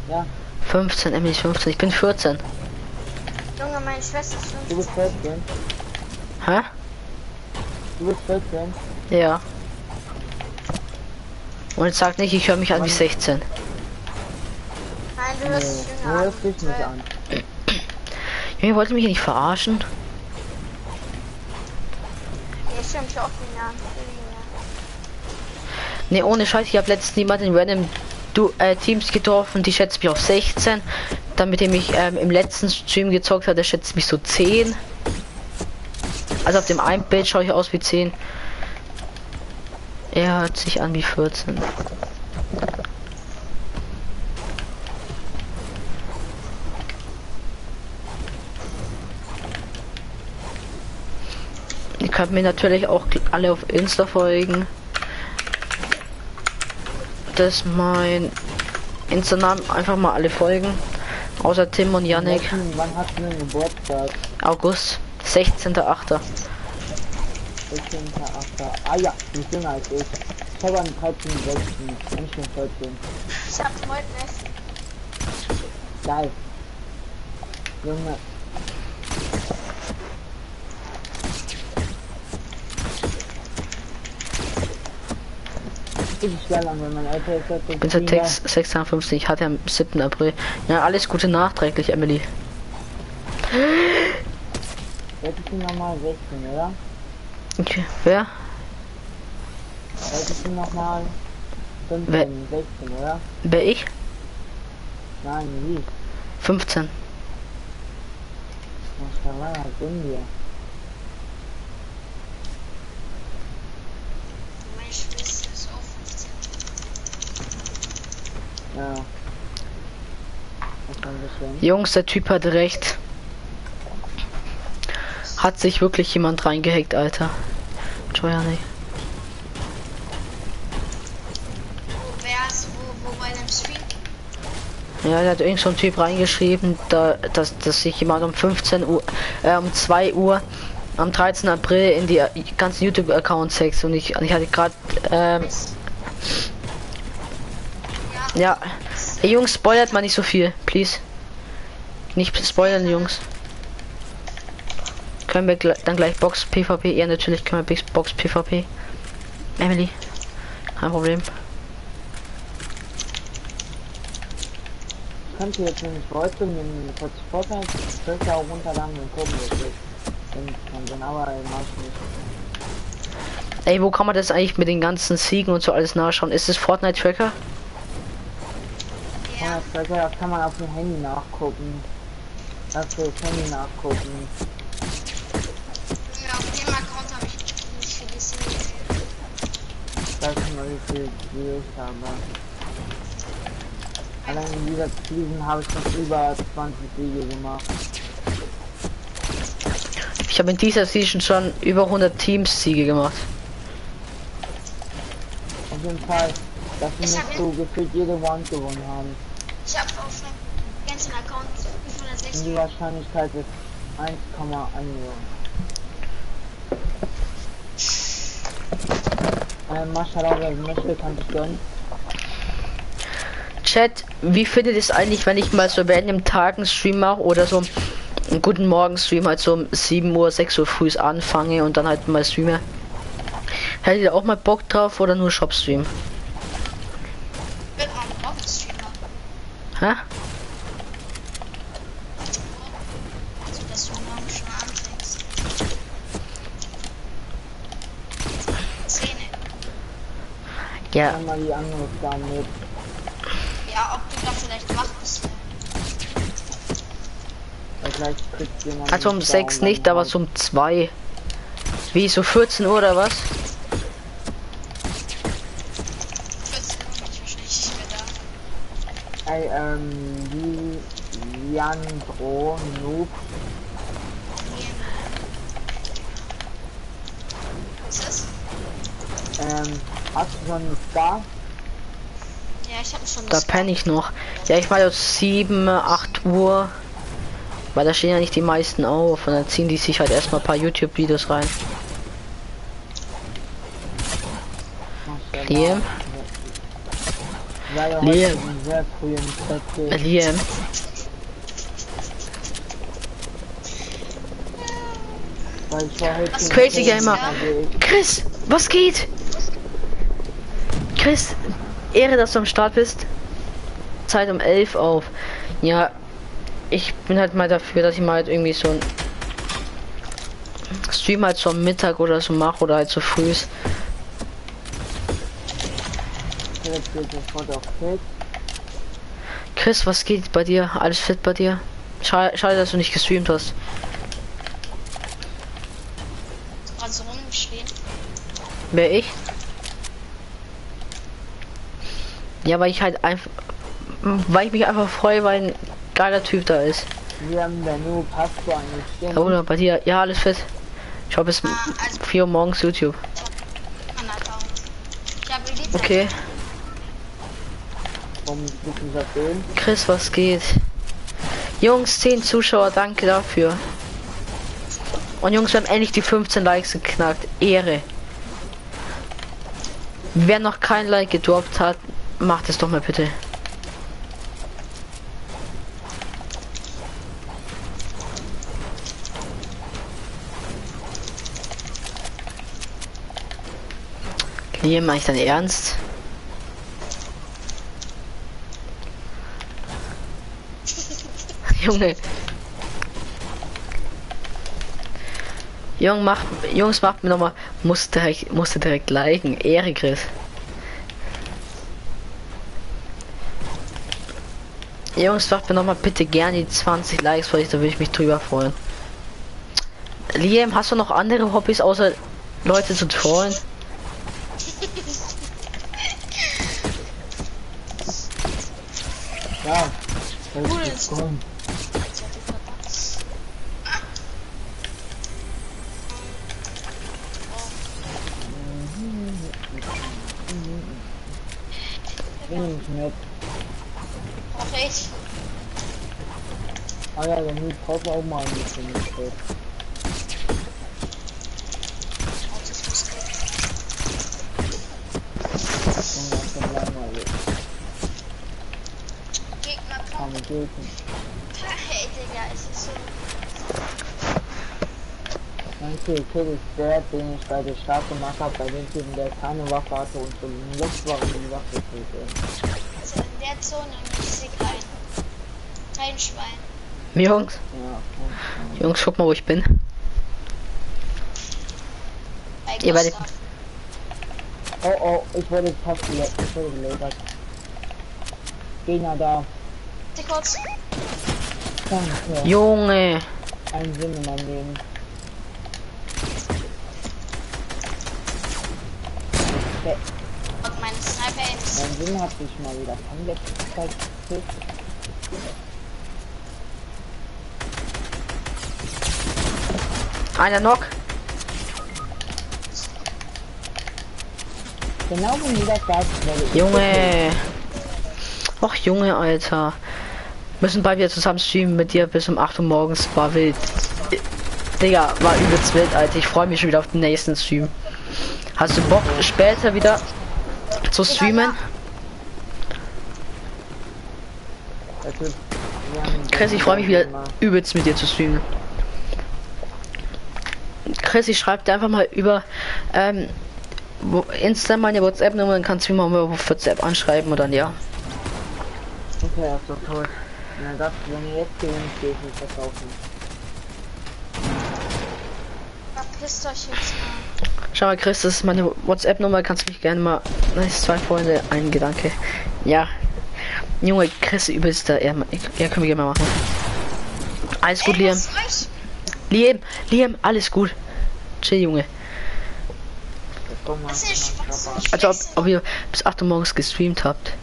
Ja. 15, Emily ist 15, ich bin 14. Junge, meine Schwester ist du 15. bist 14. Hä? Du bist 14. Ja. Und jetzt sagt nicht, ich höre mich an wie 16. Nein, du hörst Nee, dich du jünger an. hörst dich nicht an. Ihr wollt mich hier nicht verarschen? Ja, ich auch. Ne, ohne Scheiß, ich habe letztens jemanden in random du äh, Teams getroffen, die schätzt mich auf 16. Dann mit dem ich ähm, im letzten Stream gezockt hat, der schätzt mich so 10. Also auf dem einen Bild schaue ich aus wie 10. Er hört sich an wie 14. Ihr könnt mir natürlich auch alle auf Insta folgen. Das ist mein Insta-Namen. Einfach mal alle folgen. Außer Tim und Yannick. August, 16.8. 16.8. Ah ja, du bist jünger als ich. Ich habe einen 13.6. Ich bin 14. Ich hab heute nicht. Geil. Junge. Ich geil an, wenn mein Alter ist. Ich bin seit 6 56, ich hatte am 7. April. Ja, alles Gute nachträglich, Emily. Jetzt ist sie nochmal 16, oder? Okay. Wer? Ist sie nochmal 15, Wer- 16, oder? Wer ich? Nein, wie? 15. Maschallah, gönn dir. Meine Schwester ist auch 15. Ja. Jungs, der Typ hat recht. Hat sich wirklich jemand reingehackt, Alter. Dem Stream? Ja, da hat irgend so ein Typ reingeschrieben, da, dass, dass sich jemand um 15 Uhr, äh, um 2 Uhr am 13. April in die äh, ganzen YouTube-Accounts hackt und ich, ich hatte gerade, ähm, ja, hey, Jungs, spoilert mal nicht so viel, please. Nicht spoilern, Jungs. Können wir dann gleich Box PvP? Ja, natürlich können wir Box PvP. Emily, kein Problem. Könnt ihr jetzt nämlich heute mit dem Vorteil Völker auch runterladen und gucken, was dann aber nicht. Ey, wo kann man das eigentlich mit den ganzen Siegen und so alles nachschauen? Ist es Fortnite Tracker? Ja. Völker, das kann man auf dem Handy nachgucken. Für das Handy nachgucken. Ja, auf dem Account habe ich nicht viel gesehen. Mal wie viel habe. Allein in dieser Season habe ich schon über 20 Siege gemacht. Ich habe in dieser Season schon über 100 Teams Siege gemacht. Auf jeden Fall, dass wir Ich nicht hab so gefühlt jede Wand gewonnen haben. Ich habe auf dem ganzen Account Und 560. die Wahrscheinlichkeit ist 1,1 Millionen. Ähm, Maschallah, wer möchte, kann sich gönnen. Chat, wie findet es eigentlich, wenn ich mal so random Tagen Stream mache oder so einen guten Morgen Stream halt so um 7 Uhr, 6 Uhr früh anfange und dann halt mal streame? Hättet ihr auch mal Bock drauf oder nur Shop Stream? Wird man auch. Hä? Also, dass du morgen schon anfängst. Zähne. Ja, mal die andere Frage mit. Ja, ob du da vielleicht wach bist. Weil gleich kriegt jemand. also um einen 6 Daumen nicht, aber so um 2. Wie, so 14 Uhr oder was? 14 Uhr bin ich wahrscheinlich nicht mehr da. Ey, ähm, wie Leandro Noob. Was ist das? Ähm, hast du schon einen Star? Ja, ich habe schon Da das penne ich noch. Ja, ich war jetzt 7, 8 Uhr. Weil da stehen ja nicht die meisten auf und dann ziehen die sich halt erstmal ein paar YouTube-Videos rein. Liam, er Liam. geht. Liam, Crazy Gamer. Chris, was geht? Chris, Ehre, dass du am Start bist. Zeit um 11 auf. Ja, ich bin halt mal dafür, dass ich mal halt irgendwie so ein Stream halt so am Mittag oder so mache oder halt so früh. Feld. Chris, was geht bei dir? Alles fit bei dir? Schade, schade dass du nicht gestreamt hast. Gerade so rumgeschrien. Wer ich? Ja, weil ich halt einfach, weil ich mich einfach freue, weil ein geiler Typ da ist. Wir haben da nur eine Stunde. Oder bei dir? Ja, alles fit. Ich habe bis Ah, also 4 Uhr morgens YouTube. Okay. Chris, was geht? Jungs, 10 Zuschauer, danke dafür. Und Jungs, wir haben endlich die 15 Likes geknackt. Ehre. Wer noch kein Like gedroppt hat, macht es doch mal bitte. Liam, mach ich dein Ernst? Junge. Jung, mach, Jungs, macht mir nochmal, muss direkt, musste direkt liken. Ehre, Chris. Jungs, macht mir nochmal bitte gerne die 20 Likes, weil ich, da würde ich mich drüber freuen. Liam, hast du noch andere Hobbys außer Leute zu trollen? Ja. Das Cool. ist cool. Bring ich. Ah ja, der Hut braucht auch mal ein bisschen dann langweilig. Gegner. Hey, Digga, es ist so. Manche Kill ist der, den ich bei der Stadt gemacht habe, bei dem Typen, der keine Waffe hatte und so Luftwaffe die Waffe führte. Der Zone sehe kein. Kein Schwein. Jungs, Ja, Jungs, guck mal, wo ich bin. Bei Ihr werdet-. Oh oh, ich wurde fast ich wurde gelasert. Gegner da. Warte kurz. Danke. Junge. Ein Sinn in meinem Leben. Der, Und meine Sniper Aims. mein Sinn hat sich mal wieder Zeit gekriegt. Einer Knock. Genau wenn jeder sagt, werde ich Junge. Och Junge, Alter. Müssen bald wieder zusammen streamen mit dir bis um 8 Uhr morgens. War wild. Digga, war übelst wild, Alter. Ich freue mich schon wieder auf den nächsten Stream. Hast du Bock später wieder zu streamen? Chris, ich freue mich wieder übelst mit dir zu streamen. Chris, ich schreibe dir einfach mal über ähm, wo- Insta meine WhatsApp-Nummer, dann kannst du mir mal auf WhatsApp anschreiben und dann ja. Okay, doch toll. Na das, wenn jetzt gewinnt, gehe ich nicht verkaufen. Verpisst euch jetzt mal. Schau mal, Chris, das ist meine WhatsApp-Nummer, kannst du mich gerne mal. Nice, zwei Freunde, ein Gedanke. Ja. Junge, Chris, übelst da. Ja, ja, können wir gerne mal machen. Alles gut, Ey, Liam. Liam, Liam, alles gut. Chill, Junge. Also, ob, ob ihr bis 8 Uhr morgens gestreamt habt.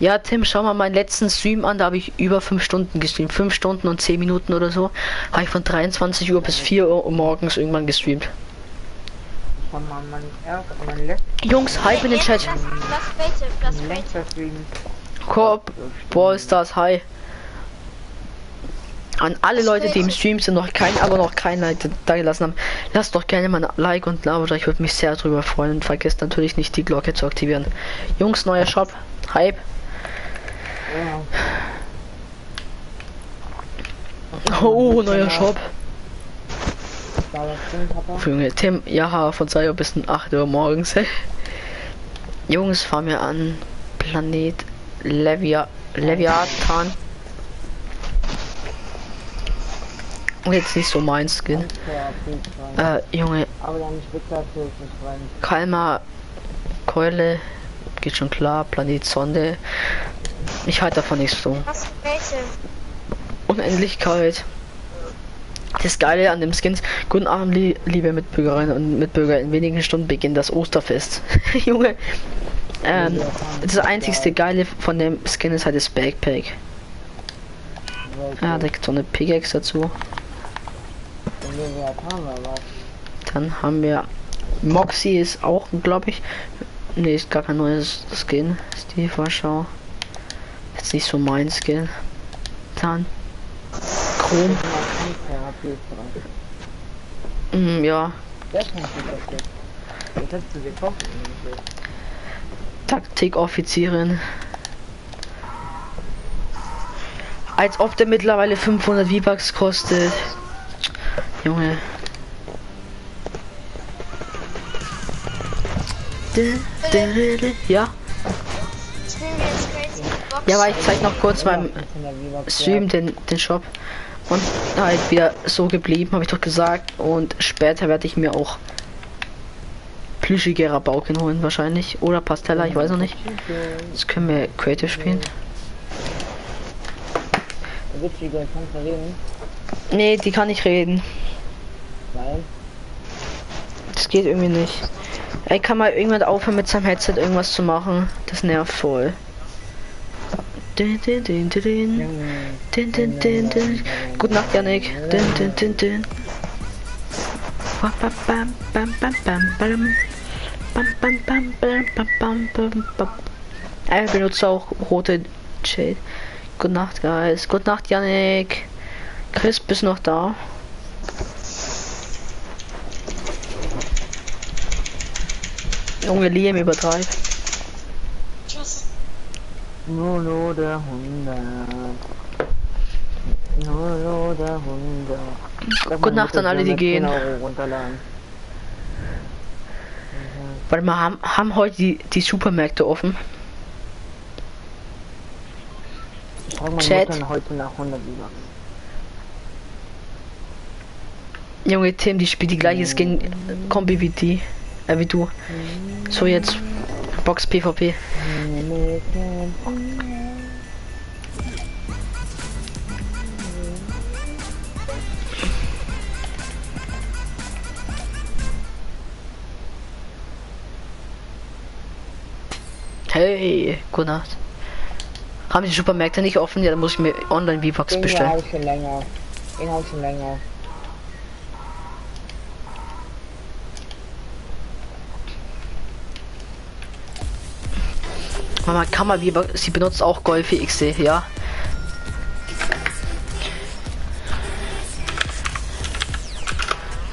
Ja, Tim, schau mal meinen letzten Stream an, da habe ich über 5 Stunden gestreamt. 5 Stunden und 10 Minuten oder so. Habe ich von 23 Uhr bis 4 Uhr morgens irgendwann gestreamt. Jungs, Hype in den Chat. Das, das baitet, das mein baitet. letzter Stream. Koop, Brawl Stars, hi. An alle Leute, die im Stream sind, noch kein, aber noch kein Like da gelassen haben, lasst doch gerne mal ein Like und ein Abo da. Ich würde mich sehr drüber freuen und vergesst natürlich nicht die Glocke zu aktivieren. Jungs, neuer Shop. Hype. Ja, Oh, neuer Shop. Junge, Tim, ja, von 2 Uhr bis 8 Uhr morgens. Jungs, fahren wir an. Planet Levia, Leviathan. Und jetzt nicht so mein Skin. Äh, Junge. Kalmar Keule. Geht schon klar. Planet Sonde. Ich halte davon nichts so. Was? Welche? Unendlichkeit. Das Geile an dem Skins, guten Abend, li liebe Mitbürgerinnen und Mitbürger. In wenigen Stunden beginnt das Osterfest. Junge. Ähm, das einzigste Geile von dem Skin ist halt das Backpack. Ja, da gibt so eine Pickaxe dazu. Dann haben wir Moxie ist auch, glaube ich. Ne, ist gar kein neues Skin. Ist die Vorschau. Jetzt nicht so mein Skin. Dann Chrom. Mm, ja, das. Das. Taktikoffizierin. Als ob der mittlerweile 500 V-Bucks kostet. Junge. Ja, ja, aber ich zeig noch kurz beim Stream den, den Shop. Und halt wieder so geblieben, habe ich doch gesagt. Und später werde ich mir auch plüschige Rabauken holen wahrscheinlich. Oder Pastella, ich weiß noch nicht. Jetzt können wir Creative spielen. Nee, die kann nicht reden. Das geht irgendwie nicht. Ey, kann mal irgendwann aufhören mit seinem Headset irgendwas zu machen? Das nervt voll. Din, din, din, din, din. Din, din. Gute Nacht, Janik. Din, din, din, din. Ba, ba, bam, bam, bam, bam, bam. Bam, bam, bam, bam, bam, bam, bam, bam. Er benutzt auch rote Shade. Gute Nacht, Guys. Gute Nacht, Janik. Chris, bist noch da? Junge, Liam übertreibt. Tschüss. Lolo der Hundert. Lolo der Hundert. Gute Nacht an alle, die gehen. 10 Euro runterladen. Warte mal, haben, haben heute die, die Supermärkte offen? Ich frage Chat. Heute nach 100 Lieber. Junge, Tim, die spielt die gleiche Skin Kombi wie die. Äh, wie du. So, jetzt. Box PvP. Hey, gute Nacht. Haben die Supermärkte nicht offen? Ja, dann muss ich mir online V-Bucks Den bestellen. habe ich schon länger. Den habe ich schon länger. Mama, man wie sie benutzt auch Golfi XD, ja.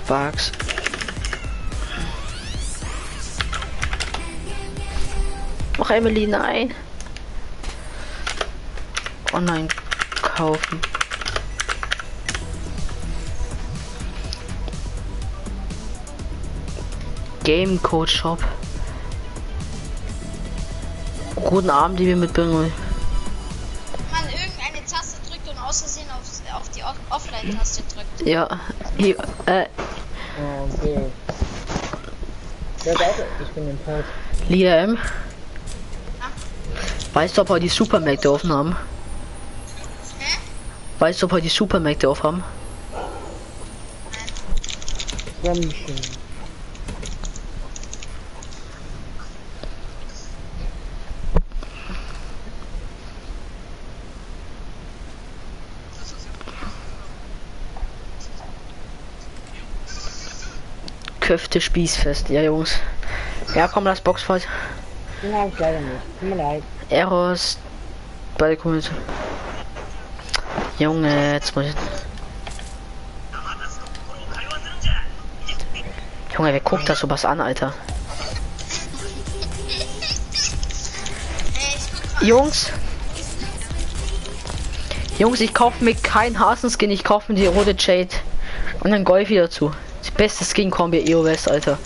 Bugs. Ach, Emily, nein. Online kaufen. Game Code Shop. Guten Abend, liebe. Wenn man irgendeine Taste drückt und aus Versehen auf, auf die Off- Offline-Taste drückt. Ja, hier, äh, Oh, okay. Ja, warte, ich bin im Port. Liam. Weißt du, ob heute die Supermärkte offen haben? Hä? Weißt du, ob heute die Supermärkte offen haben? Zombie. Köfte Spießfest, ja Jungs. Ja, komm, lass Boxfight. Den habe ich leider nicht. Tut mir leid. Eros. Beide Kommunikation. Junge, jetzt muss ich. Junge, wer guckt das sowas an, Alter? Jungs. Jungs, ich kaufe mir keinen Hasenskin, ich kaufe mir die rote Jade. Und dann Golf wieder dazu. Das beste Skin-Kombi EO West, Alter.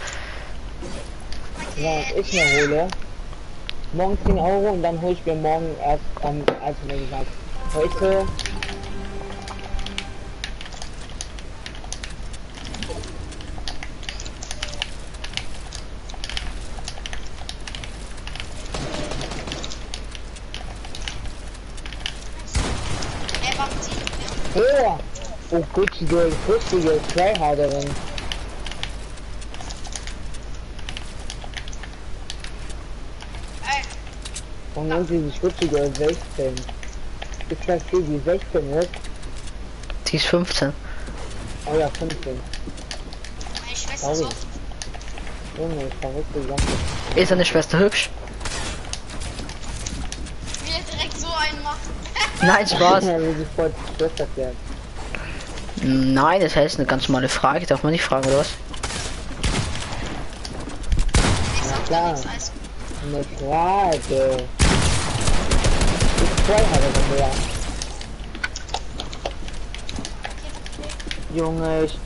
Ja, ich mir hole. Morgen 10 Euro und dann hole ich mir morgen erst, ähm, also wie gesagt, heute? Oh! Oh, Gucci Girl, richtige Tryharderin. Ey, Und nennt sie sich Gucci Girl 16. Ist das hier die 16 ist? Die ist 15. Oh ja, 15. meine Schwester ist Sorry. auch. Junge, ich verrückte Sache. Ist deine Schwester hübsch? Ich will direkt so einen machen. Nein, Spaß. Ja, wie die Schwester klärt. Nein, das heißt eine ganz normale Frage. Darf man nicht fragen, oder was? Ich sag klar. Eine Frage. Ich Tryharderin, ja. Junge, ich...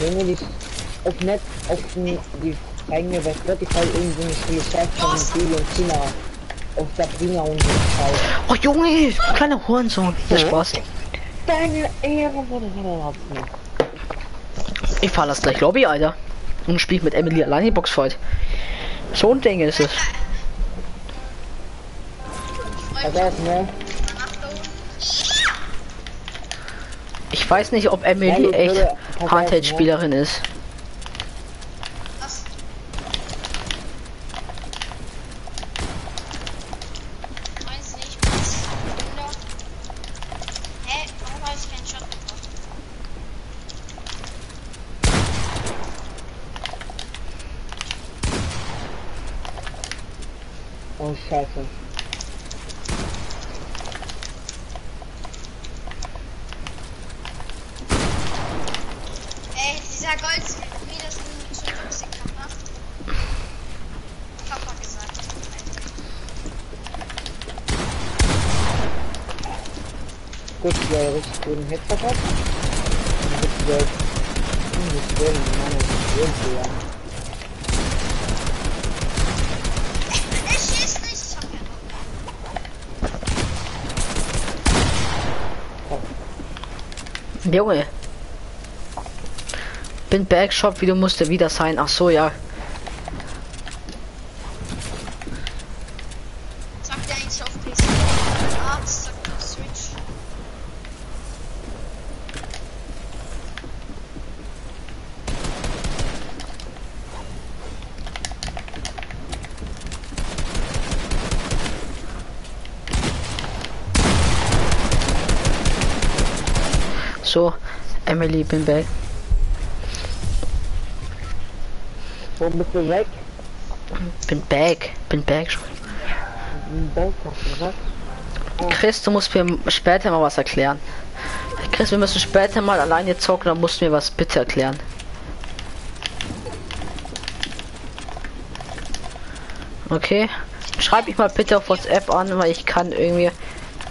Junge, die... Auf Netz, auf den... Die zeigen mir bei Spotify irgendwie eine Polizei von Baby und China. Auf Sabrina und so. Oh Junge, kleiner Hurensohn. Ja, Spaß. Deine Ehre wurde verlassen. Ich fahr das gleich Lobby, Alter. Und spiel mit Emily alleine die Boxfight. So ein Ding ist es. Ne? Ich weiß nicht, ob Emily echt Hardhead-Spielerin ist. Was? Weiß nicht, was? Wunder. Hä? Warum habe ich keinen Shot gebracht? Oh, scheiße. Ey, dieser Gold, wie das in zu toxic ne? Papa gesagt. Gut, ja, richtig guten Headshot hat. Und jetzt wird... Hm, das wird meine Hilfe, ja. Ich schieß nicht, ich hab keinen Bock. Junge. Bin Backshop, wie du musste wieder sein. Ach so, ja. Sagt der eigentlich auf PC? Ah, das sagt auf Switch. So, Emily, bin back. Wo bist du weg? Bin back. Bin back schon. Du gesagt? Chris, du musst mir später mal was erklären. Chris, wir müssen später mal alleine zocken, dann musst du mir was bitte erklären. Okay. Schreib mich mal bitte auf WhatsApp an, weil ich kann irgendwie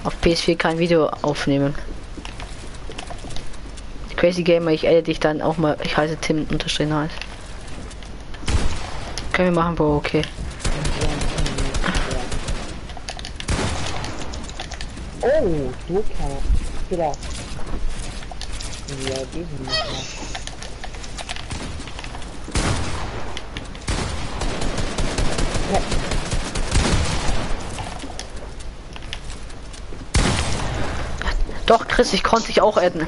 auf PS4 kein Video aufnehmen. Crazy Gamer, ich edit dich dann auch mal. Ich heiße Tim unterstrich heiß. Können wir machen, Bro, okay. Oh, du kannst. Genau. Ja, diesen mehr. Doch, Chris, ich konnte dich auch adden.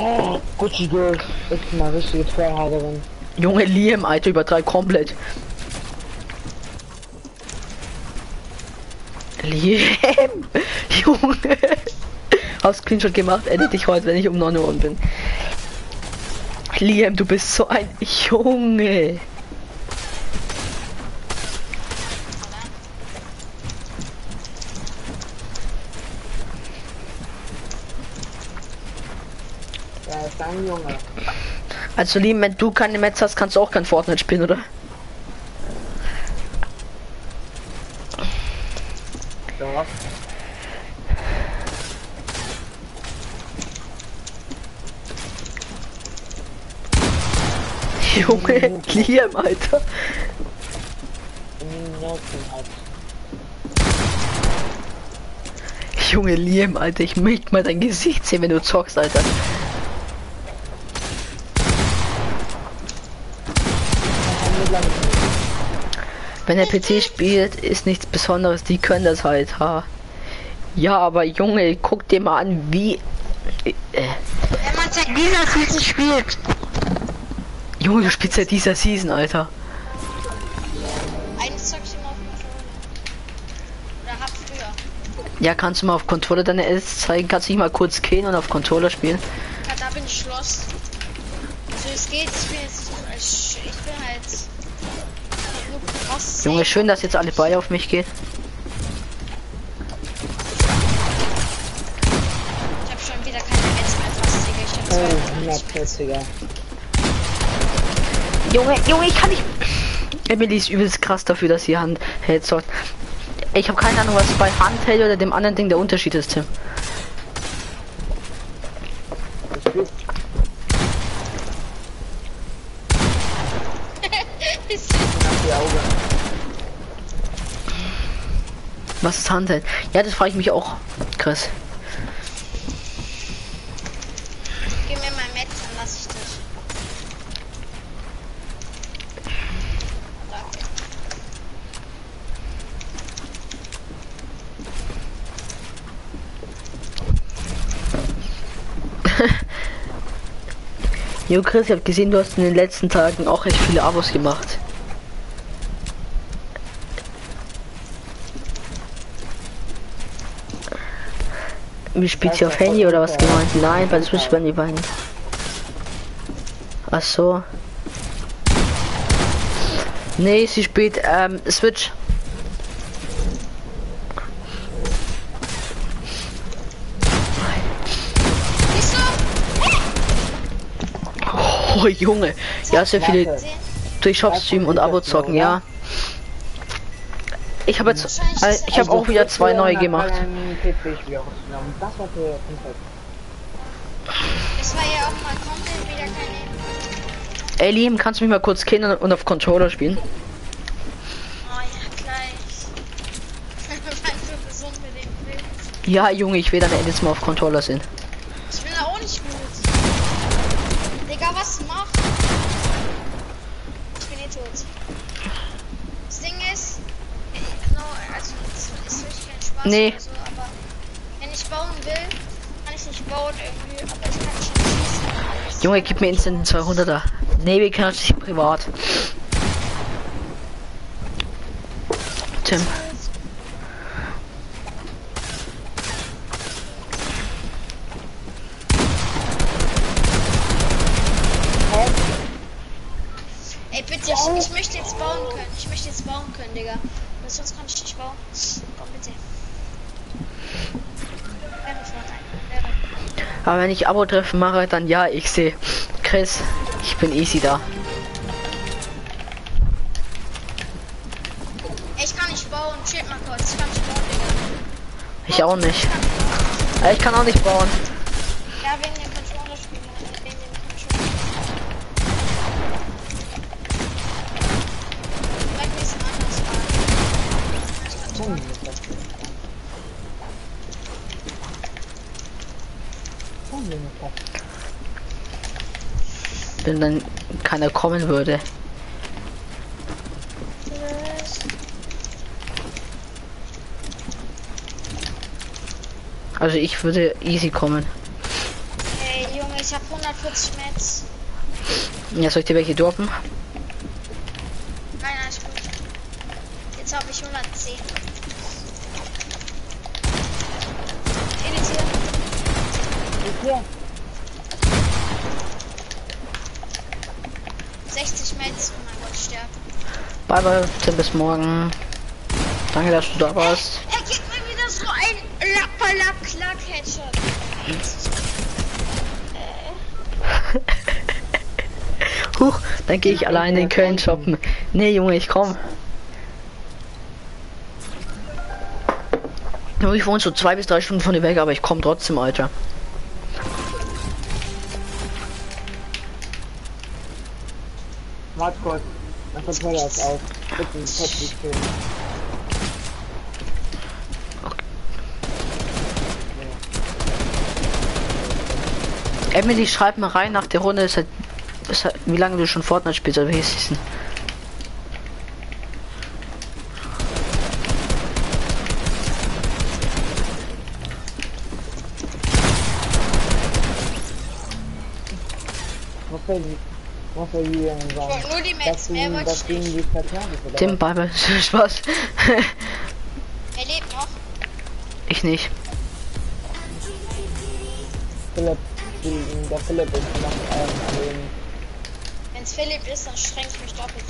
Oh, Gucci Girl. Ist mal richtige Tryharderin. Junge Liam, Alter, übertreib komplett. Liam! Junge! Hast Screenshot gemacht, edit dich heute, wenn ich um 9 Uhr bin. Liam, du bist so ein Junge! an, Junge. Also lieben, wenn du keine Metz hast, kannst du auch kein Fortnite spielen, oder? Doch. Junge, Liam, Alter. Minuten hat. Junge, Liam, Alter, ich möchte mal dein Gesicht sehen, wenn du zockst, Alter. Wenn der PC spielt, ist nichts Besonderes, die können das halt, ha. Ja, aber Junge, guck dir mal an, wie... Äh, Wenn man seit dieser Season spielt. Junge, du spielst ja dieser Season, Alter. Eins zock ich immer auf Controller. Oder hab früher. Ja, kannst du mal auf Controller deine S zeigen? Kannst du nicht mal kurz gehen und auf Controller spielen? Ja, da bin ich Schloss. Also es geht, ich bin jetzt ich, ich bin halt. Junge, schön, dass jetzt alle beide auf mich gehen. Ich hab schon wieder keine Netz mehr fast, Digga. Ich hab Oh, 240. 140er. Junge, Junge, ich kann nicht. Emily ist übelst krass dafür, dass sie Hand hält. So. Ich habe keine Ahnung, was bei Handheld oder dem anderen Ding der Unterschied ist, Tim. Ich spiel. Die Augen. Was ist Handheld? Ja, das frage ich mich auch, Chris. Gib mir mein Netz, dann lass ich dich. Jo, Chris, ich habe gesehen, du hast in den letzten Tagen auch echt viele Abos gemacht. Wie spielt ihr auf Handy oder was gemeint? Nein, bei Switch werden die beiden. Ach so. Nee, sie spielt ähm, Switch. Oh Junge, ja sehr viele durch Shopstream und Abo zocken, ja. Ich habe jetzt, äh, ich habe auch wieder zwei neue gemacht. Ey Liam, kannst du mich mal kurz kennen und auf Controller spielen? Ja, Junge, ich will dann endlich mal auf Controller sehen. Ich bin da auch nicht gut. Digga, was macht? Ich bin eh tot. Das Ding ist, äh, no, also es ist wirklich kein Spaß Nee. oder so, aber wenn ich bauen will, kann ich nicht bauen irgendwie, aber ich kann schon schießen. Junge, gib mir instant einen 200er. Nee, wir kennen uns nicht privat. Tim. Ey, bitte, ich, ich möchte jetzt bauen können. Ich möchte jetzt bauen können, Digga. Weil sonst kann ich nicht bauen. Komm, bitte. Wäre Vorteil. Wäre. Aber wenn ich Abo-Treffen mache, dann ja, ich sehe. Chris, ich bin easy da. Ich kann nicht bauen. Chill mal kurz. Ich kann nicht bauen, Digga. Ich auch nicht. Ich kann auch nicht bauen. Ja, wegen dem Controller spielen. Wegen dem Controller. Vielleicht ein bisschen anders fahren. Ich kann nicht bauen. Wenn dann keiner kommen würde. Also ich würde easy kommen. Ey, Junge, ich hab 140 Metz. Ja, soll ich dir welche droppen? Nein, alles gut. Jetzt habe ich 110. Editieren. Hier, 60 Metz. Oh mein Gott, ich sterbe. Tim, bis morgen. Danke, dass du da warst. Er gibt mir wieder so ein Lack, Lack, Lack, Headshot. Äh. Huch, dann gehe ich alleine in Köln shoppen. Nee, Junge, ich komm. Ich wohne so zwei bis drei Stunden von dir weg, aber ich komme trotzdem, Alter. Warte kurz. Mein Controller ist auf. Bitte, Pop nicht filmen. Emily, schreib mal rein nach der Runde, ist halt, ist halt, wie lange du schon Fortnite spielst, oder wie hieß es denn? Wofür wofür die ähm, Ich nur die du, mehr wollte ich nicht. Tim, bye bye, Spaß. Er lebt noch. ich nicht. Philipp, der Philipp ist noch, ähm, an dem Wenn es Philipp ist, dann schränkt es mich doppelt.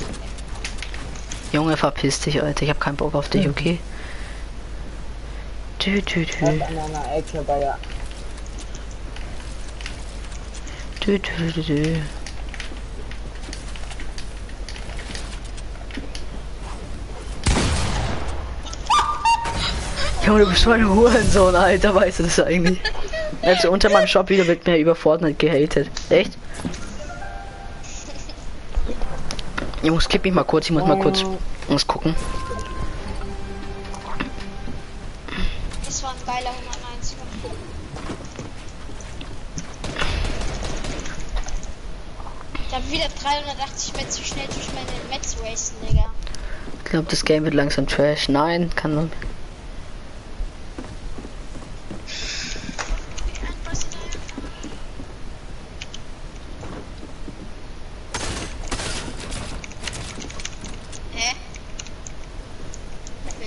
Junge, verpiss dich, Alter, ich hab keinen Bock auf dich, okay? Dü, dü, Ort dü, an einer Ecke bei der dü, dü, dü, dü. Junge, du bist so ein Hurensohn, Alter, weißt du das eigentlich? Also unter meinem Shop wieder wird mir über Fortnite gehatet. Echt? Jungs, gib mich mal kurz, ich muss mal kurz was gucken. Das war ein geiler 101. Ich hab wieder 380 Metz zu schnell durch meine Metz racen, Digga. Ich glaube, das Game wird langsam trash. Nein, kann man.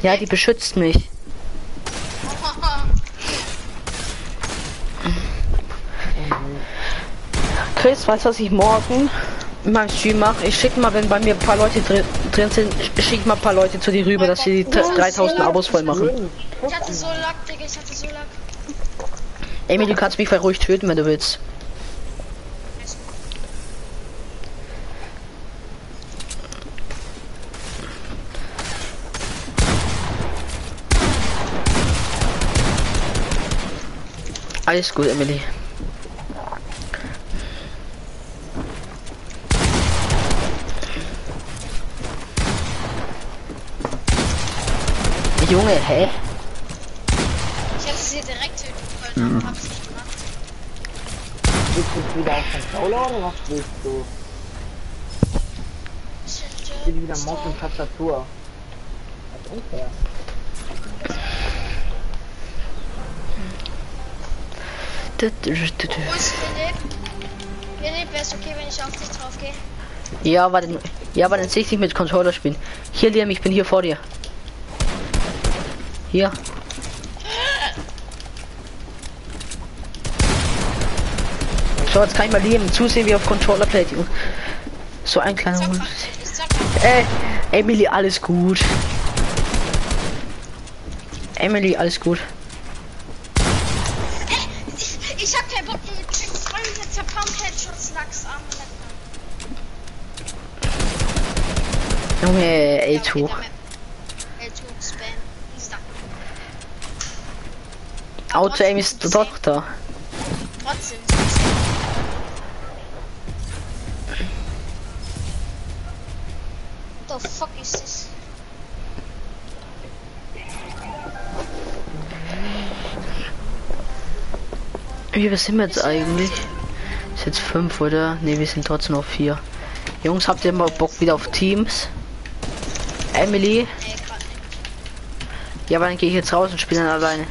Ja, die beschützt mich. Chris, weißt du, was ich morgen in meinem Stream mache? Ich schicke mal, wenn bei mir ein paar Leute drin, drin sind, schicke mal ein paar Leute zu dir rüber, dass sie die 3000 Abos voll machen. Ich hatte so Lack, Digga, ich hatte so Lack. Amy, du kannst mich voll ruhig töten, wenn du willst. Alles gut, Emily. Junge, hä? Ich hätte sie direkt töten können, aber hab's nicht gemacht. Bist du wieder auf Controller oder was willst du? Ich will wieder Maus und Tastatur. Das ist unfair. Wo ist Philipp? Philipp, wäre es okay, wenn ich auf dich drauf gehe? Ja, aber dann, ja, aber dann sehe ich nicht mit Controller spielen. Hier, Liam, ich bin hier vor dir. Hier. So, jetzt kann ich mal Liam zusehen, wie auf Controller playt. So ein kleiner Hund. Ey, Emily, alles gut. Emily, alles gut. Ich, ich hab keinen Bock mehr mit Tricks. Freunde, jetzt verpumpt Headshots, Lachs, Arme, Junge, Lecker. L2. L2, Spam. Insta. Auto Amy ist doch da. Trotzdem. The fuck is this? Wie wir sind wir jetzt eigentlich? Ist jetzt fünf, oder? Ne, wir sind trotzdem noch vier. Jungs, habt ihr mal Bock wieder auf Teams? Emily? Nee. Ja, aber dann gehe ich jetzt raus und spiele dann alleine.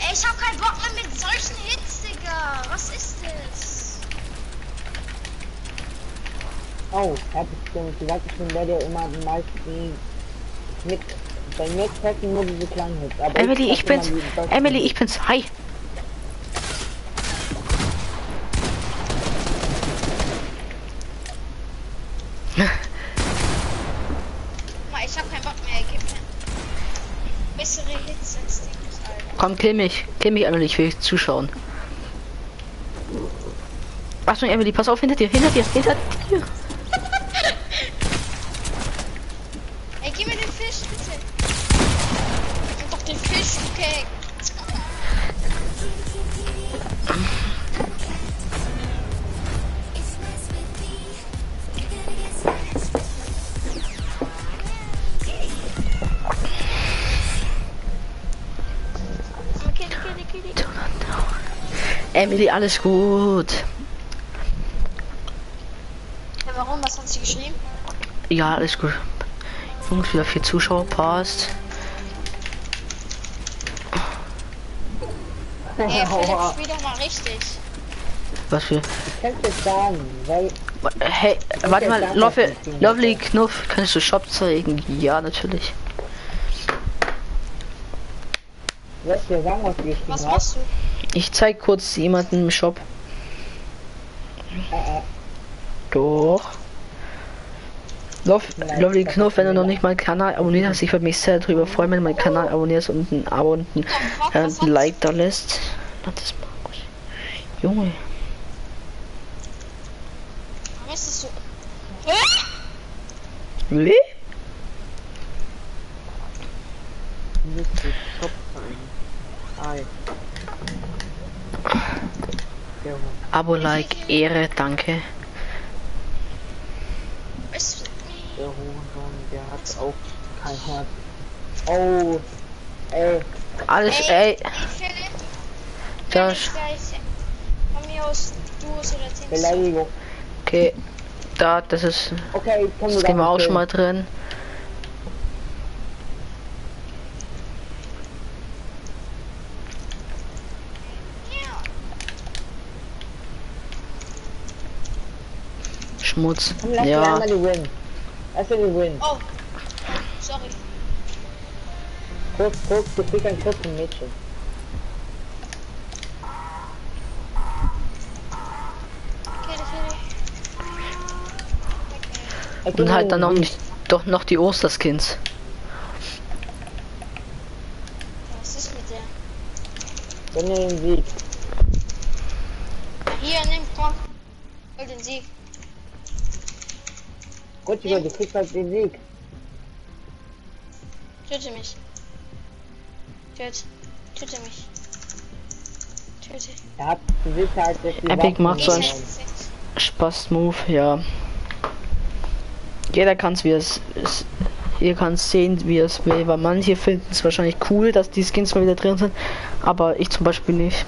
Ey, ich hab keinen Bock mehr mit solchen Hits, Digga. Was ist das? Oh, hab ich schon gesagt, ich bin der, der immer am meisten mit. Bei mir treffen nur diese kleinen Hits. Aber Emily, ich immer bin's. Emily, ich bin's. Hi. Komm, kill mich. Kill mich, Emily. Ich will zuschauen. Achtung, Emily, pass auf, hinter dir, hinter dir, hinter dir. Emily, alles gut. Ja, warum? Was hat sie geschrieben? Ja, alles gut. Jungs, wieder vier Zuschauer, passt. Ey, Philipp, spiel doch mal richtig. Was für. Sagen, weil Hey, warte mal, Lovely, Lovely Knuff, kannst du Shop zeigen? Ja, natürlich. dir sagen, was Was machst du? Ich zeig kurz jemanden im Shop. Doch. Love, Lovely Knuff, wenn du noch nicht meinen Kanal abonniert hast, ich würde mich sehr darüber freuen, wenn du meinen Kanal abonnierst und ein Abo und ein, äh, was ein? Like da lässt. Das Markus. Junge. Warum ist so? Hä? Wie? Hi. Abo, Like, Ehre, danke. Der Hurensohn, der hat auch kein Herz. Oh, ey, Alles, Ey, ey, Josh. gleich von mir aus Duos oder Teams. Beleidigung. Okay, da, das ist, Okay, komm das gehen wir auch schon mal drin. Schmutz. Komm, lass Ja, einmal die Win. Lass die Win. Oh, sorry. Guck, guck, du kriegst ein kurzes Mädchen. Okay, das will ich. Ey, und halt dann noch nicht, doch noch die Osterskins. Was ist mit der? Gib mir den Sieg. Hier, nimm, komm. Hol den Sieg. Gut, Digga, du kriegst halt den Sieg. Töte mich. Töte. Töte mich. Töte. Er hat die Sicherheit, dass die Epic macht so ein nicht Ich haben. hätte- Spaß-Move, ja. Jeder kann es, wie es ist. Ihr kann es sehen, wie es will, weil manche finden es wahrscheinlich cool, dass die Skins mal wieder drin sind, aber ich zum Beispiel nicht.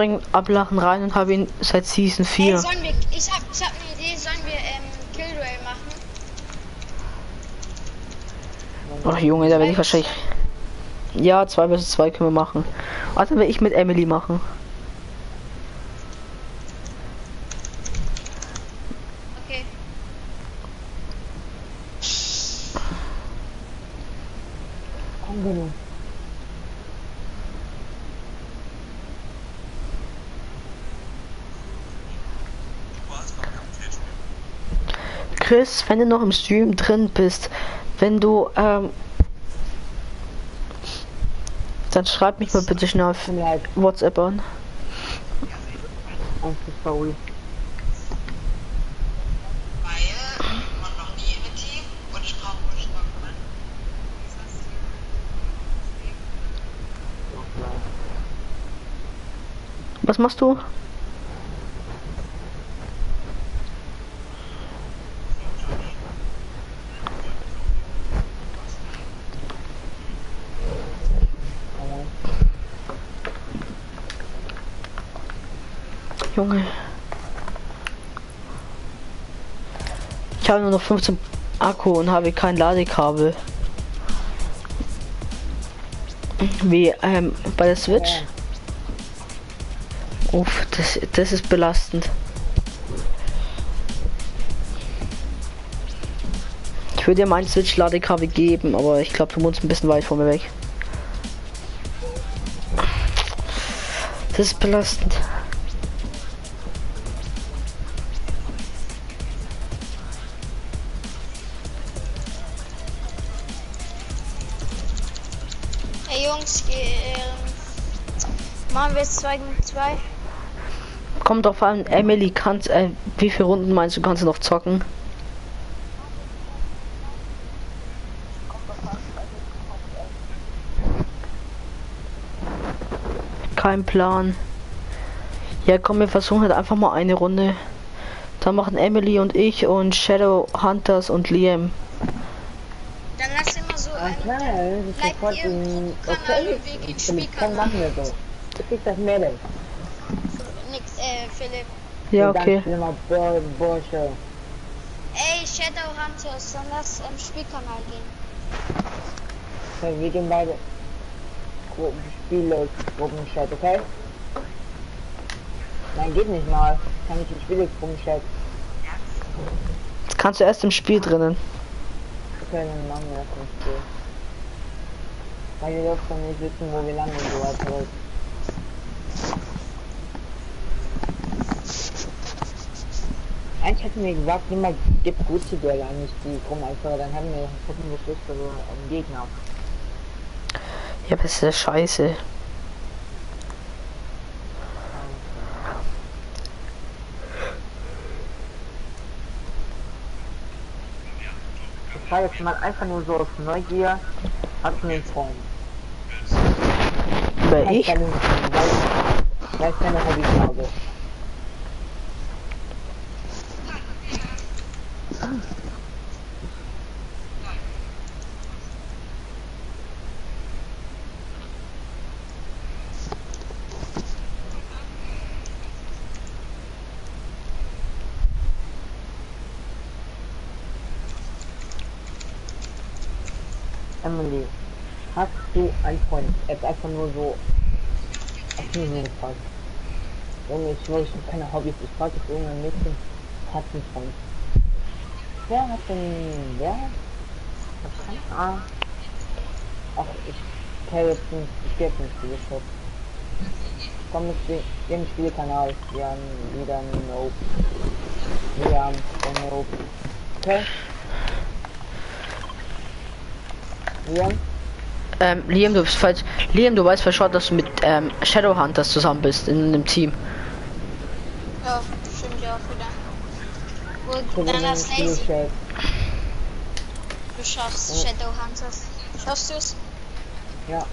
Die bringen Ablachen rein und habe ihn seit Season Hey, 4. sollen wir, ich hab, ich hab eine Idee, sollen wir ähm, Killduell machen? Ach Junge, da werde ich wahrscheinlich. Ja, 2 vs 2 können wir machen. Also will ich mit Emily machen. Okay. Komm, genug. Chris, wenn du noch im Stream drin bist, wenn du, ähm, dann schreib mich mal bitte schnell auf WhatsApp an. Was machst du? Junge. Ich habe nur noch 15 Akku und habe kein Ladekabel. Wie ähm, bei der Switch. Uff, das, das ist belastend. Ich würde dir mein Switch Ladekabel geben, aber ich glaube, du wohnst ein bisschen weit von mir weg. Das ist belastend. 2 gegen 2? Kommt drauf an, Emily, kannst, äh, wie viele Runden meinst du, kannst du noch zocken? Kein Plan. Ja, komm, wir versuchen halt einfach mal eine Runde. Dann machen Emily und ich und Shadow Hunters und Liam. Dann lass immer so ein. klar, das ist Philipp, Spielkanal. Komm, machen wir so. Du kriegst das Mädel. Philipp. Ja, okay. wir Bur- Bursche. Ey, Shadow Hunters, dann lass im Spielkanal gehen. Okay, wir gehen beide Gruppenspiele, Gruppenchat, okay? Nein, geht nicht mal. Kann ich in Spiele Gruppenchat. Das kannst du erst im Spiel drinnen. Okay, dann machen wir das im Spiel. Weil dürft doch nicht wissen, wo wir landen so weiter. Eigentlich hätten wir gesagt, nimm mal, gib gute Duelle an, nicht die Gruppeneinführer, dann hätten wir, hätten wir schlechtere ähm, Gegner. Ja, das ist ja scheiße. Ich frage jetzt mal einfach nur so aus Neugier, hast du einen Freund? Wer ich? Weil ich keine Hobbys habe. Emily, hast du einen Freund? Jetzt einfach nur so auf mich gefragt. Junge, ich habe keine Hobbys. Ich frage jetzt irgendein Mädchen, hat einen Freund. Wer hat denn, wer? Hat keine Ahnung. Ach, ich kenne jetzt nicht, ich gehe jetzt nicht Spieleshop. Komm, ich spiel, wir haben einen Spielkanal. Wir haben wieder Nope. Wir haben Nope. Okay? Liam? Ähm, Liam, du bist falsch. Liam, du weißt verschaut, dass du mit ähm, Shadowhunters zusammen bist in einem Team. Ja, stimmt ja auch wieder. Ich Gut, bin dann im lass Lazy. Spielchat. Du schaffst Shadow Hunters. Schaffst du's? Ja.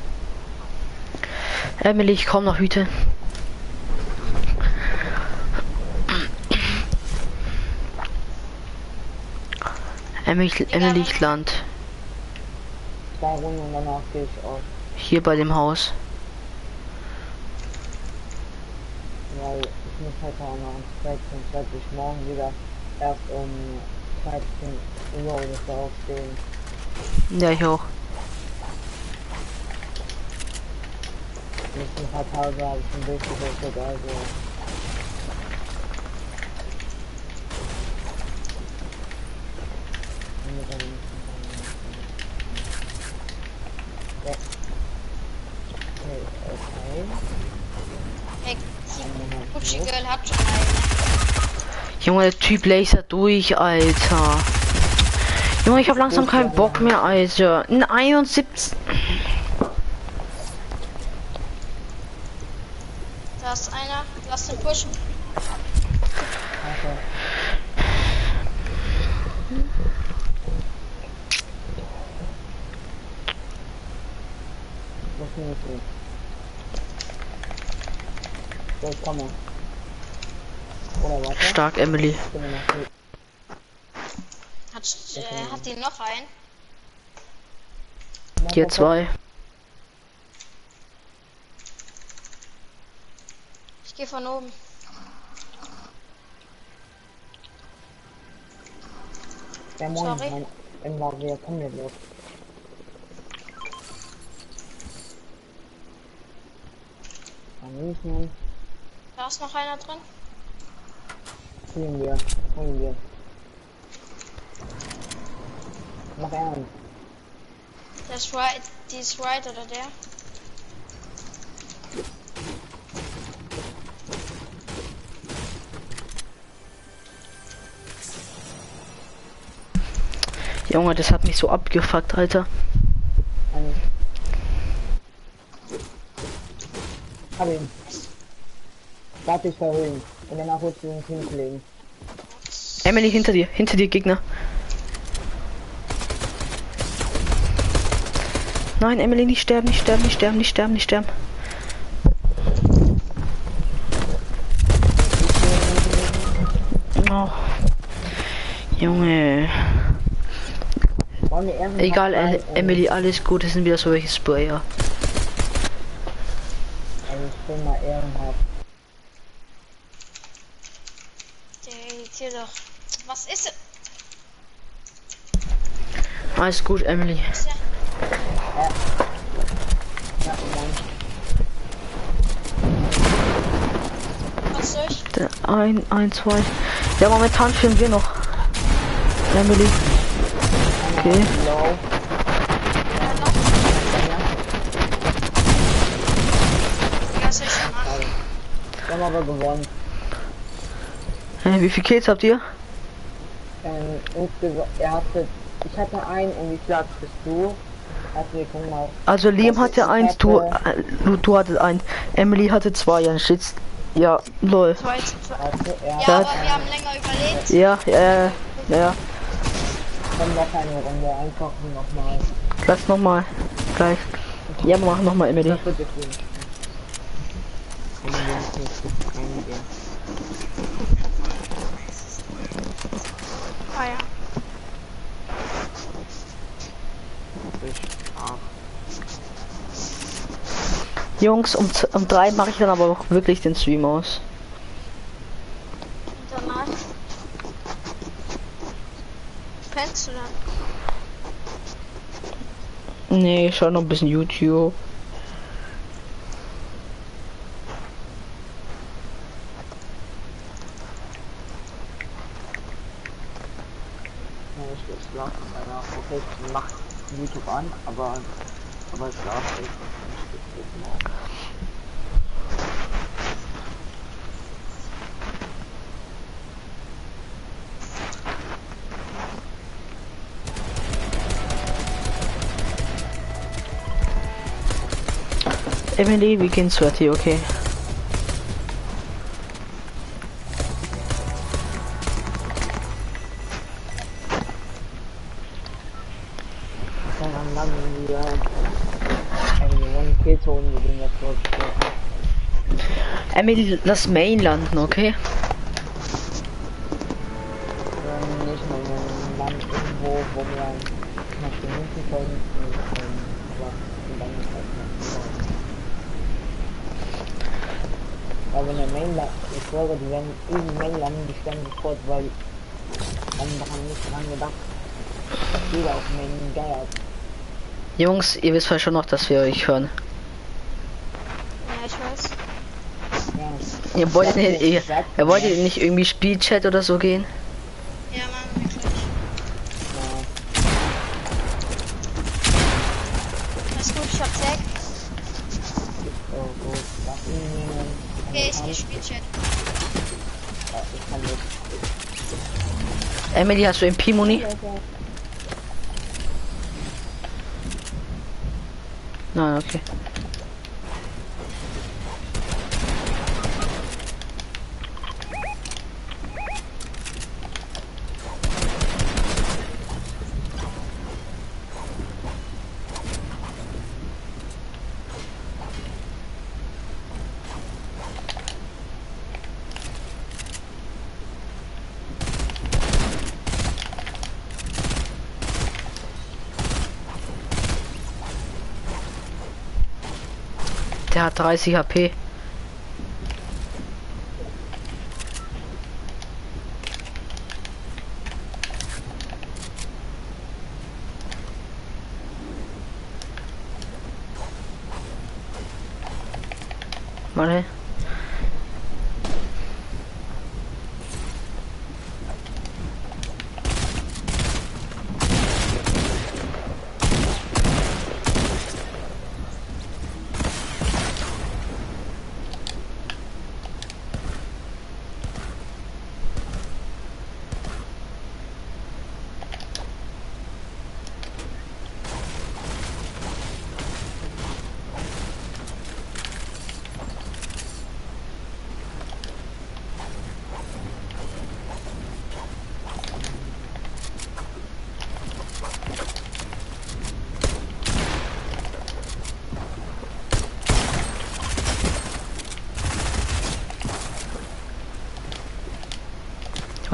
Emily, ich komm nach Hüte. Emily, Emily ich Land. Zwei Runden und danach gehe ich auf. Hier bei dem Haus. Weil ich muss heute auch noch um 13.20 morgen wieder erst um 13 Uhr oder so aufstehen. Ja, ich auch. Nächsten ein paar Tage habe ich schon durchgewechselt, also. Ja. Okay, okay. Hey, Dann Gucci machen wir Girl hat schon eine. Junge, der Typ laser durch, Alter. Junge, ich hab langsam keinen Bock mehr, Alter. In 71. Da ist einer. Lass den pushen. Okay. Was nehme ich mit? So, ich komme. Oder warte. Stark, Emily. Hat, äh, hat die noch einen? Hier zwei. Ich gehe von oben. Der Moin, Sorry. mein, immer, wer kommt hier los? Hallöchen, Da ist noch einer drin. Holen wir, holen wir. Mach ernst. Das Right, die ist Right oder der? Junge, das hat mich so abgefuckt, Alter. Ein. Hab ihn. Darf dich verhüllen. Und danach holst du ihn hinlegen. Emily, hinter dir, hinter dir, Gegner. Nein, Emily, nicht sterben, nicht sterben, nicht sterben, nicht sterben, nicht sterben. Oh. Junge. Egal, äh, Emily, alles gut, es sind wieder so welche Sprayer. Also ich bin mal ehrenhaft. Der irritiert doch. Was ist es? Alles gut, Emily. Ja. Was soll ich? Der- Ein, ein, zwei. Ja, momentan filmen wir noch. Emily. Okay. Wir haben aber gewonnen. Hey, wie viel Kills habt ihr? Ähm, insgesamt, er hatte, ich hatte einen und wie viel hattest du? Also wir gucken mal. Also Liam Also, hatte ich eins, du, hatte- äh, du, du hattest eins. Emily hatte zwei, ja, shit. Ja, lol. Zwei, zwei. Er Ja, hat aber wir haben länger überlebt. Ja, ja, ja, ja. dann noch eine Runde, einfach nochmal. Lass nochmal. Gleich. Ja, wir machen nochmal, Emily. Das wird jetzt nicht. Wenn wir uns nicht eingehen. Ah ja. Jungs, um, um drei mache ich dann aber auch wirklich den Stream aus. Und danach. Pennst du dann? Nee, ich schau noch ein bisschen YouTube. ja, ich will schlafen danach. Okay, ich mach YouTube an, aber, aber. Ich bin morgen. Emily, gehen zu dir, okay? Und dann ist halt noch Weil wenn der Mainland, ich schwöre, die werden irgendwie Mainland, die sterben sofort, weil andere haben nicht dran gedacht, jeder auf Main geiert. Jungs, ihr wisst ja schon noch, dass wir euch hören. Ja, ich weiß. Ja. Ihr wollt nicht, ihr, ihr wollt nicht irgendwie Spielchat oder so gehen? Ja, machen wir gleich. Ja. Alles gut, ich hab Tag. Oh gut, lass ihn nehmen. Okay, ich, ich spiel Chat. Ja, ich kann jetzt. Emily, hast du MP-Muni? Nein, okay. Der hat 30 HP. Warte.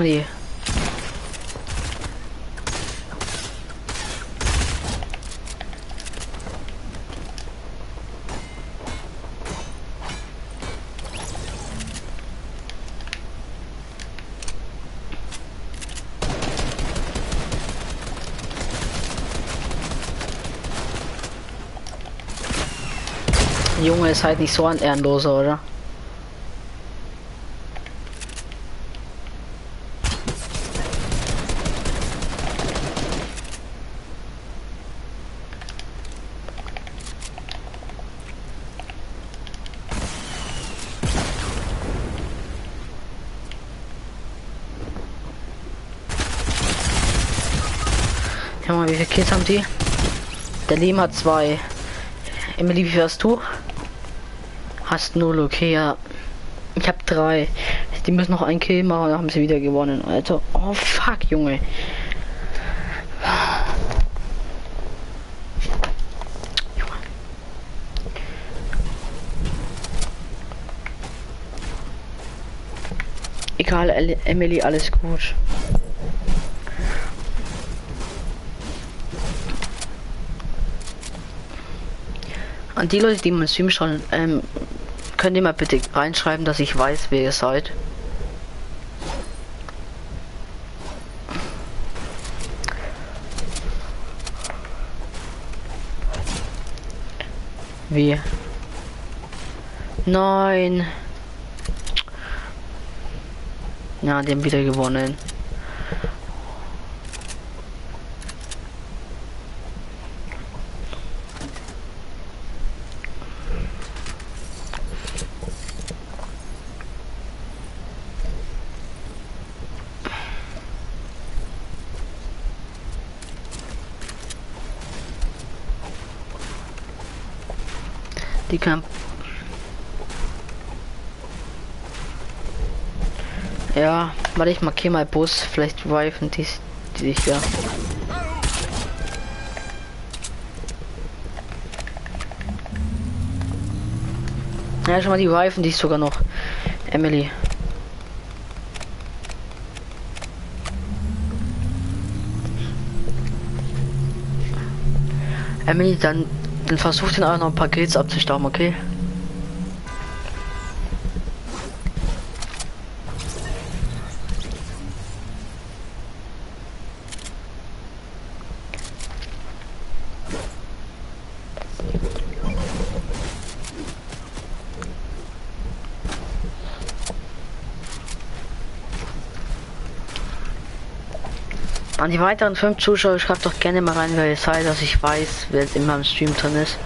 mal die. Junge ist halt nicht so ein Ehrenloser, oder? Mal, wie viele Kills haben die? Der Leben hat zwei. Emily, wie hast du? Hast null, okay, ja. Ich hab drei. Die müssen noch ein Kill machen, dann haben sie wieder gewonnen. Alter, oh fuck, Junge. Egal, Emily, alles gut. An die Leute, die meinen Stream schauen, ähm, könnt ihr mal bitte reinschreiben, dass ich weiß, wer ihr seid. Wie? Nein. Ja, die haben wieder gewonnen. Die kann. Ja, warte ich markiere mal Bus, vielleicht reifen die, die sich ja. Ja, schon mal die reifen die ist sogar noch. Emily. Emily, dann versucht den paar Kills abzustauben, okay? An die weiteren fünf Zuschauer schreibt doch gerne mal rein, wer ihr seid, dass ich weiß, wer jetzt in meinem Stream drin ist.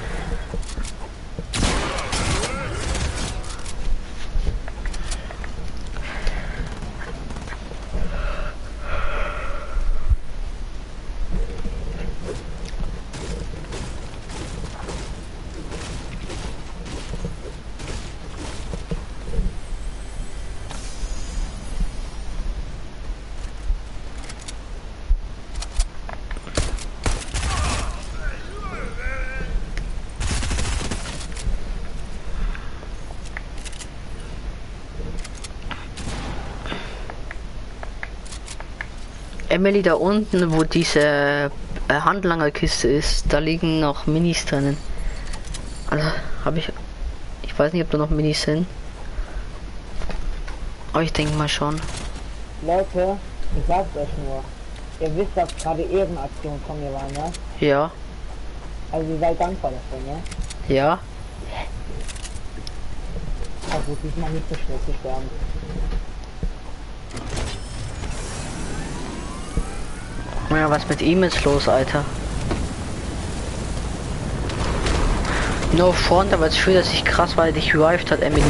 Emily da unten, wo diese äh, Handlangerkiste ist, da liegen noch Minis drinnen. Also habe ich. Ich weiß nicht, ob da noch Minis sind. Aber ich denke mal schon. Leute, ich sag's euch nur. Ihr wisst, dass gerade Ehrenaktion von mir war, ne? Ja, Also ihr seid dankbar dafür, ne? ja. Also diesmal nicht so schnell zu sterben. Ja, was mit ihm ist los, Alter? No front, aber es fühlt sich krass, weil er dich revived hat, Emily.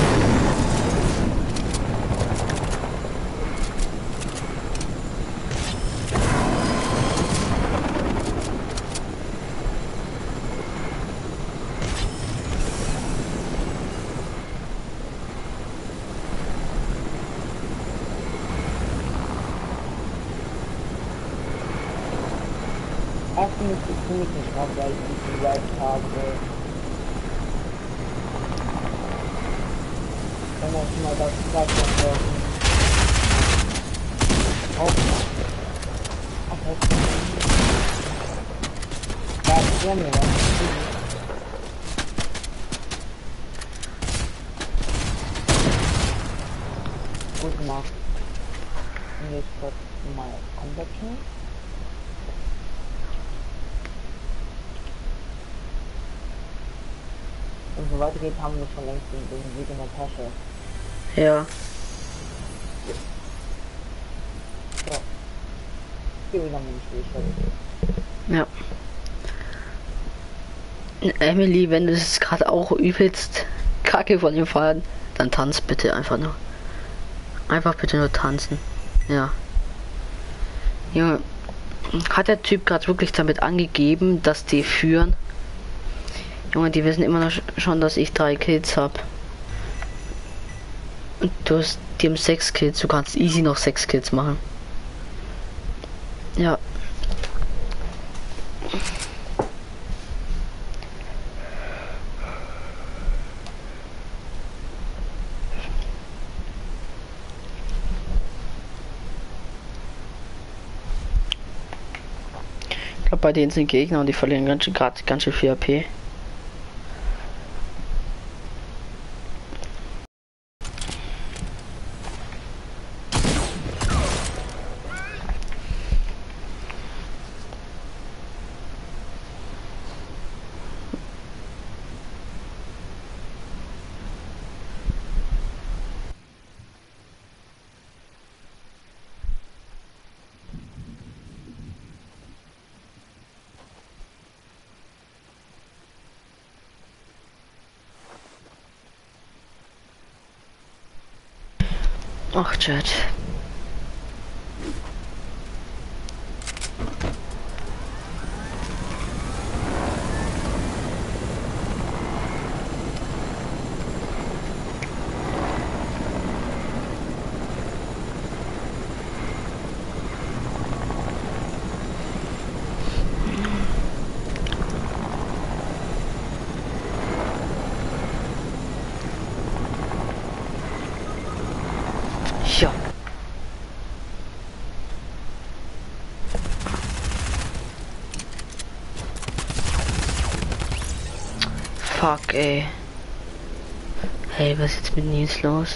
Erstens ist es ziemlich nicht krass, weil ich die Live habe. Wenn man schon mal das gesagt hat, Auf. Auf, auf. Da ist vor mir was. Gut gemacht. Und jetzt kurz mal Combat schnell. Und so weiter geht, haben wir schon längst den, Sieg in der Tasche. Ja. Ja. Emily, wenn du es gerade auch übelst kacke von dem Faden, dann tanz bitte einfach nur. Einfach bitte nur tanzen. Ja. Junge, hat der Typ gerade wirklich damit angegeben, dass die führen? Junge, die wissen immer noch sch- schon, dass ich drei Kills hab. Und du hast, die haben sechs Kills, du kannst easy noch sechs Kills machen. Ja, Ich glaube, bei denen sind Gegner und die verlieren ganz schön gerade ganz schön viel AP. Ach, Chat. Ja. Fuck, ey. Hey, was ist jetzt mit Nils los?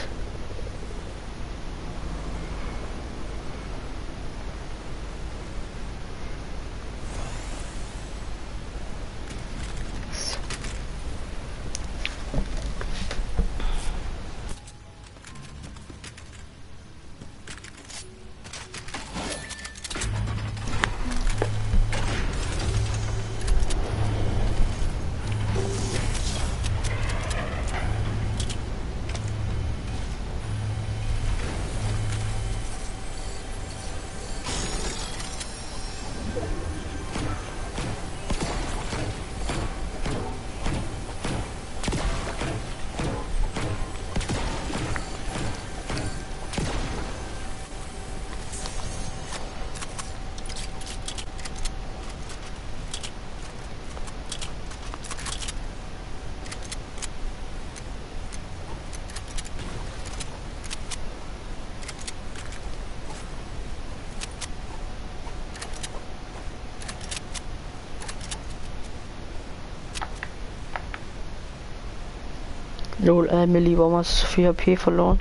Lol, Emily, warum hast du 4 HP verloren?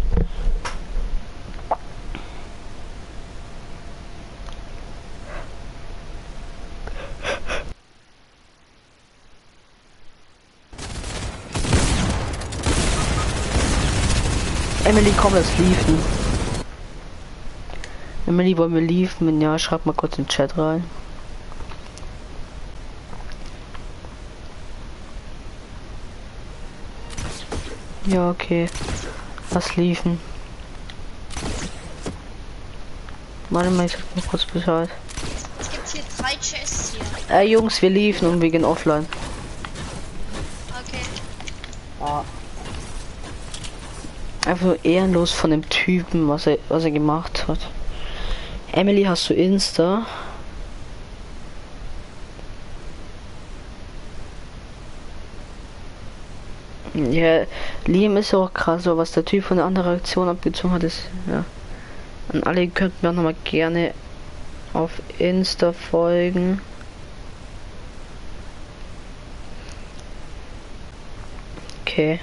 Emily, komm, lass liefen. Emily, wollen wir liefen? Ja, schreib mal kurz in den Chat rein. Ja, okay. Lass liefen. Warte mal, ich sag mal kurz Bescheid. Es gibt hier drei Chests hier. Äh, Jungs, wir liefen und wir gehen offline. Okay. Ah, Einfach nur ehrenlos von dem Typen, was er, was er gemacht hat. Emily, hast du Insta? Ja, Liam ist auch krass, so was der Typ von der anderen Aktion abgezogen hat, ist, ja. Und alle könnten mir auch noch mal gerne auf Insta folgen. Okay.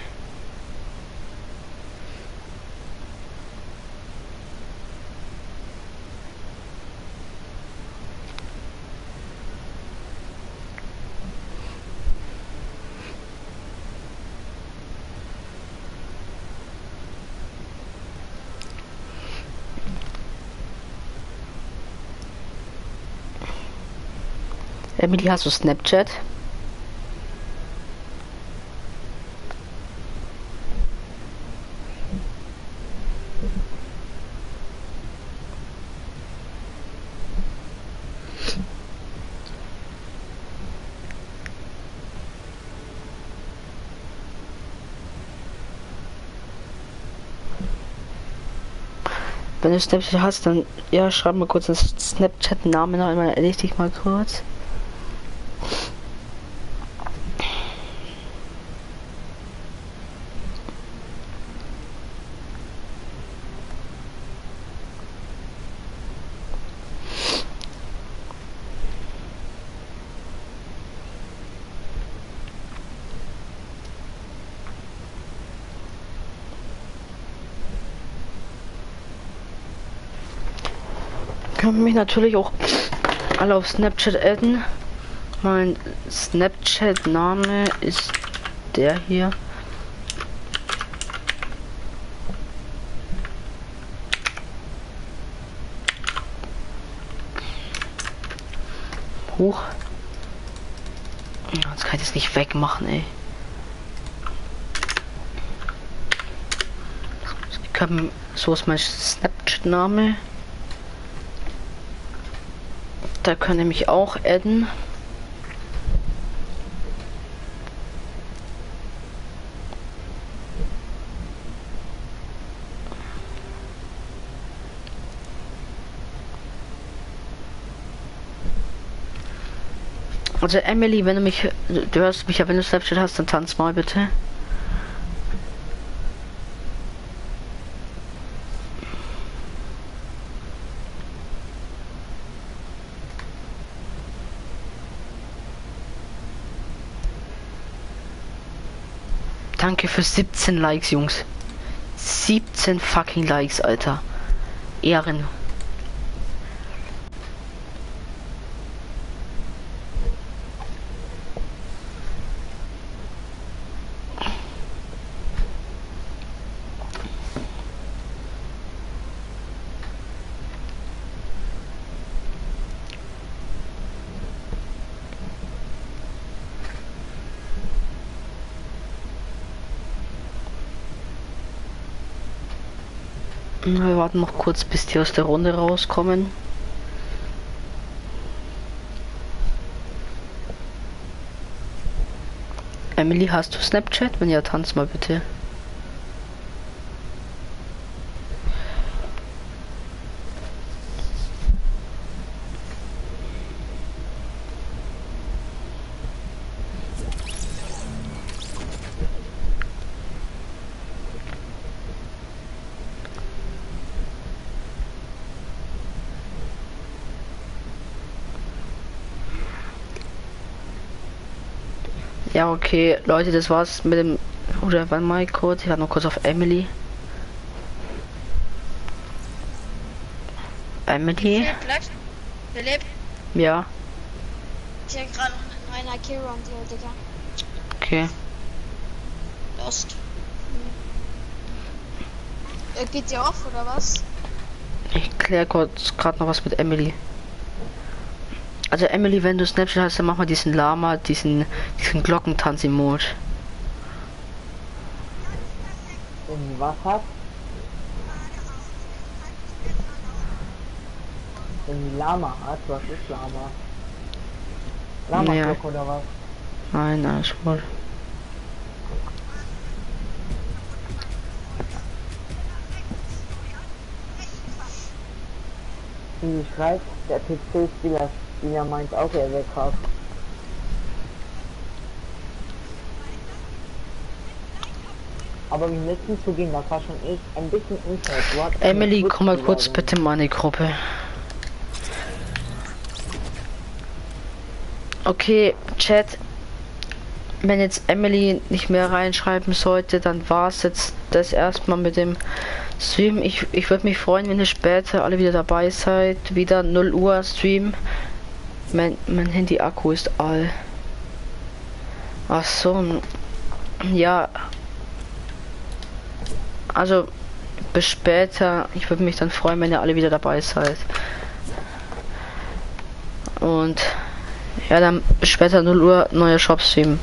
Emily, hast du Snapchat? Wenn du Snapchat hast, dann ja, schreib mal kurz das Snapchat-Namen noch einmal, erledigt dich mal kurz. Natürlich auch alle auf Snapchat adden. Mein Snapchat-Name ist der hier. Hoch. Jetzt kann ich das nicht wegmachen, ey. Können, so ist mein Snapchat-Name. Da können ihr mich auch adden. Also Emily, wenn du mich, du hörst mich ja, wenn du Snapchat hast, dann tanz mal bitte. Danke für 17 Likes, Jungs. 17 fucking Likes, Alter. Ehren. Wir warten noch kurz, bis die aus der Runde rauskommen. Emily, hast du Snapchat? Wenn ja, tanz mal bitte. Ja, okay, Leute, das war's mit dem. Oder wann mal kurz? Ich war noch kurz auf Emily. Emily? Philipp, Ja, ich hab gerade noch Kira und so, Digga. okay. Lost. Hm. Geht ihr auf, oder was? Ich kläre kurz gerade noch was mit Emily. Also Emily, wenn du Snapchat hast, dann mach mal diesen Lama, diesen, diesen Glockentanz-Emote. In was hat? In Lama hat? Was ist Lama? Lama Ja. oder was? Nein, alles gut. Sie schreibt, der PC-Spieler Spieler meint auch, er wäre krass. Aber wir müssen zugeben, das war schon echt ein bisschen unfair. Emily, komm mal kurz bitte in meine Gruppe. Okay, Chat. Wenn jetzt Emily nicht mehr reinschreiben sollte, dann war es jetzt das erstmal mit dem Stream. Ich, ich würde mich freuen, wenn ihr später alle wieder dabei seid. Wieder 0 Uhr Stream. Mein, mein Handy-Akku ist all. Ach so. Ja. Also, bis später. Ich würde mich dann freuen, wenn ihr alle wieder dabei seid. Und ja, dann bis später 0 Uhr neuer Shop-Stream.